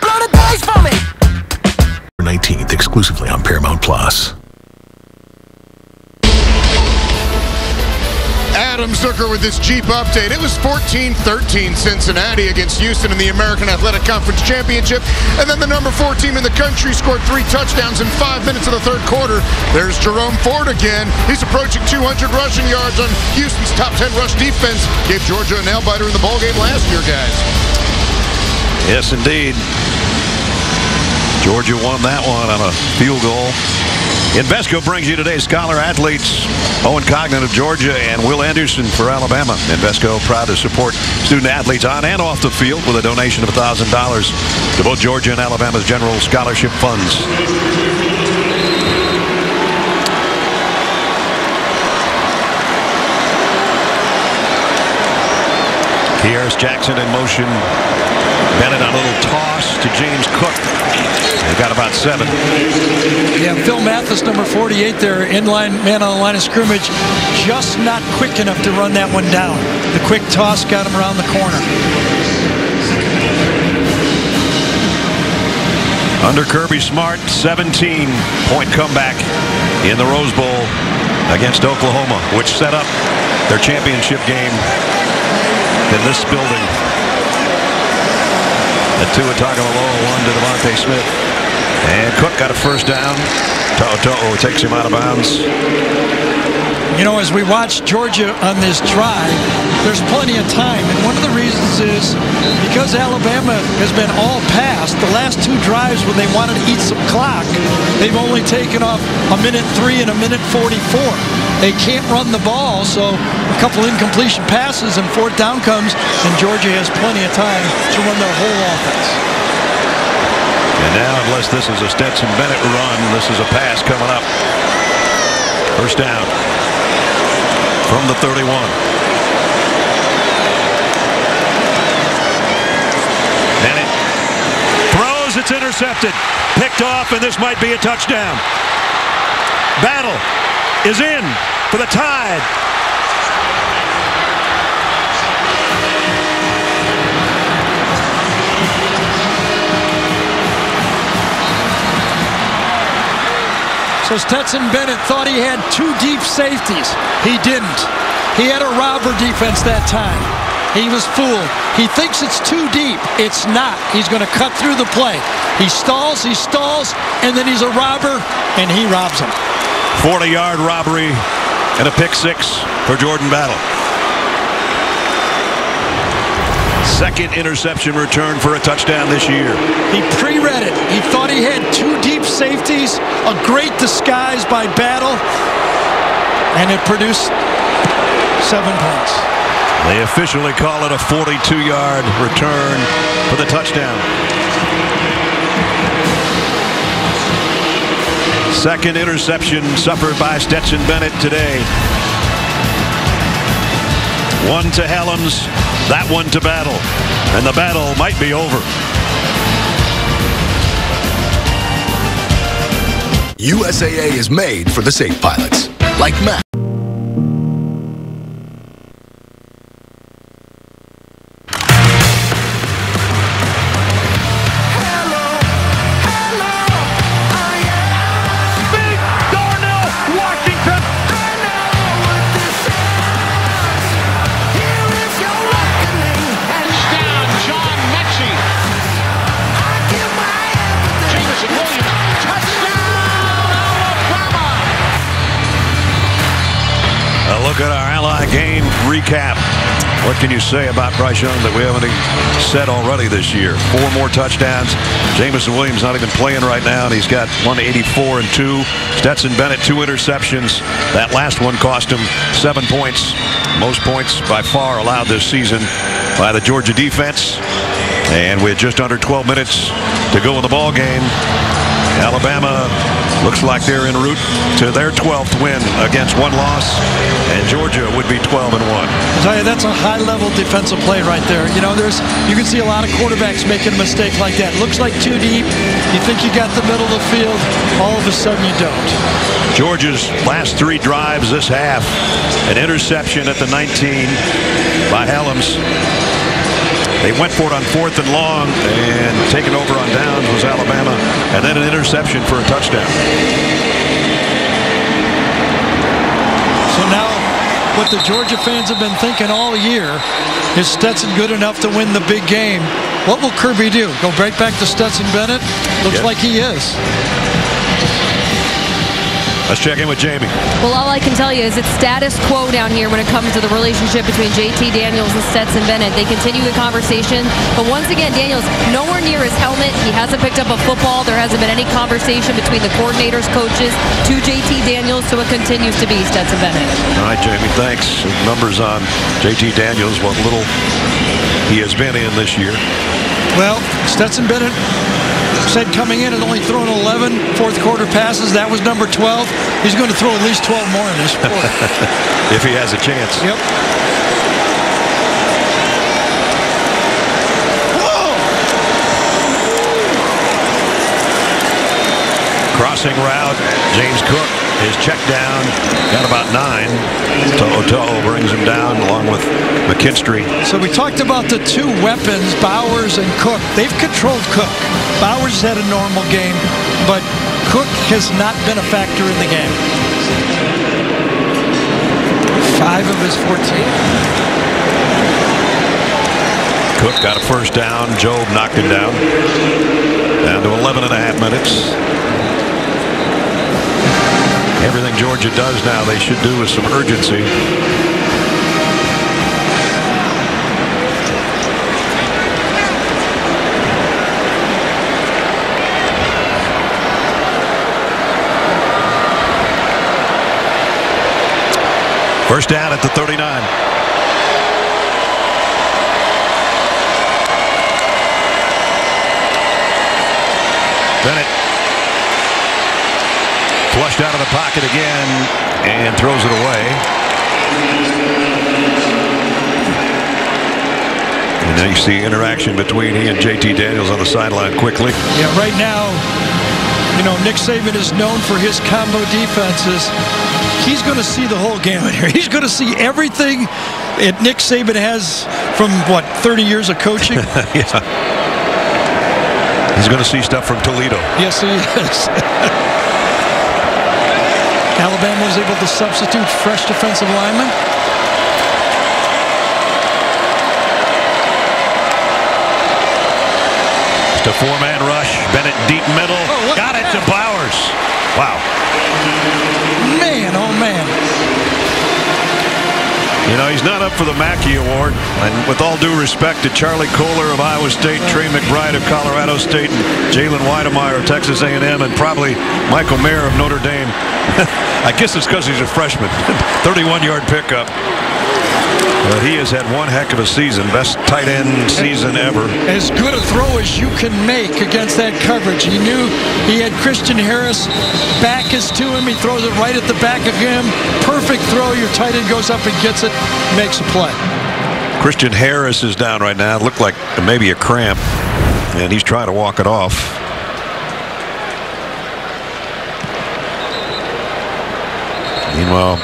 Blow the dice for me! 19th, exclusively on Paramount Plus. Adam Zucker with this Jeep update. It was 14-13 Cincinnati against Houston in the American Athletic Conference Championship. And then the number four team in the country scored three touchdowns in five minutes of the third quarter. There's Jerome Ford again. He's approaching 200 rushing yards on Houston's top 10 rush defense. Gave Georgia a nail-biter in the bowl game last year, guys. Yes, indeed. Georgia won that one on a field goal. Invesco brings you today's scholar athletes. Owen Condon of Georgia and Will Anderson for Alabama. Invesco proud to support student athletes on and off the field with a donation of $1,000 to both Georgia and Alabama's general scholarship funds. Kearis Jackson in motion. Bennett on a little toss to James Cook. They got about seven. Yeah, Phil Mathis, number 48 there, in line, man on the line of scrimmage, just not quick enough to run that one down. The quick toss got him around the corner. Under Kirby Smart, 17-point comeback in the Rose Bowl against Oklahoma, which set up their championship game in this building. The Tua Tagovailoa one to DeVonta Smith. And Cook got a first down. To'o takes him out of bounds. You know, as we watch Georgia on this drive, there's plenty of time. And one of the reasons is because Alabama has been all passed, the last two drives when they wanted to eat some clock, they've only taken off a minute three and a minute 44. They can't run the ball, so a couple incompletion passes and fourth down comes, and Georgia has plenty of time to run their whole offense. And now, unless this is a Stetson Bennett run, this is a pass coming up. First down from the 31. Bennett throws, it's intercepted. Picked off, and this might be a touchdown. Battle is in for the Tide. So Stetson Bennett thought he had two deep safeties. He didn't. He had a robber defense that time. He was fooled. He thinks it's too deep. It's not. He's going to cut through the play. He stalls, he stalls, and then he's a robber, and he robs him. 40-yard robbery and a pick six for Jordan Battle. Second interception return for a touchdown this year. He pre-read it. He thought he had two deep safeties, a great disguise by Battle, and it produced seven points. They officially call it a 42-yard return for the touchdown. Second interception suffered by Stetson Bennett today. One to Hellams, that one to Battle. And the battle might be over. USAA is made for the safe pilots, like Matt. You say about Bryce Young that we haven't said already this year? Four more touchdowns. Jameson Williams not even playing right now, and he's got 184 and two. Stetson Bennett, two interceptions. That last one cost him seven points. Most points by far allowed this season by the Georgia defense. And with just under 12 minutes to go in the ball game, Alabama looks like they're en route to their 12th win against one loss, and Georgia would be 12 and one. I tell you, that's a high-level defensive play right there. You know, there's you can see a lot of quarterbacks making a mistake like that. Looks like too deep. You think you got the middle of the field, all of a sudden you don't. Georgia's last three drives this half, an interception at the 19 by Hellams. They went for it on fourth and long, and taken over on downs was Alabama, and then an interception for a touchdown. So now, what the Georgia fans have been thinking all year is Stetson good enough to win the big game? What will Kirby do? Go right back to Stetson Bennett? Looks like he is. Let's check in with Jamie. Well, all I can tell you is it's status quo down here when it comes to the relationship between JT Daniels and Stetson Bennett. They continue the conversation, but once again, Daniels nowhere near his helmet. He hasn't picked up a football. There hasn't been any conversation between the coordinators, coaches, to JT Daniels, so it continues to be Stetson Bennett. All right, Jamie, thanks. Numbers on JT Daniels, what little he has been in this year. Well, Stetson Bennett said coming in and only thrown 11 fourth quarter passes. That was number 12. He's going to throw at least 12 more in this if he has a chance. Yep. Crossing route, James Cook is checked down, got about nine. Toto brings him down along with McKinstry. So we talked about the two weapons, Bowers and Cook. They've controlled Cook. Bowers had a normal game, but Cook has not been a factor in the game. Five of his 14. Cook got a first down. Jobe knocked him down. Down to 11 and a half minutes. Everything Georgia does now, they should do with some urgency. First down at the 39. Bennett out of the pocket again and throws it away. And now you see interaction between he and JT Daniels on the sideline quickly. Yeah, right now, you know, Nick Saban is known for his combo defenses. He's going to see the whole gamut here. He's going to see everything that Nick Saban has from, what, 30 years of coaching? yeah. He's going to see stuff from Toledo. Yes, he is. Alabama was able to substitute fresh defensive linemen. Just a four-man rush. Bennett deep middle. Got it to Bowers. Wow. Man, oh man. You know, he's not up for the Mackey Award. And with all due respect to Charlie Kolar of Iowa State, Trey McBride of Colorado State, and Jalen Wydermyer of Texas A&M, and probably Michael Mayer of Notre Dame. I guess it's because he's a freshman. 31-yard pickup. But he has had one heck of a season. Best tight end season ever. As good a throw as you can make against that coverage. He knew he had Christian Harris. Back is to him. He throws it right at the back of him. Perfect throw. Your tight end goes up and gets it, makes a play. Christian Harris is down right now. It looked like maybe a cramp. And he's trying to walk it off. Meanwhile,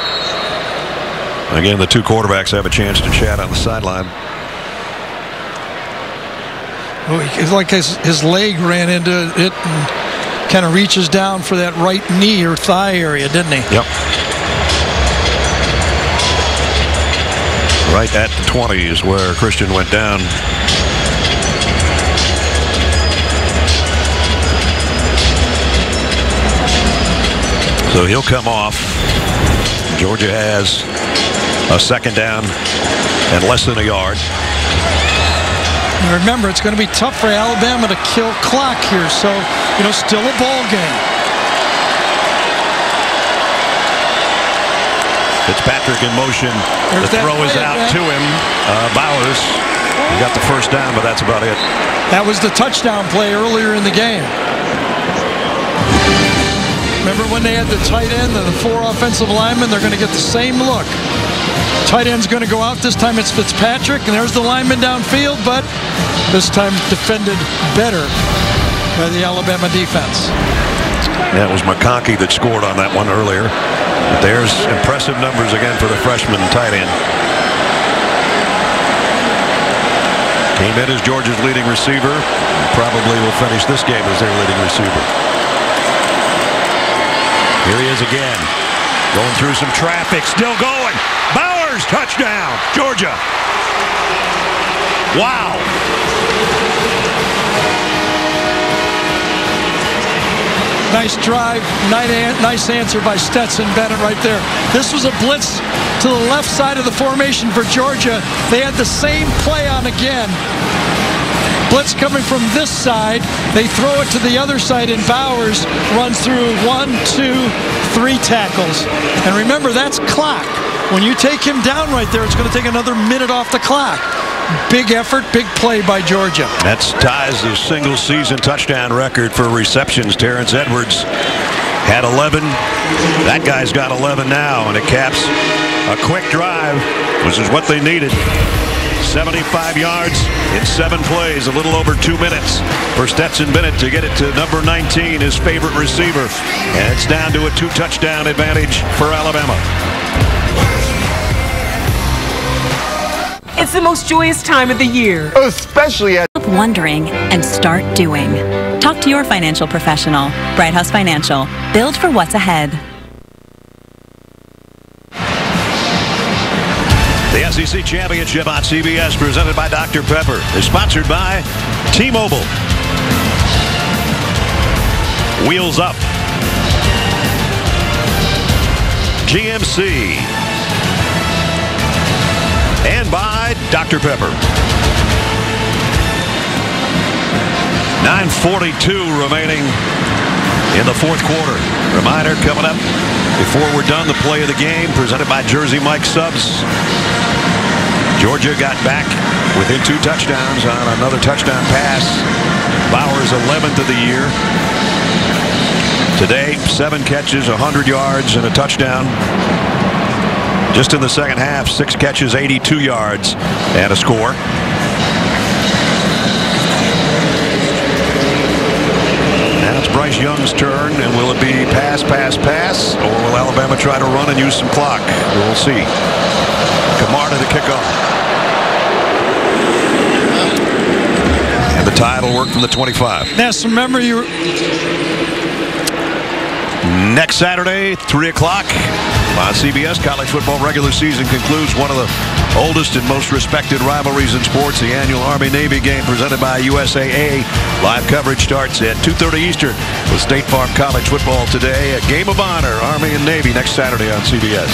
again, the two quarterbacks have a chance to chat on the sideline. Oh, It's like his, his leg ran into it and kind of reaches down for that right knee or thigh area, didn't he? Yep. Right at the 20 is where Christian went down. So he'll come off. Georgia has a second down and less than a yard. And remember, it's going to be tough for Alabama to kill clock here. So, you know, still a ball game. Fitzpatrick in motion. There's the throw is out to him. Uh, Bowers. He got the first down, but that's about it. That was the touchdown play earlier in the game. Remember when they had the tight end and the four offensive linemen? They're going to get the same look. Tight end's going to go out. This time it's Fitzpatrick, and there's the lineman downfield, but this time defended better by the Alabama defense. Yeah, it was McConkey that scored on that one earlier. But there's impressive numbers again for the freshman tight end. Came in as Georgia's leading receiver. Probably will finish this game as their leading receiver. Here he is again. Going through some traffic. Still going. Touchdown. Georgia. Wow. Nice drive, nice answer by Stetson Bennett right there. This was a blitz to the left side of the formation for Georgia. They had the same play on again. Blitz coming from this side. They throw it to the other side, and Bowers runs through one, two, three tackles. And remember, that's clock. When you take him down right there, it's going to take another minute off the clock. Big effort, big play by Georgia. That's ties the single season touchdown record for receptions. Terrence Edwards had 11. That guy's got 11 now, and it caps a quick drive, which is what they needed. 75 yards in seven plays, a little over two minutes for Stetson Bennett to get it to number 19, his favorite receiver. And it's down to a two touchdown advantage for Alabama. It's the most joyous time of the year. Especially at Stop wondering and start doing. Talk to your financial professional. Brighthouse Financial. Build for what's ahead. The SEC Championship on CBS presented by Dr. Pepper is sponsored by T-Mobile. Wheels up. GMC. And by Dr. Pepper. 9.42 remaining in the fourth quarter. Reminder coming up before we're done, the play of the game presented by Jersey Mike Subs. Georgia got back within two touchdowns on another touchdown pass. Bowers 11th of the year. Today, seven catches, 100 yards, and a touchdown. Just in the second half, six catches, 82 yards, and a score. Now it's Bryce Young's turn, and will it be pass, pass, pass, or will Alabama try to run and use some clock? We'll see. Camarda to kick off. And the tide will work from the 25. Now, remember you Next Saturday, 3 o'clock on CBS, college football regular season concludes one of the oldest and most respected rivalries in sports, the annual Army-Navy game presented by USAA. Live coverage starts at 2.30 Eastern with State Farm College football today. A game of honor, Army and Navy next Saturday on CBS.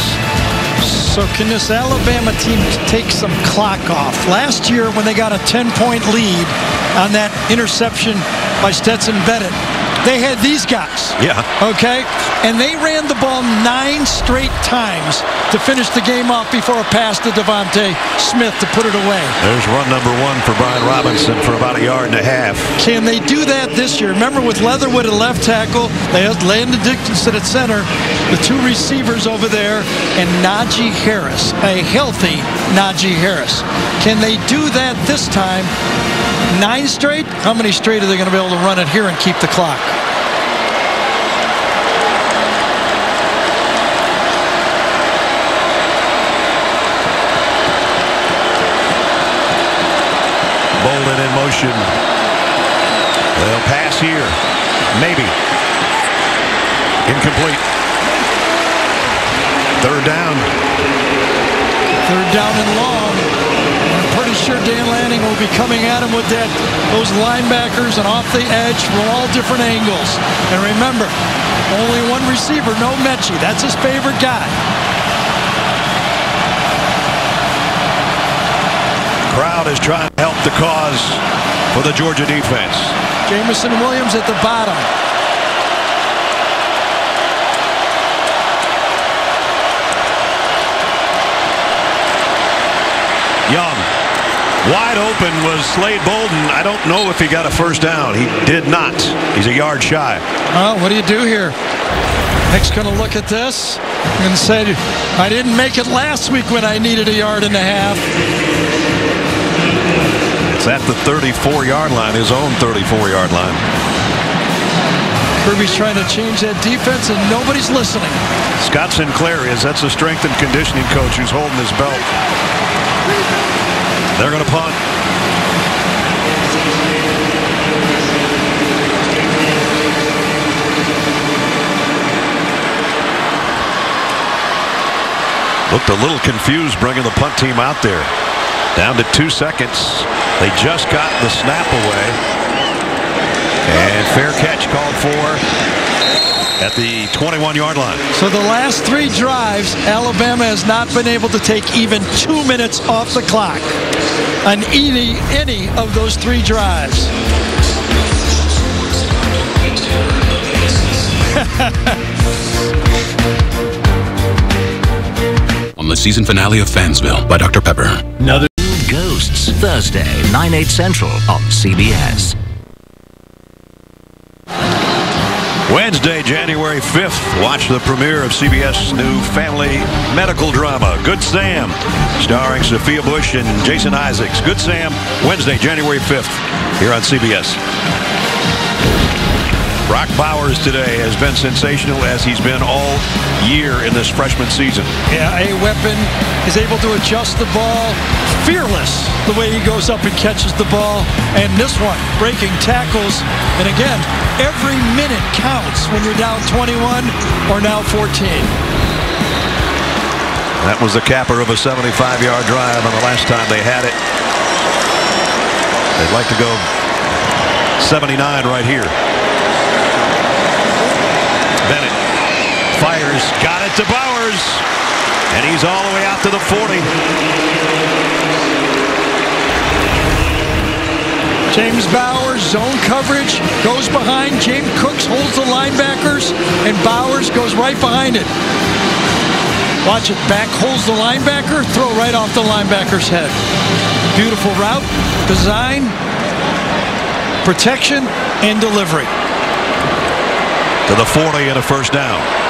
So can this Alabama team take some clock off? Last year when they got a 10-point lead on that interception by Stetson Bennett, they had these guys. Yeah. Okay? And they ran the ball nine straight times to finish the game off before a pass to DeVonta Smith to put it away. There's run number one for Brian Robinson for about a yard and a half. Can they do that this year? Remember with Leatherwood at left tackle, they had Landon Dickerson at center, the two receivers over there, and Najee Harris, a healthy Najee Harris. Can they do that this time? Nine straight? How many straight are they going to be able to run it here and keep the clock? Bolden in motion. They'll pass here. Maybe. Incomplete. Third down. Third down and long. I'm pretty sure Dan Lanning will be coming at him with that those linebackers and off the edge from all different angles. And remember, only one receiver, no Metchie. That's his favorite guy. Crowd is trying to help the cause for the Georgia defense. Jameson Williams at the bottom. Young Wide open was Slade Bolden. I don't know if he got a first down. He did not. He's a yard shy. Well, what do you do here? Nick's going to look at this and say, I didn't make it last week when I needed a yard and a half. It's at the 34-yard line, his own 34-yard line. Kirby's trying to change that defense, and nobody's listening. Scott Sinclair is. That's the strength and conditioning coach who's holding his belt. They're going to punt. Looked a little confused bringing the punt team out there. Down to two seconds. They just got the snap away. And fair catch called for at the 21-yard line. So the last three drives, Alabama has not been able to take even two minutes off the clock on any, any of those three drives. On the season finale of Fansville by Dr. Pepper. Thursday, 9, 8 central on CBS. Wednesday, January 5th, watch the premiere of CBS' new family medical drama, Good Sam, starring Sophia Bush and Jason Isaacs. Good Sam, Wednesday, January 5th, here on CBS. Brock Bowers today has been sensational as he's been all year in this freshman season. Yeah, a weapon is able to adjust the ball, fearless the way he goes up and catches the ball. And this one, breaking tackles. And again, every minute counts when you're down 21 or now 14. That was the capper of a 75-yard drive on the last time they had it. They'd like to go 79 right here. Bennett fires, got it to Bowers, and he's all the way out to the 40. James Bowers, zone coverage, goes behind. James Cooks holds the linebackers, and Bowers goes right behind it. Watch it, back holds the linebacker, throw right off the linebacker's head. Beautiful route, design, protection, and delivery. To the 40 and a first down.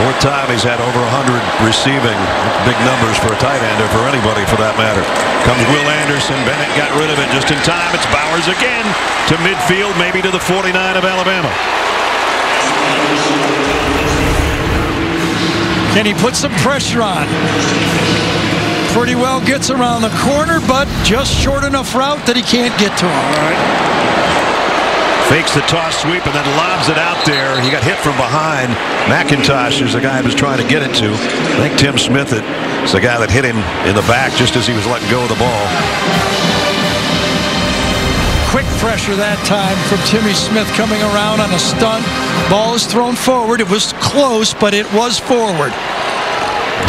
Fourth time he's had over 100 receiving. Big numbers for a tight end or for anybody for that matter. Comes Will Anderson. Bennett got rid of it just in time. It's Bowers again to midfield, maybe to the 49 of Alabama. Can he put some pressure on? Pretty well gets around the corner, but just short enough route that he can't get to him. All right. Fakes the toss sweep and then lobs it out there. He got hit from behind. McIntosh is the guy he was trying to get it to. I think Tim Smith is the guy that hit him in the back just as he was letting go of the ball. Quick pressure that time from Timmy Smith coming around on a stunt. Ball is thrown forward. It was close, but it was forward.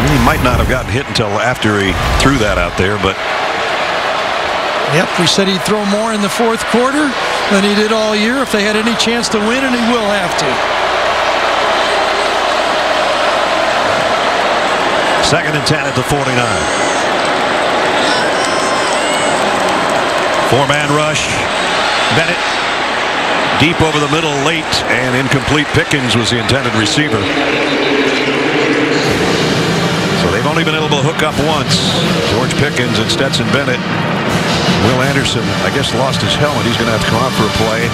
He might not have gotten hit until after he threw that out there, but Yep, we said he'd throw more in the fourth quarter than he did all year if they had any chance to win, and he will have to. Second and 10 at the 49. Four-man rush. Bennett deep over the middle late and incomplete Pickens was the intended receiver. So they've only been able to hook up once. George Pickens and Stetson Bennett. Will Anderson, I guess, lost his helmet. He's going to have to come out for a play.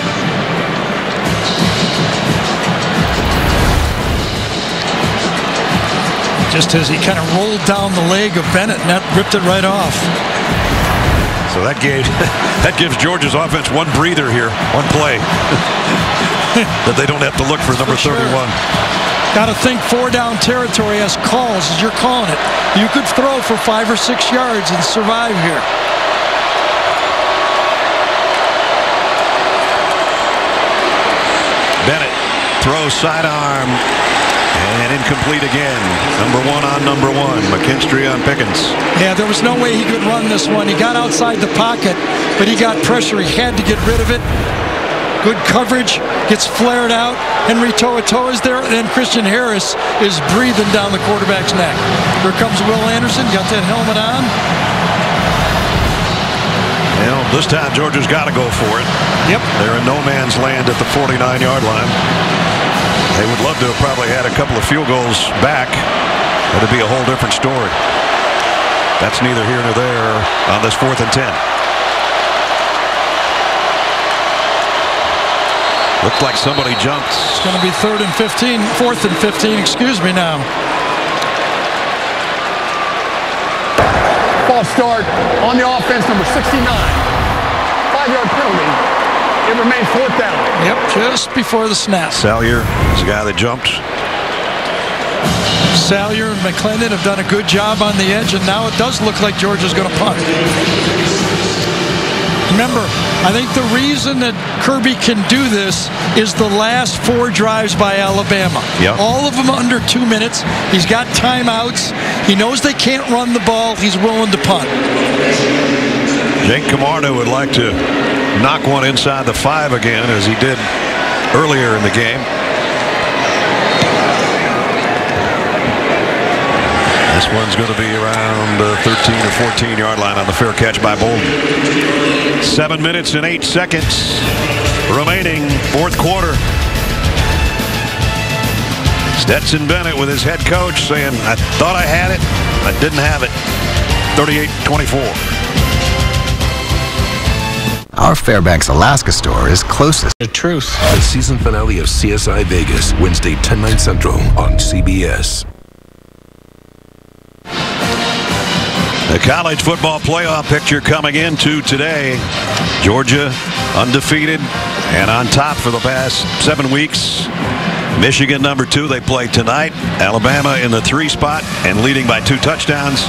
Just as he kind of rolled down the leg of Bennett, and that ripped it right off. So that gave that gives Georgia's offense one breather here, one play that they don't have to look for number For 31. sure. Got to think four down territory as calls as you're calling it. You could throw for five or six yards and survive here. Bennett throws sidearm and incomplete again. Number one on number one. McKinstry on Pickens. Yeah, there was no way he could run this one. He got outside the pocket, but he got pressure. He had to get rid of it. Good coverage, gets flared out. Henry To'o To'o is there, and then Christian Harris is breathing down the quarterback's neck. Here comes Will Anderson, got that helmet on. Well, this time Georgia's got to go for it. Yep. They're in no man's land at the 49-yard line. They would love to have probably had a couple of field goals back. That'd be a whole different story. That's neither here nor there on this fourth and 10. Looked like somebody jumped. It's going to be third and 15, fourth and 15, excuse me now. False start on the offense, number 69. Five-yard penalty. It remains fourth down. Yep, just before the snap. Salyer is the guy that jumped. Salyer and McClendon have done a good job on the edge, and now it does look like Georgia's going to punt. Remember, I think the reason that Kirby can do this is the last four drives by Alabama. Yep. All of them under two minutes. He's got timeouts. He knows they can't run the ball. He's willing to punt. Jake Camarda would like to knock one inside the five again, as he did earlier in the game. This one's going to be around the 13 or 14 yard line on the fair catch by Bolden. Seven minutes and eight seconds remaining, fourth quarter. Stetson Bennett with his head coach saying, I thought I had it, I didn't have it. 38-24. Our Fairbanks, Alaska store is closest The truth. The season finale of CSI Vegas, Wednesday, 10, 9 central on CBS. The college football playoff picture coming into today. Georgia undefeated and on top for the past seven weeks. Michigan number two they play tonight. Alabama in the three spot and leading by two touchdowns.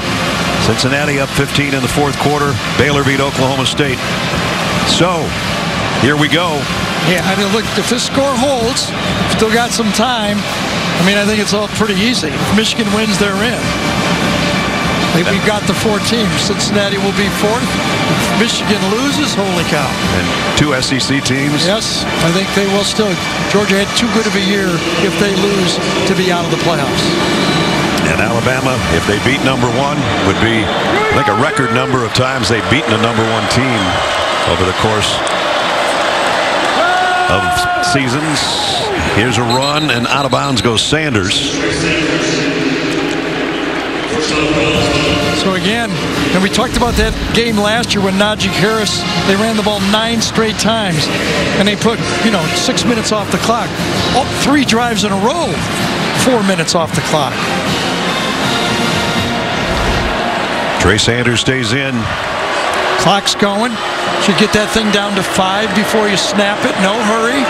Cincinnati up 15 in the fourth quarter. Baylor beat Oklahoma State. So here we go. Yeah, I mean, look, if this score holds, still got some time. I mean, I think it's all pretty easy. If Michigan wins, they're in. I think we've got the four teams. Cincinnati will be fourth. If Michigan loses, holy cow. And two SEC teams. Yes, I think they will still. Georgia had too good of a year if they lose to be out of the playoffs. And Alabama, if they beat number one, would be, I think, a record number of times they've beaten a number one team over the course of seasons. Here's a run, and out of bounds goes Sanders. So again, and we talked about that game last year when Najee Harris, they ran the ball nine straight times, and they put, you know, six minutes off the clock. Oh, three drives in a row, four minutes off the clock. Trey Sanders stays in. Clock's going. Should get that thing down to five before you snap it. No hurry.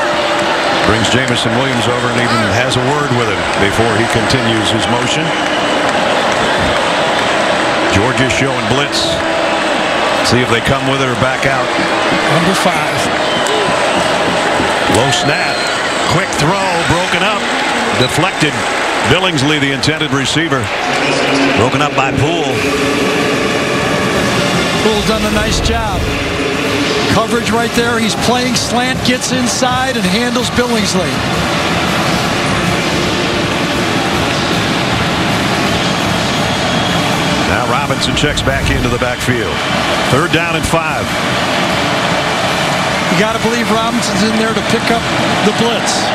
Brings Jameson Williams over and even has a word with him before he continues his motion. Georgia showing blitz. See if they come with it or back out. Number five. Low snap. Quick throw. Broken up. Deflected. Billingsley, the intended receiver. Broken up by Poole. Poole done a nice job. Coverage right there. He's playing slant, gets inside, and handles Billingsley. Now Robinson checks back into the backfield. Third down and five. You got to believe Robinson's in there to pick up the blitz.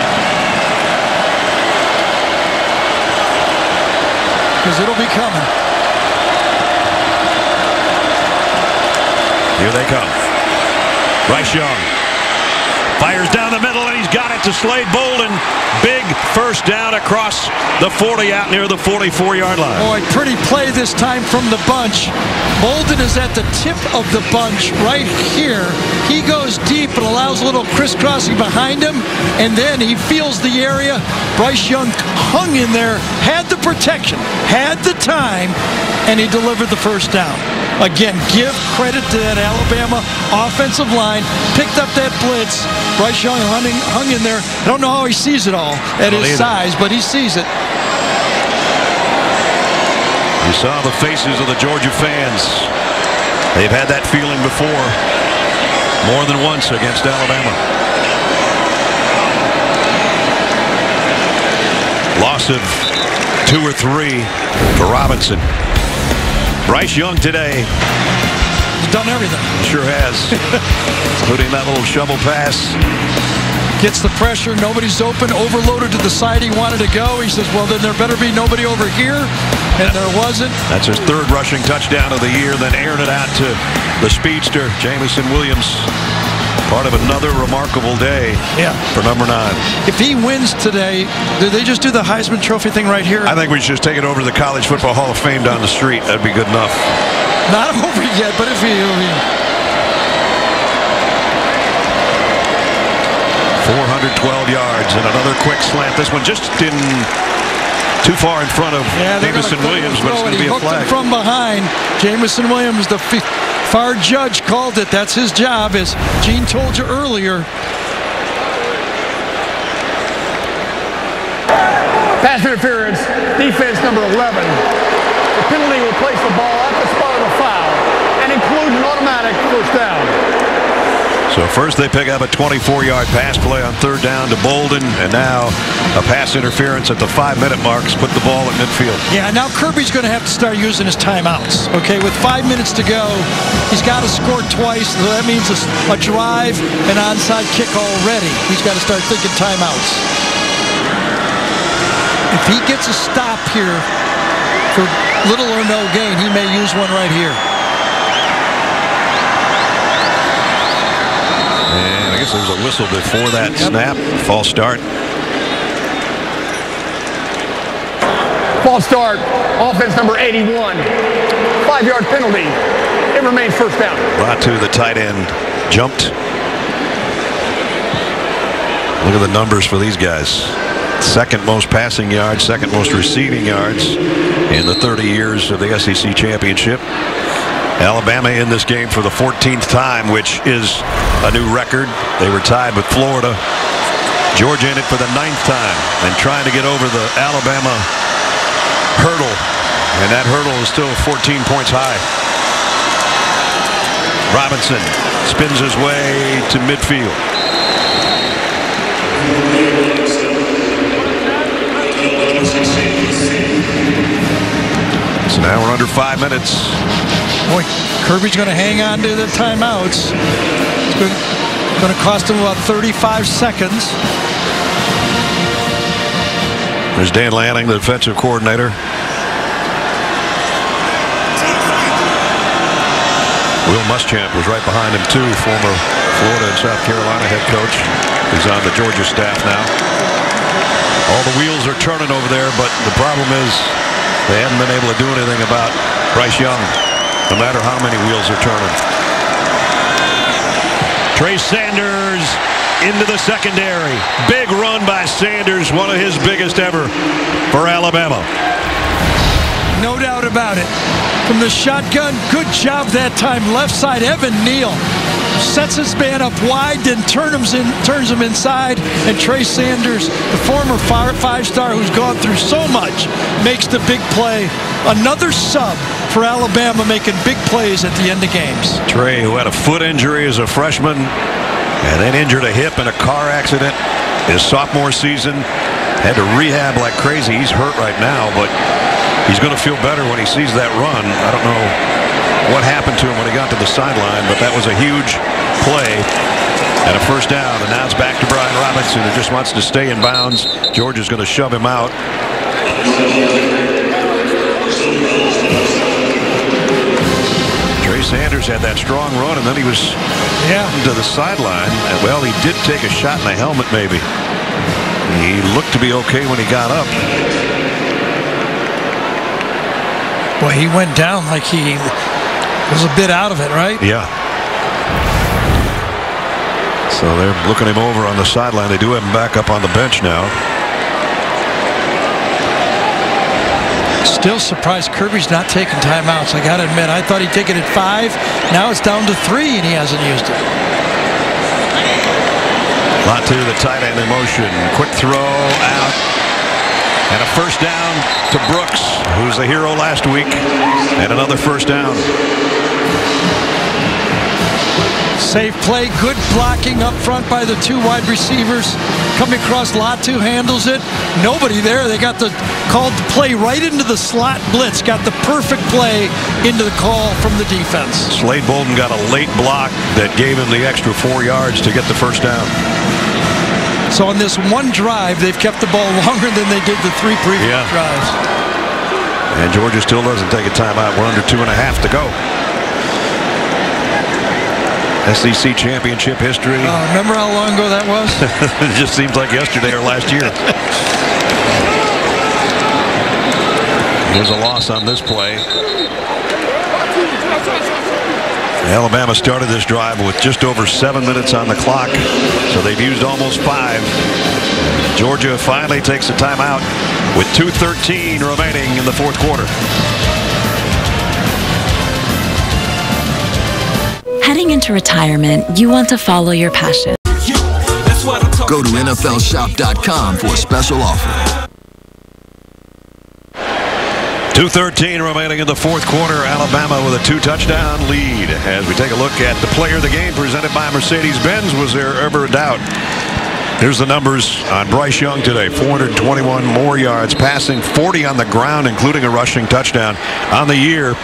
Because it'll be coming. Here they come. Bryce Young fires down the middle, and he's got it to Slade Bolden. Big first down across the 40 out near the 44-yard line. Boy, pretty play this time from the bunch. Bolden is at the tip of the bunch right here. He goes deep and allows a little crisscrossing behind him, and then he feels the area. Bryce Young hung in there, had the protection, had the time, and he delivered the first down. Again, give credit to that Alabama offensive line. Picked up that blitz. Bryce Young hung, hung in there. I don't know how he sees it all at his size, but he sees it. You saw the faces of the Georgia fans. They've had that feeling before. More than once against Alabama. Loss of two or three for Robinson. Bryce Young today, He's done everything. Sure has. Including that little shovel pass. Gets the pressure. Nobody's open. Overloaded to the side he wanted to go. He says, well, then there better be nobody over here. And there wasn't. That's his third rushing touchdown of the year. Then aired it out to the speedster, Jameson Williams. Part of another remarkable day yeah. for number nine. If he wins today, do they just do the Heisman Trophy thing right here? I think we should just take it over to the College Football Hall of Fame down the street. That'd be good enough. Not over yet, but if he... I mean, 412 yards and another quick slant. This one just in too far in front of yeah, Jameson Williams, but it's going to be a flag. from behind. Jameson Williams, the far judge, called it. That's his job, as Gene told you earlier. Pass interference, defense number 11. The penalty will place the ball at the spot of the foul and include an automatic first down. So first they pick up a 24-yard pass play on third down to Bolden, and now a pass interference at the five-minute marks put the ball at midfield. Yeah, now Kirby's going to have to start using his timeouts. Okay, with five minutes to go, he's got to score twice. So that means a, a drive, an onside kick already. He's got to start thinking timeouts. If he gets a stop here for little or no gain, he may use one right here. Guess there was a whistle before that snap. False start. False start. Offense number 81. Five-yard penalty. It remains first down. Latu, the tight end, jumped. Look at the numbers for these guys. Second most passing yards, second most receiving yards in the 30 years of the SEC championship. Alabama in this game for the 14th time, which is a new record. They were tied with Florida. Georgia in it for the ninth time and trying to get over the Alabama hurdle. And that hurdle is still 14 points high. Robinson spins his way to midfield. So now we're under five minutes. Boy, Kirby's going to hang on to the timeouts. It's going, to cost him about 35 seconds. There's Dan Lanning, the defensive coordinator. Will Muschamp was right behind him too, former Florida and South Carolina head coach. He's on the Georgia staff now. All the wheels are turning over there, but the problem is they haven't been able to do anything about Bryce Young no matter how many wheels are turning. Trey Sanders into the secondary. Big run by Sanders, one of his biggest ever for Alabama. No doubt about it. From the shotgun, good job that time. Left side, Evan Neal sets his man up wide, then turn him in, turns him inside, and Trey Sanders, the former five-star who's gone through so much, makes the big play. Another sub for Alabama making big plays at the end of games. Trey, who had a foot injury as a freshman, and then injured a hip in a car accident his sophomore season, had to rehab like crazy. He's hurt right now, but he's going to feel better when he sees that run. I don't know what happened to him when he got to the sideline, but that was a huge play and a first down. And now it's back to Brian Robinson, who just wants to stay in bounds. George is going to shove him out. Trey Sanders had that strong run, and then he was yeah. to the sideline. Well, he did take a shot in the helmet, maybe. He looked to be okay when he got up. Boy, he went down like he was a bit out of it, right? Yeah. So they're looking him over on the sideline. They do have him back up on the bench now. Still surprised Kirby's not taking timeouts. I got to admit, I thought he'd take it at five. Now it's down to three, and he hasn't used it. Latu, the tight end in motion. Quick throw out. And a first down to Brooks, who's the hero last week. And another first down. Safe play, good blocking up front by the two wide receivers. Coming across, Latu handles it. Nobody there. They got the called play right into the slot blitz. Got the perfect play into the call from the defense. Slade Bolden got a late block that gave him the extra four yards to get the first down. So on this one drive, they've kept the ball longer than they did the three previous Yeah. drives. And Georgia still doesn't take a timeout. We're under two and a half to go. SEC championship history. Uh, remember how long ago that was? it just seems like yesterday or last year. There's a loss on this play. Alabama started this drive with just over seven minutes on the clock, so they've used almost five. Georgia finally takes a timeout with 2.13 remaining in the fourth quarter. Heading into retirement, you want to follow your passion. Go to NFLShop.com for a special offer. 2.13 remaining in the fourth quarter. Alabama with a two touchdown lead. As we take a look at the player of the game presented by Mercedes Benz. Was there ever a doubt? Here's the numbers on Bryce Young today 421 more yards, passing 40 on the ground, including a rushing touchdown. On the year,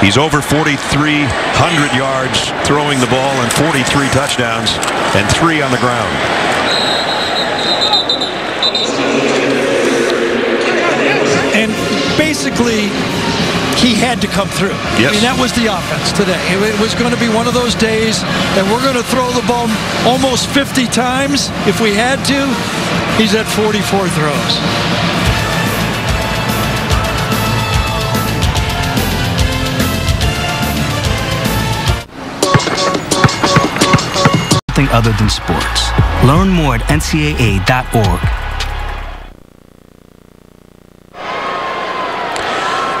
he's over 4,300 yards throwing the ball and 43 touchdowns and three on the ground. And basically, he had to come through. Yes. I mean, that was the offense today. It, it was going to be one of those days that we're going to throw the ball almost 50 times if we had to. He's at 44 throws. Something other than sports. Learn more at ncaa.org.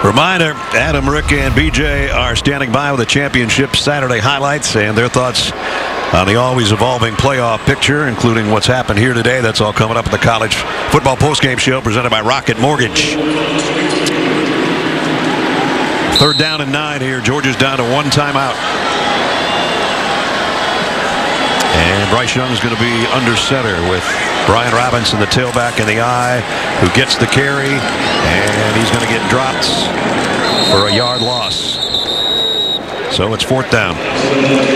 Reminder, Adam, Rick, and BJ are standing by with the championship Saturday highlights and their thoughts on the always evolving playoff picture, including what's happened here today. That's all coming up in the college football postgame show presented by Rocket Mortgage. Third down and nine here. Georgia's down to one timeout. And Bryce Young is going to be under center with Brian Robinson, the tailback in the eye, who gets the carry, and he's going to get dropped for a yard loss. So it's fourth down.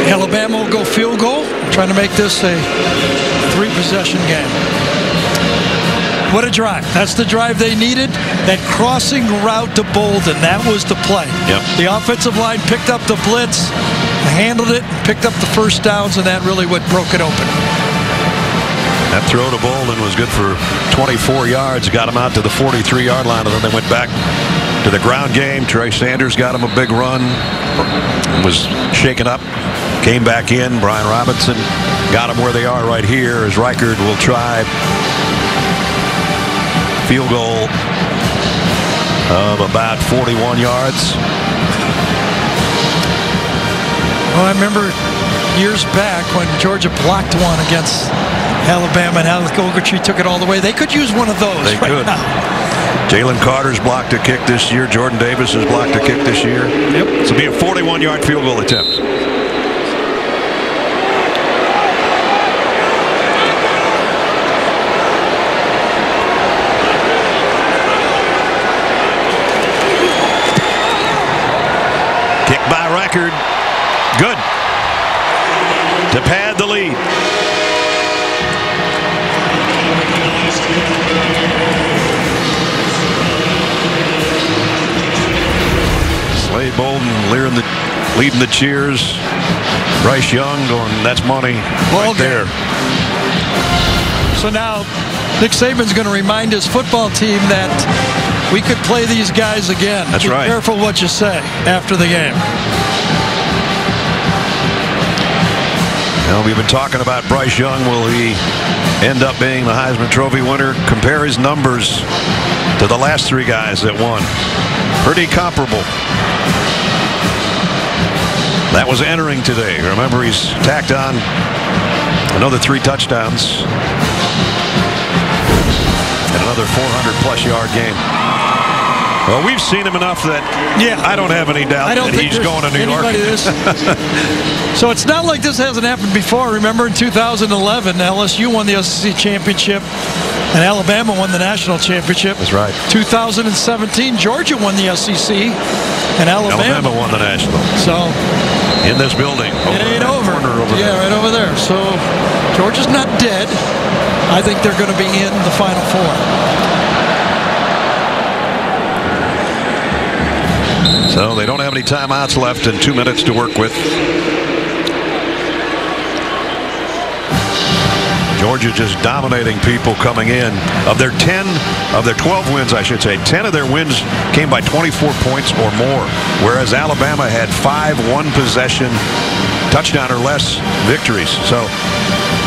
Alabama will go field goal, trying to make this a three possession game. What a drive. That's the drive they needed. That crossing route to Bolden, that was the play. Yep. The offensive line picked up the blitz, handled it, picked up the first downs, and that really what broke it open. That throw to Bolden was good for 24 yards, got him out to the 43-yard line, and then they went back to the ground game. Trey Sanders got him a big run, was shaken up, came back in. Brian Robinson got him where they are right here as Reichard will try field goal of about 41 yards. Well, I remember years back when Georgia blocked one against Alabama and Alec Ogletree took it all the way. They could use one of those They right could. now. Jalen Carter's blocked a kick this year. Jordan Davis has blocked a kick this year. Yep. This will be a 41-yard field goal attempt. Kick by Reichard. Good. To pad the lead. Slade Bolden leading the, leading the cheers. Bryce Young going, that's money Ball right there. So now Nick Saban's going to remind his football team that we could play these guys again. That's Be right. careful what you say after the game. We've been talking about Bryce Young. Will he end up being the Heisman Trophy winner? Compare his numbers to the last three guys that won. Pretty comparable. That was entering today. Remember, he's tacked on another three touchdowns and another 400 plus yard game. Well, we've seen him enough that Yeah. I don't have any doubt that he's going to New York. So it's not like this hasn't happened before. Remember in 2011, LSU won the SEC championship and Alabama won the national championship. That's right. 2017, Georgia won the SEC and Alabama. Alabama won the national So in this building. it ain't over. over yeah, there. right over there. So Georgia's not dead. I think they're going to be in the Final Four. So they don't have any timeouts left and two minutes to work with. Georgia just dominating people coming in. Of their 10, of their 12 wins, I should say, 10 of their wins came by 24 points or more, whereas Alabama had five one possession touchdown or less victories. So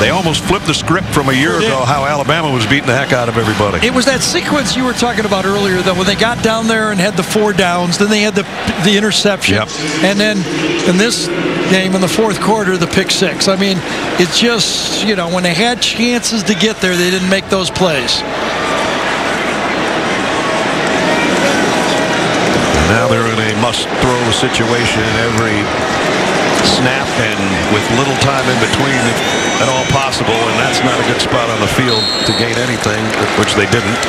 they almost flipped the script from a year ago how Alabama was beating the heck out of everybody. It was that sequence you were talking about earlier that when they got down there and had the four downs, then they had the the interception, Yep. and then in this game in the fourth quarter, the pick six. I mean, it's just you know when they had chances to get there, they didn't make those plays. Now they're in a must-throw situation every snap and with little time in between if at all possible, and that's not a good spot on the field to gain anything, which they didn't.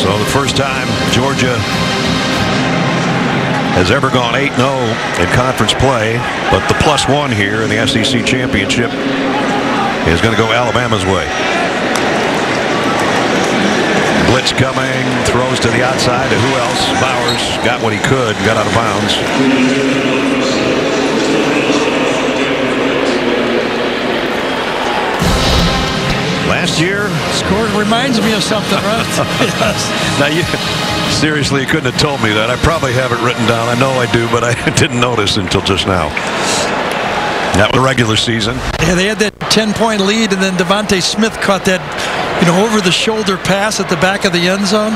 So the first time Georgia has ever gone 8-0 in conference play, but the plus one here in the SEC championship is going to go Alabama's way. Blitz coming, throws to the outside to who else? Bowers got what he could, got out of bounds. Last year, Score reminds me of something, right? yes. now you seriously you couldn't have told me that. I probably have it written down. I know I do, but I didn't notice until just now. That was the regular season. Yeah, they had that 10-point lead, and then DeVonta Smith caught that, you know, over-the-shoulder pass at the back of the end zone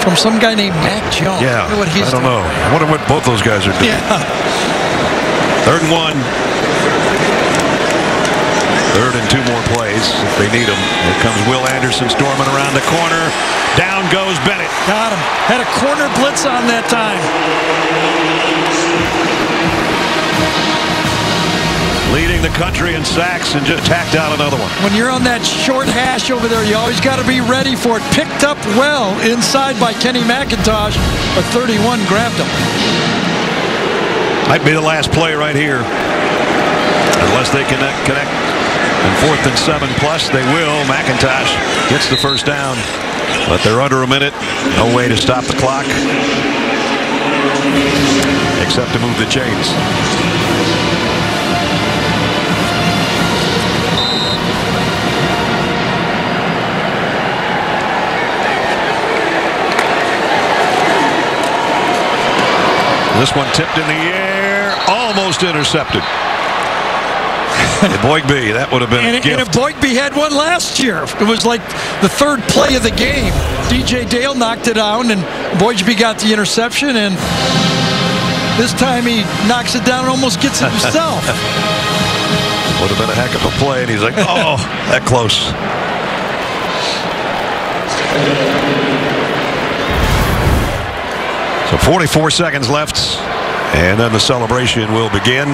from some guy named Mac Jones. Yeah, at what he's I don't doing. know. I wonder what both those guys are doing. Yeah. Third and one. Third and two more plays if they need them. Here comes Will Anderson storming around the corner. Down goes Bennett. Got him. Had a corner blitz on that time. Leading the country in sacks and just tacked out another one. When you're on that short hash over there, you always got to be ready for it. Picked up well inside by Kenny McIntosh, but 31 grabbed him. Might be the last play right here. Unless they connect, connect. And fourth and seven plus, they will. McIntosh gets the first down. But they're under a minute. No way to stop the clock. Except to move the chains. This one tipped in the air, almost intercepted. Boygby, that would have been And, a and if gift. Boygby had one last year, it was like the third play of the game. DJ Dale knocked it down, and Boygby got the interception, and this time he knocks it down and almost gets it himself. Would have been a heck of a play, and he's like, oh, that close. So 44 seconds left, and then the celebration will begin.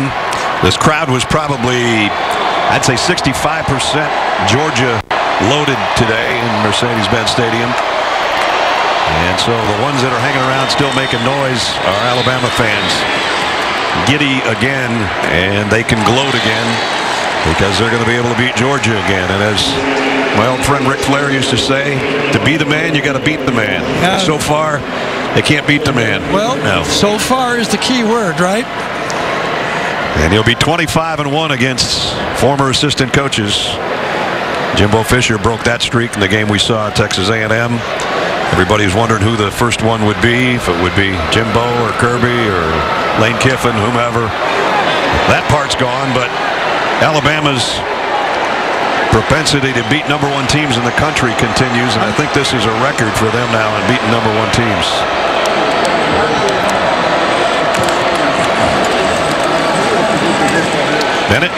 This crowd was probably, I'd say 65% Georgia loaded today in Mercedes-Benz Stadium. And so the ones that are hanging around still making noise are Alabama fans. Giddy again, and they can gloat again because they're going to be able to beat Georgia again. And as my old friend Ric Flair used to say, to be the man, you got to beat the man. Yeah. So far, they can't beat the man. Well, no. so far is the key word, right? And he'll be 25 and 1 against former assistant coaches. Jimbo Fisher broke that streak in the game we saw at Texas A&M. Everybody's wondering who the first one would be, if it would be Jimbo or Kirby or Lane Kiffin, whomever. That part's gone, but Alabama's propensity to beat number one teams in the country continues, and I think this is a record for them now in beating number one teams. Bennett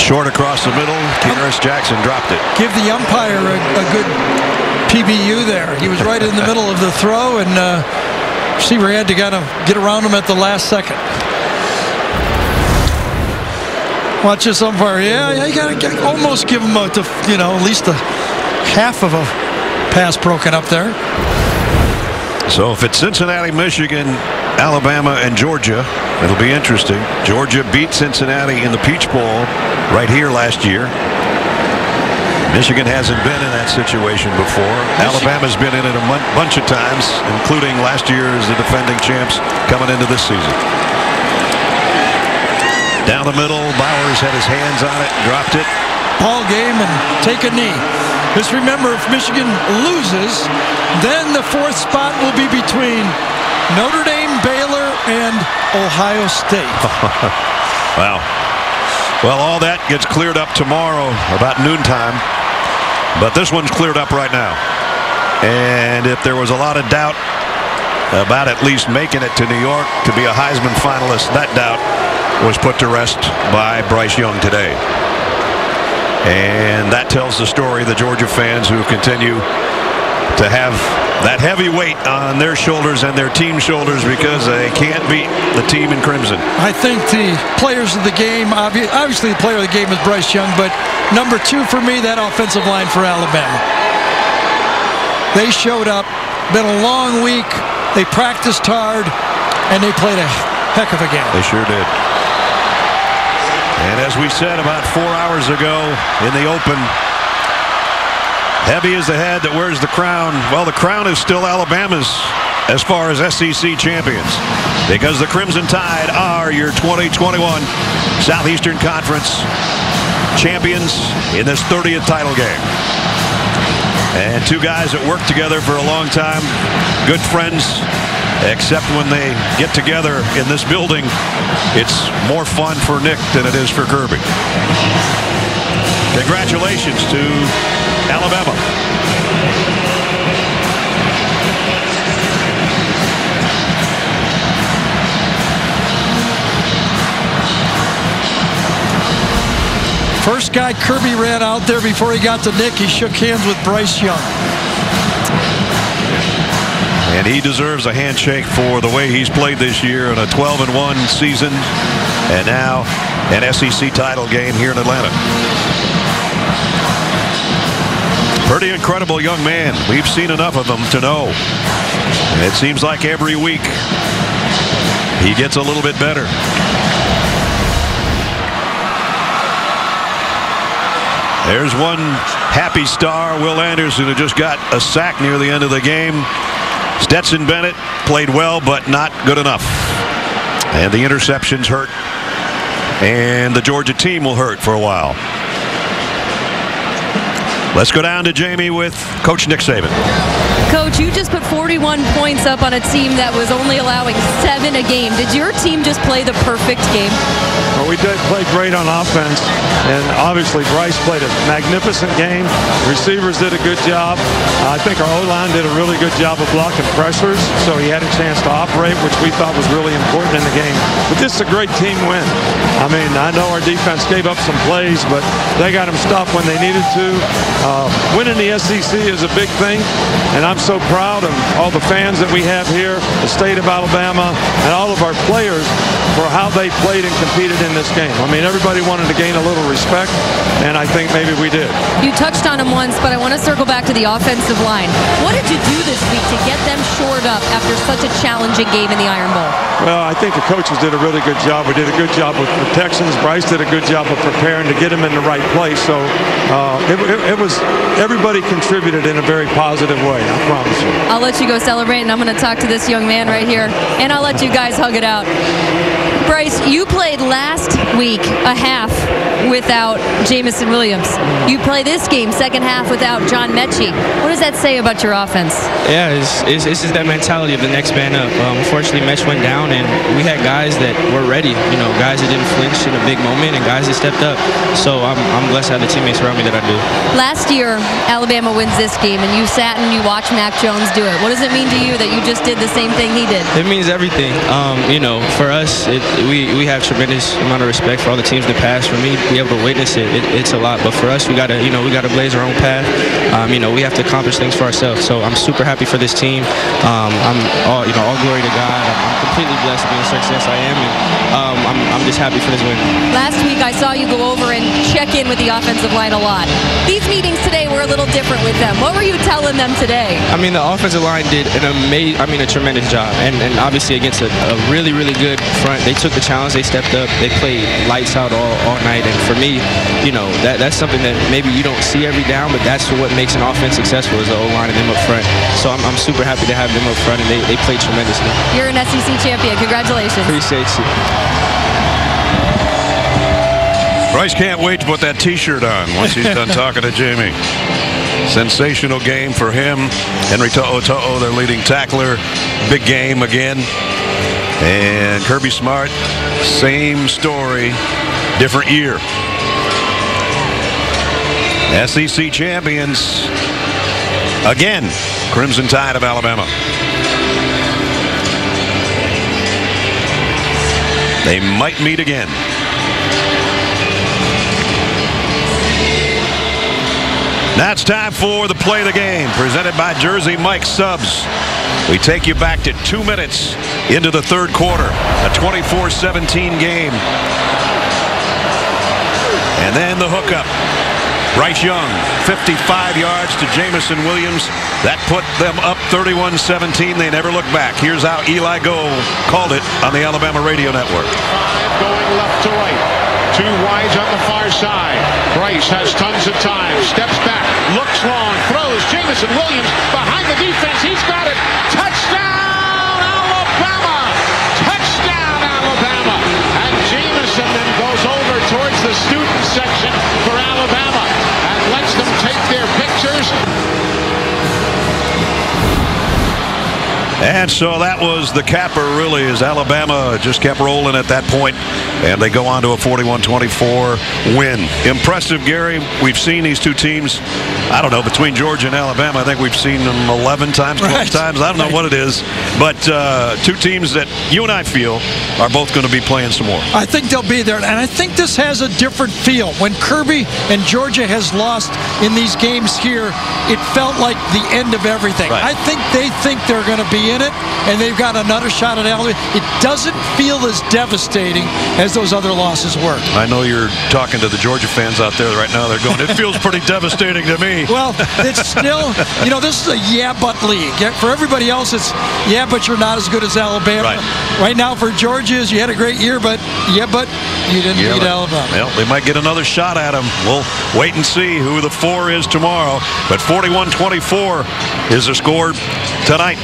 Short across the middle. Kearis Jackson dropped it. Give the umpire a, a good PBU there. He was right in the middle of the throw, and uh, receiver had to kind of get around him at the last second. Watch this umpire. Yeah, yeah you got to almost give him a, you know, at least a half of a pass broken up there. So if it's Cincinnati, Michigan, Alabama, and Georgia, it'll be interesting. Georgia beat Cincinnati in the Peach Bowl right here last year. Michigan hasn't been in that situation before. Alabama's been in it a bunch of times, including last year as the defending champs coming into this season. Down the middle, Bowers had his hands on it, dropped it. Ball game and take a knee. Just remember, if Michigan loses, then the fourth spot will be between Notre Dame, Baylor, and Ohio State. wow. Well, all that gets cleared up tomorrow about noontime. But this one's cleared up right now. And if there was a lot of doubt about at least making it to New York to be a Heisman finalist, that doubt was put to rest by Bryce Young today. And that tells the story of the Georgia fans who continue to have that heavy weight on their shoulders and their team's shoulders because they can't beat the team in crimson. I think the players of the game, obviously the player of the game is Bryce Young, but number two for me, that offensive line for Alabama. They showed up. Been a long week. They practiced hard, and they played a heck of a game. They sure did. And as we said about four hours ago in the open, Heavy is the head that wears the crown. Well, the crown is still Alabama's as far as SEC champions because the Crimson Tide are your 2021 Southeastern Conference champions in this 30th title game. And two guys that worked together for a long time, good friends, except when they get together in this building, it's more fun for Nick than it is for Kirby. Congratulations to Alabama. First guy Kirby ran out there before he got to Nick, he shook hands with Bryce Young. And he deserves a handshake for the way he's played this year in a 12 and 1 season and now an SEC title game here in Atlanta. Pretty incredible young man. We've seen enough of him to know. And it seems like every week he gets a little bit better. There's one happy star, Will Anderson, who just got a sack near the end of the game. Stetson Bennett played well, but not good enough. And the interceptions hurt. And the Georgia team will hurt for a while. Let's go down to Jamie with Coach Nick Saban. Coach, you just put 41 points up on a team that was only allowing seven a game. Did your team just play the perfect game? Well, we did play great on offense, and obviously Bryce played a magnificent game. Receivers did a good job. I think our O-line did a really good job of blocking pressures, so he had a chance to operate, which we thought was really important in the game. But this is a great team win. I mean, I know our defense gave up some plays, but they got them stopped when they needed to. Uh, winning the SEC is a big thing, and I'm so proud of all the fans that we have here, the state of Alabama, and all of our players for how they played and competed in this game. I mean, everybody wanted to gain a little respect, and I think maybe we did. You touched on them once, but I want to circle back to the offensive line. What did you do this week to get them shored up after such a challenging game in the Iron Bowl? Well, I think the coaches did a really good job. We did a good job with the Texans. Bryce did a good job of preparing to get them in the right place. So uh, it, it, it was was everybody contributed in a very positive way. I promise you. I'll let you go celebrate, and I'm going to talk to this young man right here, and I'll let you guys hug it out. Bryce, you played last week a half without Jameson Williams. You play this game second half without John Metchie. What does that say about your offense? Yeah, it's, it's, it's just that mentality of the next man up. Um, unfortunately, Metch went down, and we had guys that were ready. You know, guys that didn't flinch in a big moment, and guys that stepped up. So I'm, I'm blessed to have the teammates around me that I do. Last year, Alabama wins this game, and you sat and you watched Mac Jones do it. What does it mean to you that you just did the same thing he did? It means everything. Um, you know, for us, it, we, we have tremendous amount of respect for all the teams in the past. For me, be able to witness it, it it's a lot. But for us, we gotta, you know, we gotta blaze our own path. Um, you know, we have to accomplish things for ourselves. So I'm super happy for this team. Um, I'm all, you know, all glory to God. I'm, completely blessed to be the success I am, and um, I'm, I'm just happy for this win. Last week, I saw you go over and check in with the offensive line a lot. These meetings today were a little different with them. What were you telling them today? I mean, the offensive line did an amazing, I mean, a tremendous job. And, and obviously against a, a, really, really good front, they took the challenge, they stepped up, they played lights out all, all night. And for me, you know, that, that's something that maybe you don't see every down, but that's what makes an offense successful is the O-line and them up front. So I'm, I'm super happy to have them up front, and they, they played tremendously. You're an SEC champion. Congratulations. Appreciate you. Bryce can't wait to put that T-shirt on once he's done talking to Jamie. Sensational game for him. Henry To'o To'o, their leading tackler. Big game again. And Kirby Smart, same story, different year. SEC champions again. Crimson Tide of Alabama. They might meet again. Now it's time for the play of the game presented by Jersey Mike Subs. We take you back to two minutes into the third quarter, a 24-17 game. And then the hookup. Bryce Young, 55 yards to Jameson Williams. That put them up 31-17. They never looked back. Here's how Eli Gold called it on the Alabama Radio Network. Going left to right. Two wides on the far side. Bryce has tons of time. Steps back. Looks long. Throws. Jameson Williams behind the defense. He's got it. Touchdown, towards the student section for Alabama and lets them take their pictures. And so that was the capper, really, as Alabama just kept rolling at that point, and they go on to a 41-24 win. Impressive, Gary. We've seen these two teams, I don't know, between Georgia and Alabama, I think we've seen them 11 times, 12 Right. times. I don't know what it is, but uh, two teams that you and I feel are both going to be playing some more. I think they'll be there, and I think this has a different feel. When Kirby and Georgia has lost in these games here, it felt like the end of everything. Right. I think they think they're going to be in it, and they've got another shot at Alabama. It doesn't feel as devastating as those other losses were. I know you're talking to the Georgia fans out there right now. They're going, it feels pretty devastating to me. Well, it's still, you know, this is a yeah, but league. For everybody else, it's yeah, but you're not as good as Alabama. Right, right now, for Georgia, is you had a great year, but yeah, but you didn't Yeah, beat Alabama. Well, they might get another shot at him. We'll wait and see who the four is tomorrow. But 41-24 is the score tonight.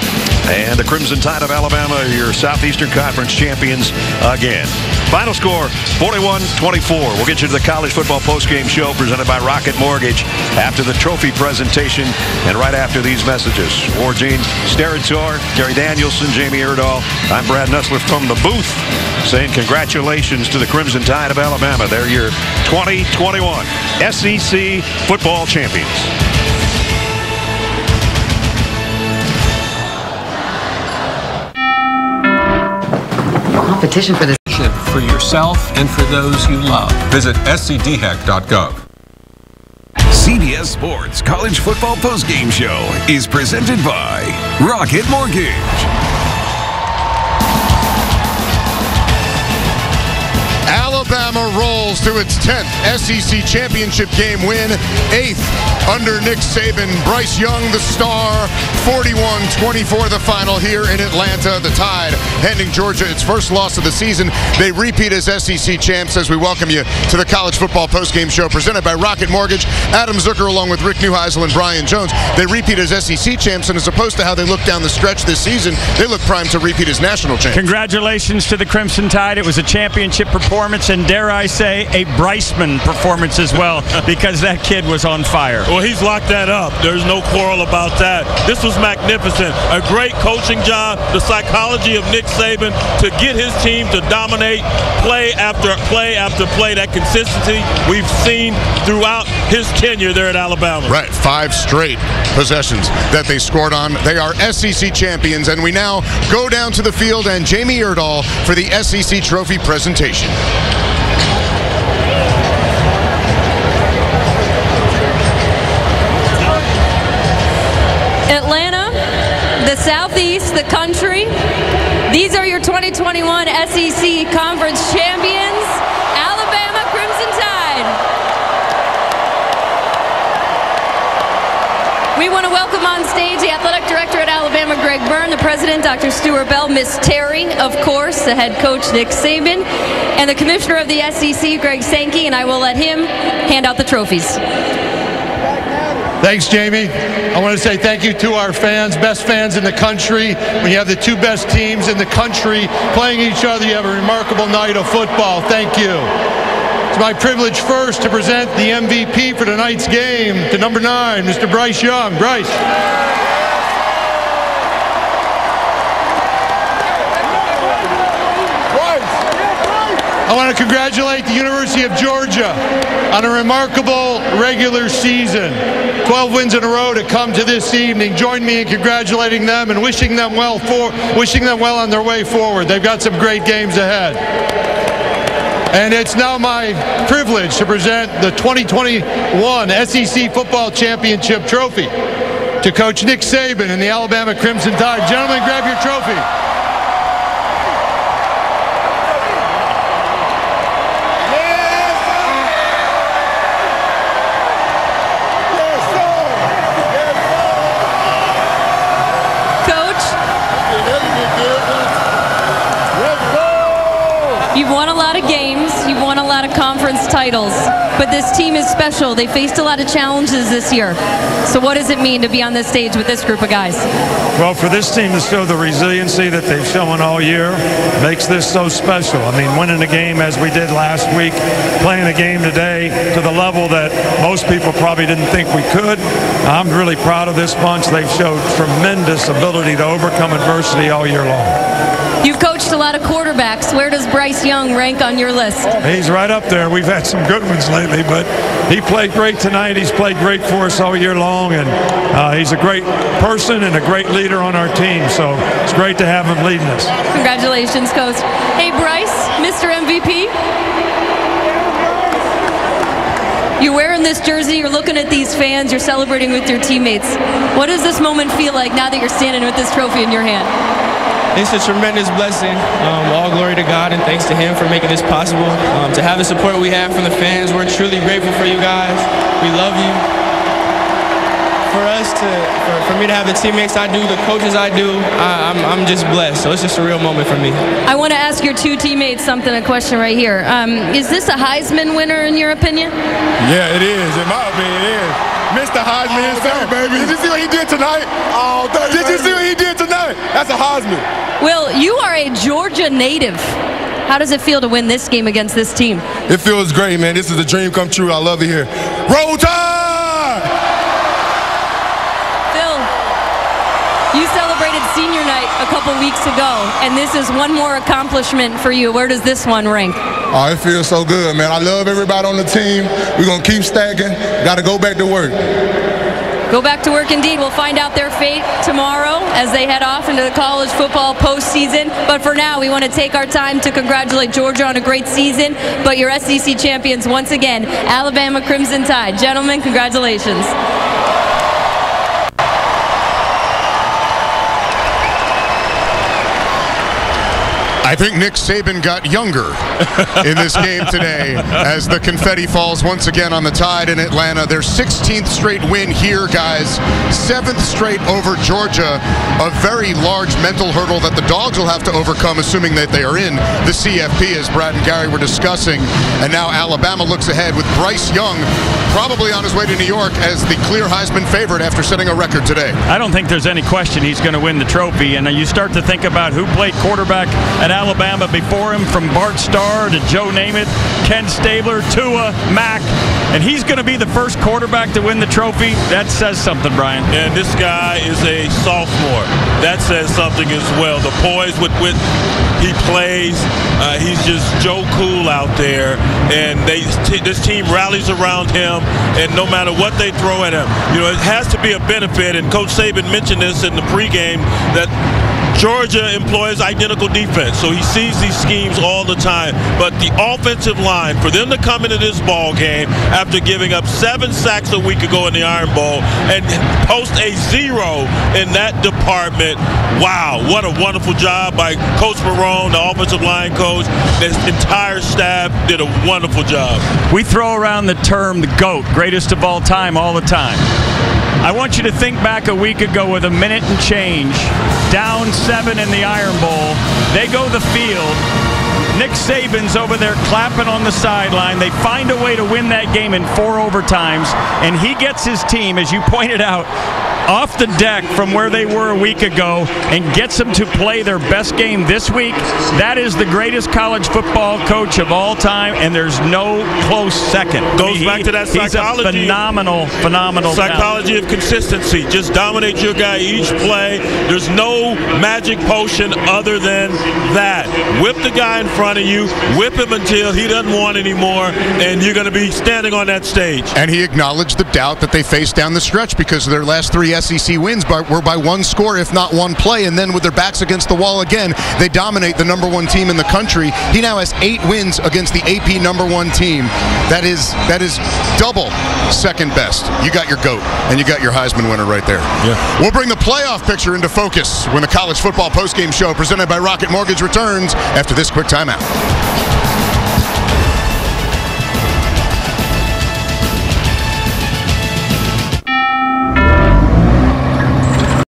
And the Crimson Tide of Alabama, your Southeastern Conference champions again. Final score, 41-24. We'll get you to the college football postgame show presented by Rocket Mortgage after the trophy presentation and right after these messages. For Gene Gary Danielson, Jamie Erdahl, I'm Brad Nessler from the booth saying congratulations to the Crimson Tide of Alabama. They're your 2021 SEC football champions. Competition for this. For yourself and for those you love. Visit scdhack.gov. CBS Sports College Football Postgame Show is presented by Rocket Mortgage. Alabama rolls to its 10th SEC championship game win, eighth under Nick Saban. Bryce Young, the star, 41-24 the final here in Atlanta. The Tide handing Georgia its first loss of the season. They repeat as SEC champs as we welcome you to the College Football Postgame Show presented by Rocket Mortgage. Adam Zucker along with Rick Neuheisel and Brian Jones. They repeat as SEC champs, and as opposed to how they look down the stretch this season, they look primed to repeat as national champs. Congratulations to the Crimson Tide. It was a championship performance, and dare I say, a Bryceman performance as well, because that kid was on fire. Well, he's locked that up. There's no quarrel about that. This was magnificent. A great coaching job. The psychology of Nick Saban to get his team to dominate play after play after play. That consistency we've seen throughout his tenure there at Alabama. Right, five straight possessions that they scored on. They are SEC champions, and we now go down to the field and Jamie Erdahl for the SEC trophy presentation. The country. These are your 2021 SEC Conference champions, Alabama Crimson Tide. We want to welcome on stage the athletic director at Alabama, Greg Byrne, the president, Dr. Stuart Bell, Miss Terry, of course, the head coach, Nick Saban, and the commissioner of the SEC, Greg Sankey, and I will let him hand out the trophies. Thanks, Jamie. I want to say thank you to our fans, best fans in the country. When you have the two best teams in the country playing each other, you have a remarkable night of football. Thank you. It's my privilege first to present the MVP for tonight's game to number nine, Mr. Bryce Young. Bryce. I want to congratulate the University of Georgia on a remarkable regular season. 12 wins in a row to come to this evening. Join me in congratulating them and wishing them well for wishing them well on their way forward. They've got some great games ahead. And it's now my privilege to present the 2021 SEC Football Championship Trophy to Coach Nick Saban and the Alabama Crimson Tide. Gentlemen, grab your trophy. Coach, you've won a lot of games, you've won a lot of conference titles, but this team is special. They faced a lot of challenges this year. So, what does it mean to be on this stage with this group of guys? Well, for this team to show the resiliency that they've shown all year makes this so special. I mean, winning a game as we did last week, playing a game today to the level that most people probably didn't think we could. I'm really proud of this bunch. They've showed tremendous ability to overcome adversity all year long. You've coached a lot of quarterbacks. Where does Bryce Young rank on your list? He's right up there. We've had some good ones lately, but he played great tonight. He's played great for us all year long, and uh, he's a great person and a great leader on our team. So it's great to have him leading us. Congratulations, Coach. Hey, Bryce, Mr. MVP. You're wearing this jersey, you're looking at these fans, you're celebrating with your teammates. What does this moment feel like now that you're standing with this trophy in your hand? It's a tremendous blessing. Um, all glory to God and thanks to Him for making this possible. Um, to have the support we have from the fans, we're truly grateful for you guys. We love you. For us to, for, for me to have the teammates I do, the coaches I do, I, I'm, I'm just blessed. So it's just a real moment for me. I want to ask your two teammates something, a question right here. Um, is this a Heisman winner in your opinion? Yeah, it is. In my opinion, it is. Mr. Heisman himself, baby. Did you see what he did tonight? All day, Did you see what he did tonight? That's a Heisman. Will, you are a Georgia native. How does it feel to win this game against this team? It feels great, man. This is a dream come true. I love it here. Roll Tide! Phil, you celebrated senior night a couple weeks ago, and this is one more accomplishment for you. Where does this one rank? Oh, it feels so good, man. I love everybody on the team. We're going to keep stacking. Got to go back to work. Go back to work indeed. We'll find out their fate tomorrow as they head off into the college football postseason. But for now, we want to take our time to congratulate Georgia on a great season. But your SEC champions once again, Alabama Crimson Tide. Gentlemen, congratulations. I think Nick Saban got younger in this game today as the confetti falls once again on the tide in Atlanta. Their 16th straight win here, guys. Seventh straight over Georgia. A very large mental hurdle that the Dogs will have to overcome, assuming that they are in the CFP, as Brad and Gary were discussing. And now Alabama looks ahead with Bryce Young probably on his way to New York as the clear Heisman favorite after setting a record today. I don't think there's any question he's going to win the trophy. And you start to think about who played quarterback at Alabama before him, from Bart Starr to Joe Namath, Ken Stabler, Tua, Mac, and he's going to be the first quarterback to win the trophy. That says something, Brian. And this guy is a sophomore. That says something as well. The poise with which he plays, uh, he's just Joe Cool out there, and they this team rallies around him. And no matter what they throw at him, you know it has to be a benefit. And Coach Saban mentioned this in the pregame that Georgia employs identical defense, so he sees these schemes all the time. But the offensive line, for them to come into this ball game after giving up seven sacks a week ago in the Iron Bowl and post a zero in that department, wow, what a wonderful job by Coach Marrone, the offensive line coach. This entire staff did a wonderful job. We throw around the term the GOAT, greatest of all time, all the time. I want you to think back a week ago with a minute and change, down seven in the Iron Bowl. They go the field. Nick Saban's over there clapping on the sideline. They find a way to win that game in four overtimes, and he gets his team, as you pointed out, off the deck from where they were a week ago and gets them to play their best game this week. That is the greatest college football coach of all time, and there's no close second. Goes He- back to that psychology. he's a phenomenal, phenomenal talent. Psychology of consistency. Just dominate your guy each play. There's no magic potion other than that. Whip the guy in front of you, whip him until he doesn't want anymore, and you're going to be standing on that stage. And he acknowledged the doubt that they faced down the stretch because of their last three SEC wins by, were by one score, if not one play. And then with their backs against the wall again, they dominate the number one team in the country. He now has eight wins against the AP number one team. That is that is double second best. You got your GOAT, and you got your Heisman winner right there. Yeah. We'll bring the playoff picture into focus when the college football postgame show presented by Rocket Mortgage returns after this quick timeout.